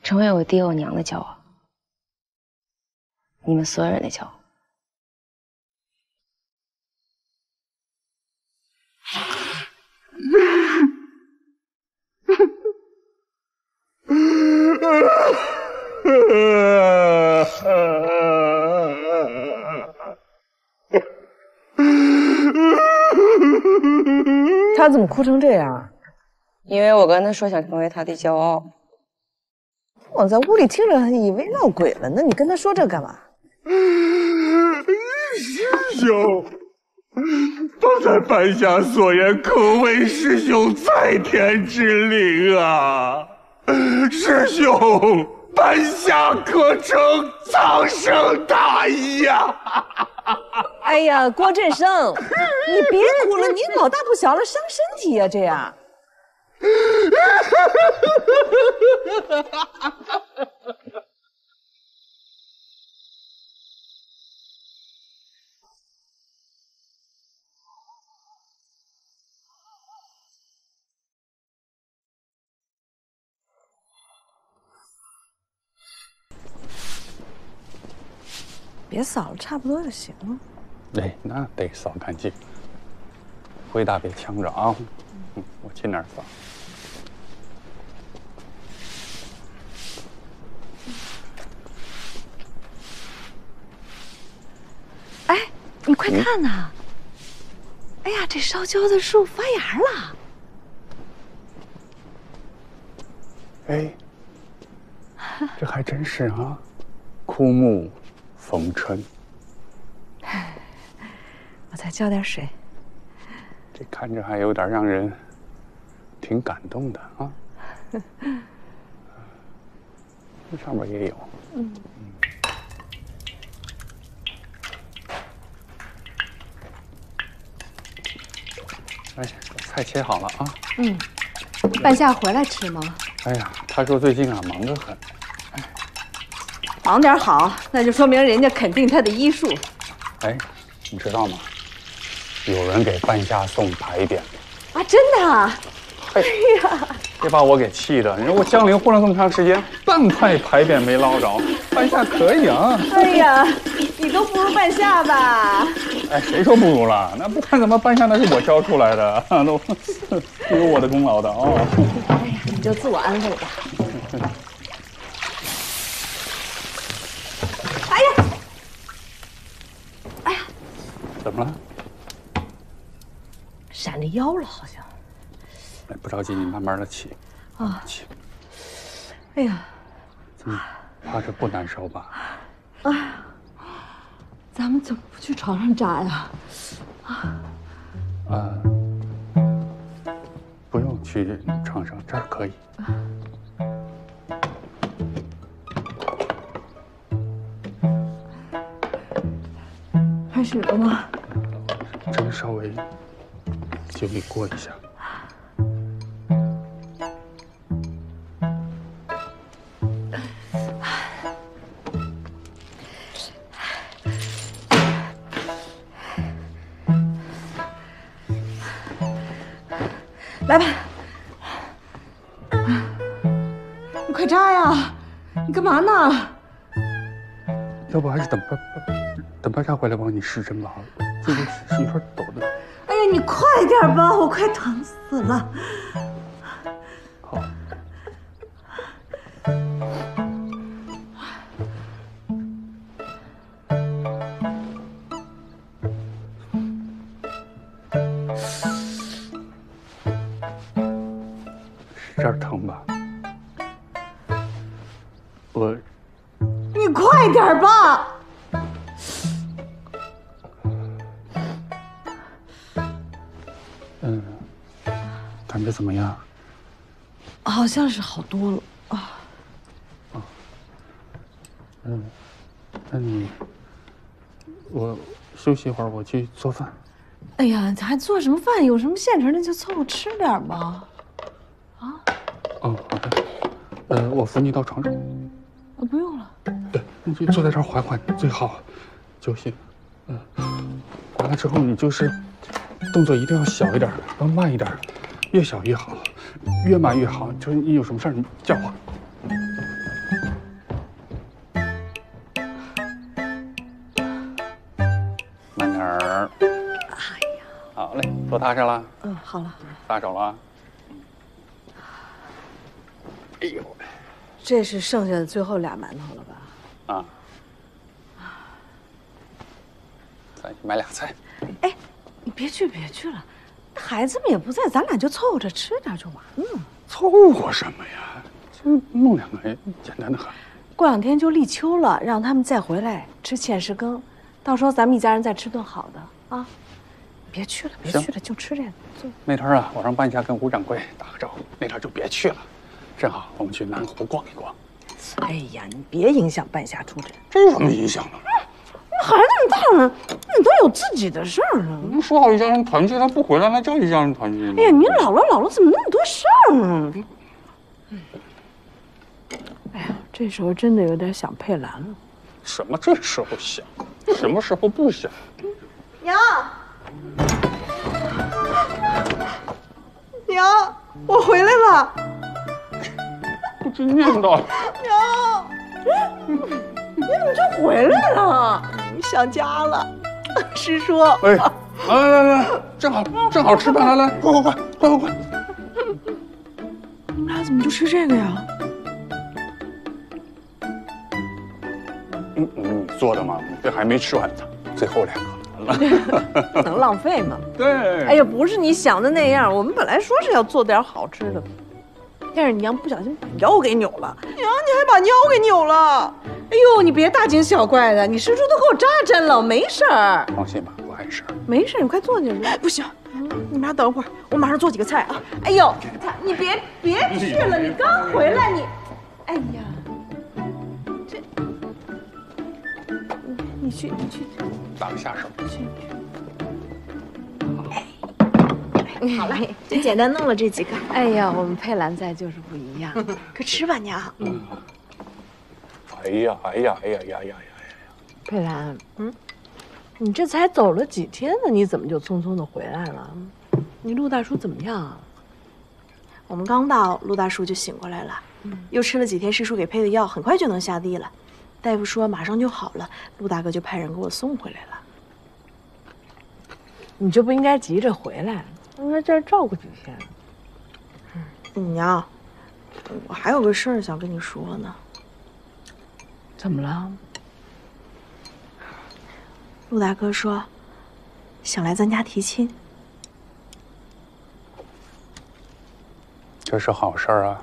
成为我爹我娘的骄傲，你们所有人的骄傲。他怎么哭成这样？因为我跟他说想成为他的骄傲。我在屋里听着，以为闹鬼了呢。你跟他说这干嘛？师兄，方才半夏所言可谓师兄在天之灵啊！师兄，半夏可成苍生大义呀！哎呀，郭振生，你别哭了，你老大不小了，伤身体呀、这样。<laughs> 别扫了，差不多就行了。哎，那得扫干净。回大别呛着啊！嗯，我尽量扫。哎，你快看呐！哎呀，这烧焦的树发芽了。哎，这还真是啊，枯木逢春。<laughs> 我再浇点水。这看着还有点让人挺感动的啊。这上面也有。嗯。哎，菜切好了啊。嗯。半夏回来吃吗？哎呀，他说最近啊忙得很。忙点好，那就说明人家肯定他的医术。哎，你知道吗？有人给半夏送牌匾，啊，真的啊！哎呀，这把我给气的。你说我江陵混了这么长时间，半块牌匾没捞着，半夏可以啊。哎呀，你都不如半夏吧？哎，谁说不如了？那不管怎么，半夏那是我教出来的，都都有我的功劳的哦。哎呀，你就自我安慰吧。哎呀，哎呀，怎么了？闪着腰了，好像。哎，不着急，你慢慢的起。啊。起。哎呀。怎么？趴着不难受吧？哎呀，咱们怎么不去床上扎呀？啊。啊。不用去床上，这儿可以。开始了吗？这个稍微酒里过一下。来吧，你快扎呀！你干嘛呢？要不还是等白等白茶回来帮你试针吧，这个是有点抖的。你快点吧，我快疼死了。像是好多了啊。嗯，那你我休息一会儿，我去做饭。哎呀，还做什么饭？有什么现成的就凑合吃点吧。啊哦，好的。呃，我扶你到床上。啊，不用了。对，你就坐在这儿缓缓，最好就行。嗯，完了之后你就是动作一定要小一点，要慢一点，越小越好，越慢越好。就是你有什么事儿你叫我。慢点儿。哎呀，好嘞，坐踏实了，嗯，好了，撒手了啊。哎呦，这是剩下的最后俩馒头了吧？啊，再去买俩菜。哎你别去，别去了，孩子们也不在，咱俩就凑合着吃点就完了。凑合什么呀？就弄两个简单的很。过两天就立秋了，让他们再回来吃芡实羹，到时候咱们一家人再吃顿好的啊！别去了，别去了，就吃这个。就那天啊，我让半夏跟吴掌柜打个招呼，那天就别去了。正好我们去南湖逛一逛。哎呀，你别影响半夏出诊。这有什么影响呢？孩子那么大了，你都有自己的事儿了。你说好一家人团聚，他不回来，那叫一家人团聚吗？哎呀，你老了老了，怎么那么多事儿呢？哎呀，这时候真的有点想佩兰了。什么这时候想，什么时候不想？娘，娘，我回来了。不知念叨。娘，<laughs> 你怎么就回来了？想家了。<laughs> 师叔，哎，来来来来，正好正好吃饭，来来，快快快快快快！你们俩怎么就吃这个呀？嗯嗯，你做的嘛，这还没吃完呢，最后两个。<laughs> 能浪费吗？对。哎呀，不是你想的那样，我们本来说是要做点好吃的，但是你娘不小心把腰给扭了。娘，你还把腰给扭了。哎呦，你别大惊小怪的，你师叔都给我扎针了，没事儿。放心吧，不碍事儿。没事，你快坐进去。不行，你们俩等会儿，我马上做几个菜啊。哎呦，他你别别去了，你刚回来你，哎呀，这，你你去你去。打个下手。<laughs> 好了，<laughs> 就简单弄了这几个。哎呀，我们佩兰在就是不一样。<laughs> 快吃吧，娘。嗯。哎呀，哎呀，哎呀呀呀呀呀！佩兰，嗯，你这才走了几天呢，你怎么就匆匆的回来了？你陆大叔怎么样啊？我们刚到，陆大叔就醒过来了，又吃了几天师叔给配的药，很快就能下地了。大夫说马上就好了，陆大哥就派人给我送回来了。你就不应该急着回来，应该在这照顾几天。嗯，娘，我还有个事儿想跟你说呢。怎么了？陆大哥说，想来咱家提亲。这是好事儿啊！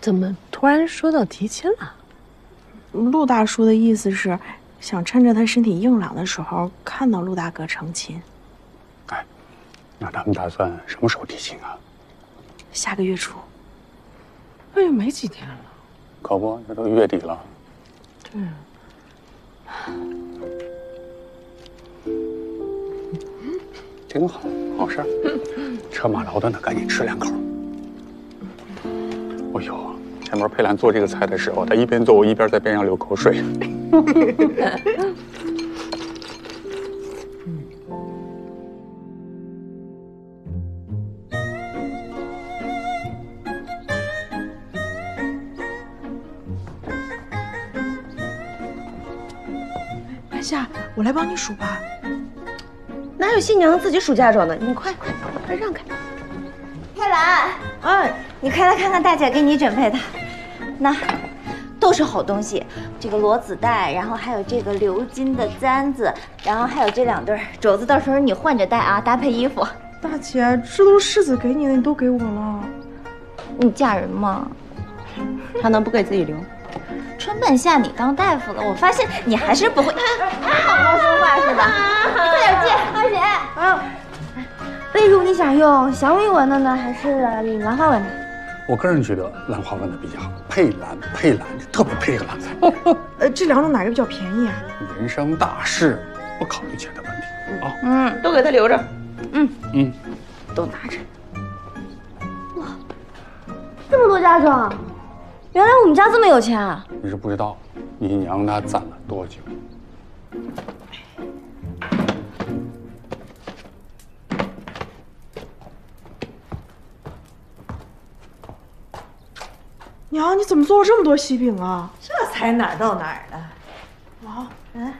怎么突然说到提亲了？陆大叔的意思是，想趁着他身体硬朗的时候，看到陆大哥成亲。哎那他们打算什么时候提亲啊？下个月初。哎呀，没几天了。可不，这都月底了。对。挺好，好事儿。<laughs> 车马劳顿的，赶紧吃两口。哎呦，前面佩兰做这个菜的时候，她一边做，我一边在边上流口水。<laughs> 白夏，我来帮你数吧。哪有新娘自己数嫁妆的？你快快快让开！佩兰，哎，你快来看看大姐给你准备的，那。都是好东西。这个罗子带，然后还有这个鎏金的簪子，然后还有这两对镯子，到时候你换着戴啊，搭配衣服。大姐，这都是世子给你的，你都给我了。你嫁人嘛，他能不给自己留？春本夏你当大夫了，我发现你还是不会好好说话是吧？你快点进，二姐。啊，例如你想用祥云纹的呢，还是兰花纹的？我个人觉得兰花纹的比较好，配蓝配蓝特别配这个蓝色。<laughs> 呃，这两种哪个比较便宜啊？人生大事不考虑钱的问题啊。嗯，都给他留着。嗯嗯，都拿着。哇，这么多嫁妆，原来我们家这么有钱啊！你是不知道，你娘她攒了多久。娘，你怎么做了这么多喜饼啊？这才哪儿到哪儿呢？好，嗯，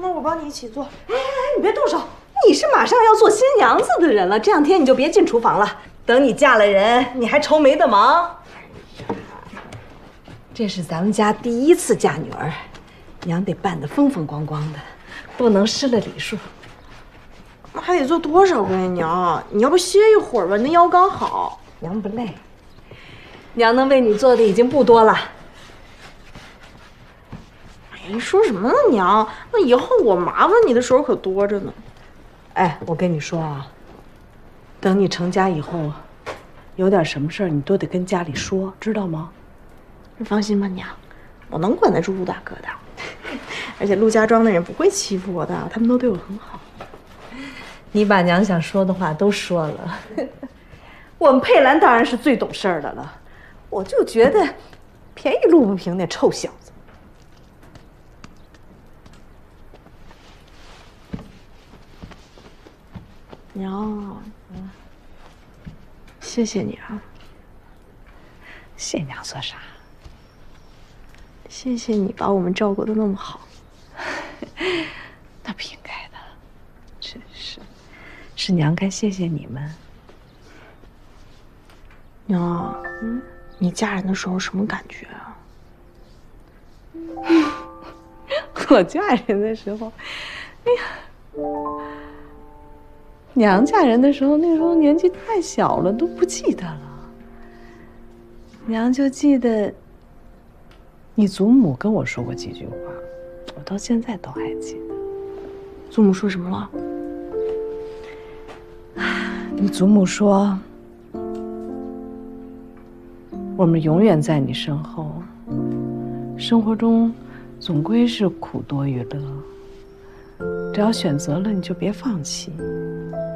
那我帮你一起做。哎哎，你别动手，你是马上要做新娘子的人了，这两天你就别进厨房了。等你嫁了人，你还愁没得忙？这是咱们家第一次嫁女儿，娘得办得风风光光的，不能失了礼数。那还得做多少个呀，娘？你要不歇一会儿吧？那腰刚好。娘不累，娘能为你做的已经不多了。哎，说什么呢，娘？那以后我麻烦你的时候可多着呢。哎，我跟你说啊，等你成家以后，有点什么事儿你都得跟家里说，知道吗？你放心吧，娘，我能管得住陆大哥的。<laughs> 而且陆家庄的人不会欺负我的，他们都对我很好。你把娘想说的话都说了。<laughs> 我们佩兰当然是最懂事儿的了，我就觉得便宜陆不平那臭小子。娘，谢谢你啊！谢娘做啥？谢谢你把我们照顾的那么好。<laughs> 那不应该的，真是，是娘该谢谢你们。娘，嗯，你嫁人的时候什么感觉啊？<laughs> 我嫁人的时候，哎呀，娘嫁人的时候，那时候年纪太小了，都不记得了。娘就记得你祖母跟我说过几句话，我到现在都还记得。祖母说什么了？你祖母说。我们永远在你身后，生活中总归是苦多于乐。只要选择了，你就别放弃，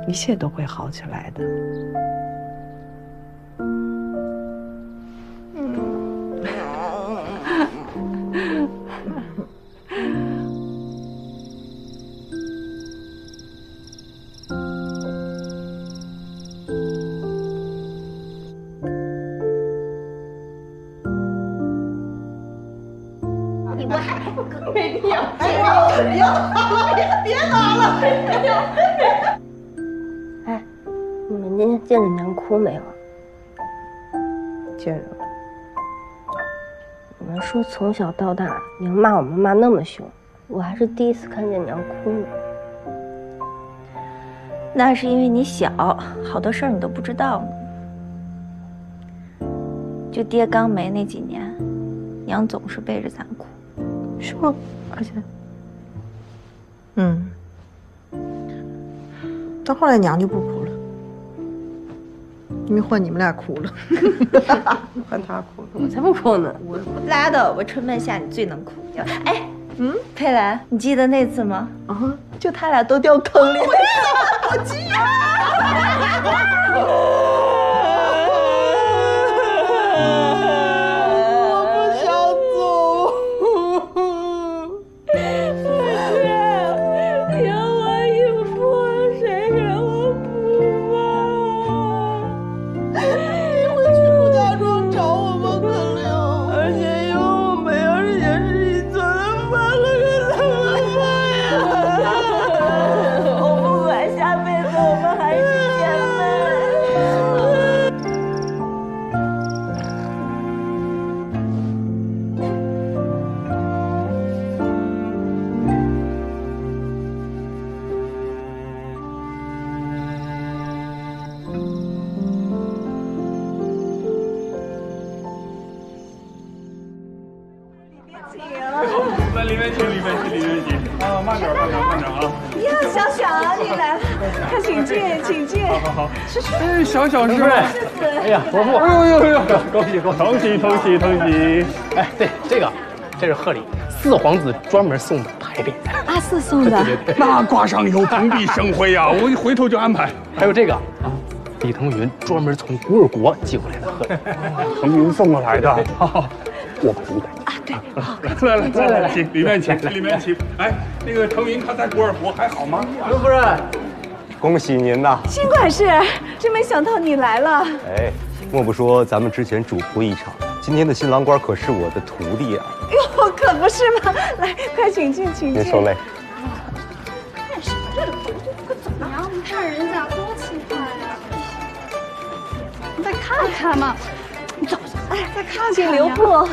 一切都会好起来的。没必要，没必要，别拿了，别别拿了，没有。哎，你们今天见着娘哭没有？见着了。你们说从小到大，娘骂我们骂那么凶，我还是第一次看见娘哭呢。那是因为你小，好多事儿你都不知道呢。就爹刚没那几年，娘总是背着咱哭。是吗？而且，嗯，到后来娘就不哭了，因为换你们俩哭了，<laughs> 换他哭了，我才不哭呢！我拉倒吧，春半夏你最能哭。哎，嗯，佩兰，你记得那次吗？啊，就他俩都掉坑里。我记得，我记得。<laughs> 快请进，请进。好好好。是是。哎，小小师妹是哎呀，伯父，哎呦呦呦，恭喜恭喜恭喜恭喜恭喜！哎，对，这个这是贺礼，四皇子专门送的牌匾。<laughs> 阿四送的，那挂上以后蓬荜生辉呀！我一回头就安排。还有这个啊，李腾云专门从古尔国寄过来的贺礼，<laughs> 腾云送过来的。好好，我把您带啊，对，好，<laughs> 来来来来来，请里面请，里面请。哎，那个腾云他在古尔国还好吗？刘夫人，恭喜您呐！新管事，真没想到你来了。哎，莫不说咱们之前主仆一场，今天的新郎官可是我的徒弟啊！哟，可不是嘛！来，快请进，请进。您受累。干什么这个怎么样？你看人家多气派呀！你再看看嘛，你走，哎，再看看。请留步。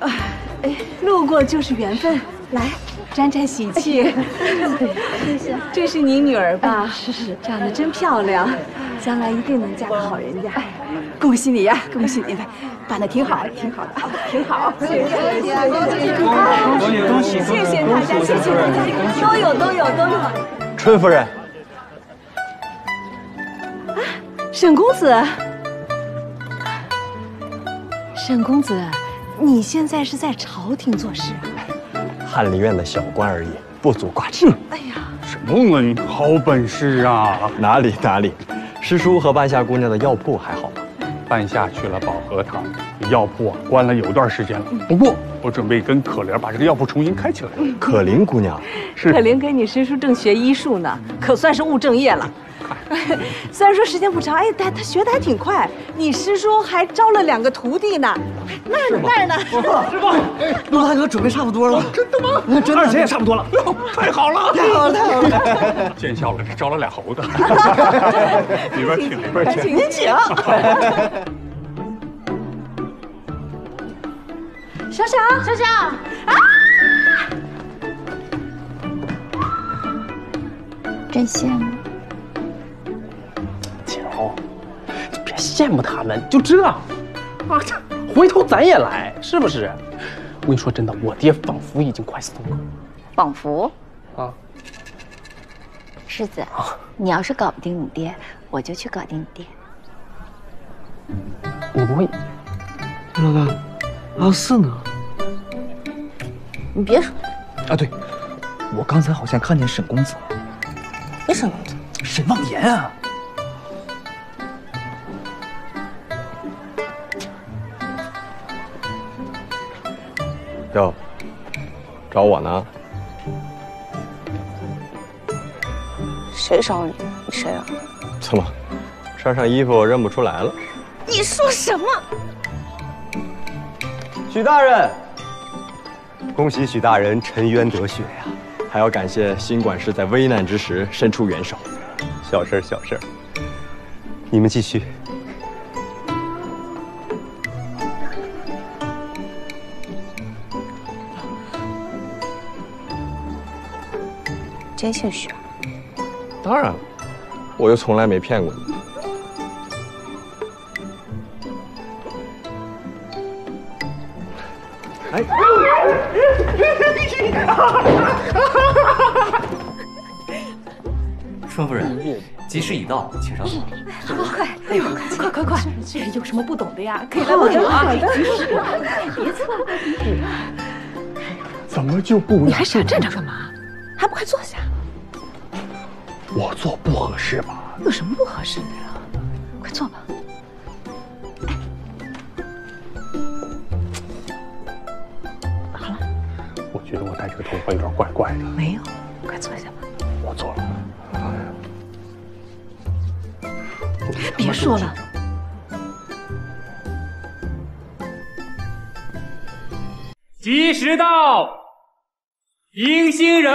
哎，哎，路过就是缘分，来沾沾喜气。谢谢。这是你女儿吧？是是，长得真漂亮，将来一定能嫁个好人家。恭喜你呀，恭喜你！来，办的挺好，挺好的，挺好。谢谢，谢谢，恭喜恭喜谢谢大家，谢谢大家，都有，都有，都有。春夫人，啊沈公子，沈公子，你现在是在朝廷做事啊？翰林院的小官而已，不足挂齿。哎呀，什么文好本事啊！哪里哪里，师叔和半夏姑娘的药铺还好吗？半夏去了保和堂，药铺啊关了有段时间了。不过我准备跟可怜把这个药铺重新开起来。可玲姑娘，是可怜跟你师叔正学医术呢，可算是务正业了。<laughs> 虽然说时间不长，哎，但他学的还挺快。你师叔还招了两个徒弟呢，那儿呢，那儿呢。师傅，<laughs> 陆大哥准备差不多了。真的吗？真的，二姐也差不多了。太好了，太好了，<laughs> 太好了！见笑了，招了俩猴子。里边请，里边请，您请。小小，小小，啊！真羡慕。羡慕他们，就这啊，这回头咱也来，是不是？我跟你说真的，我爹仿佛已经快死了。仿佛啊，世子，你要是搞不定你爹，我就去搞定你爹。我不会？老大，阿四呢？你别说，啊，对，我刚才好像看见沈公子了。别沈公子，沈望言啊！哟，找我呢？谁找你？你谁啊？怎么，穿上衣服认不出来了？你说什么？许大人，恭喜许大人沉冤得雪呀！还要感谢新管事在危难之时伸出援手。小事儿，小事儿。你们继续。真姓许啊？当然了，我又从来没骗过你。哎，<laughs> 春夫人，吉时已到，请上座。快，哎呦，快快快！这有什么不懂的呀？可以来问我啊。别错了，怎么就不？你还傻站着干嘛？还不快坐下？我坐不合适吧？有什么不合适的呀？快坐吧。好了，我觉得我戴这个头发有点怪怪的。没有，快坐下吧。我坐了。别说了。吉时到，迎新人。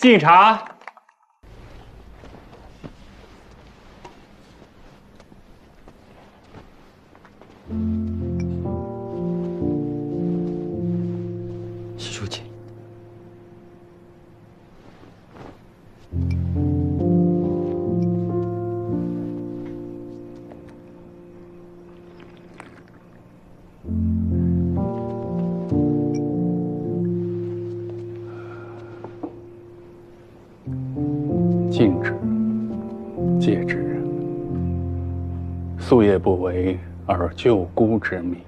敬茶。不为而救孤之命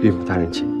岳母大人请。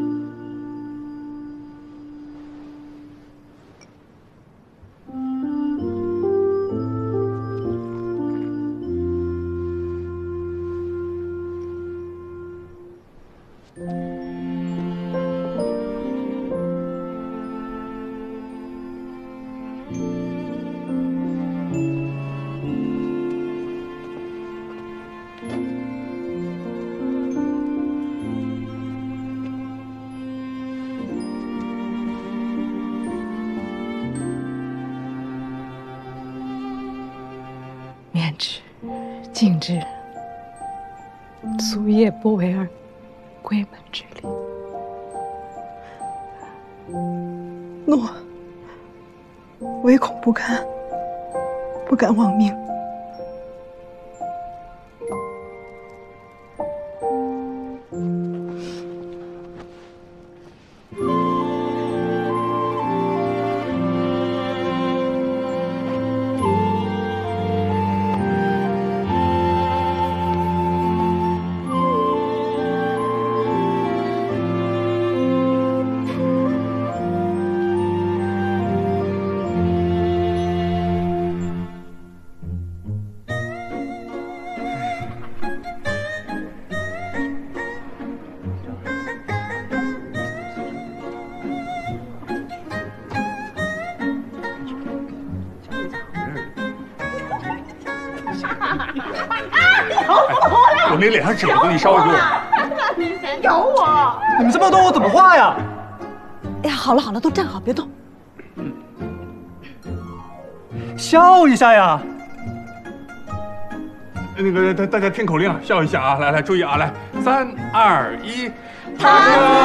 下呀。那个大大家听口令，笑一下啊！来来，注意啊！来，三二一，他们。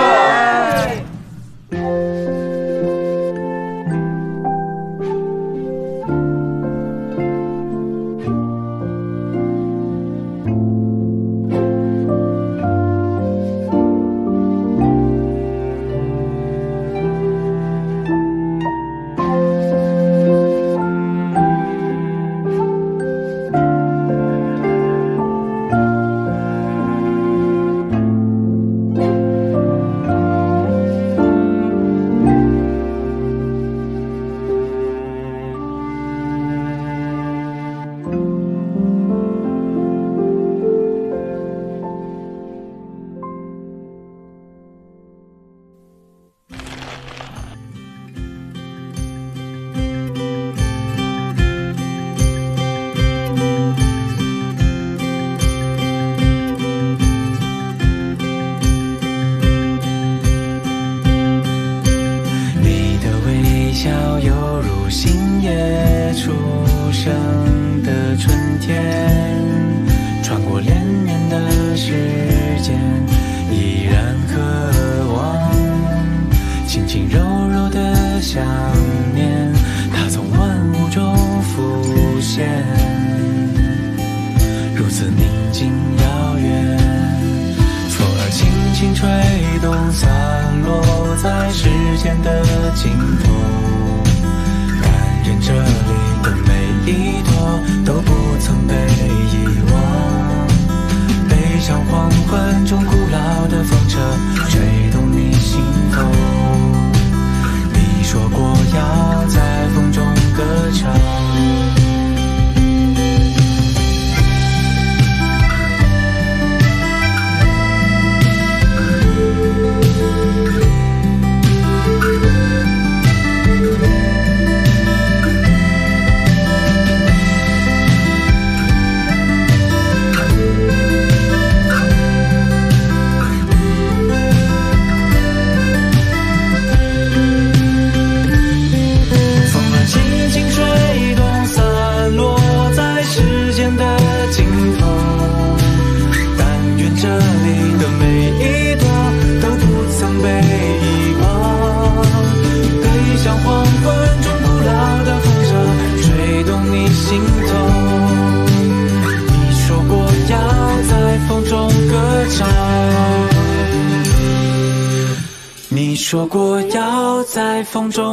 风中。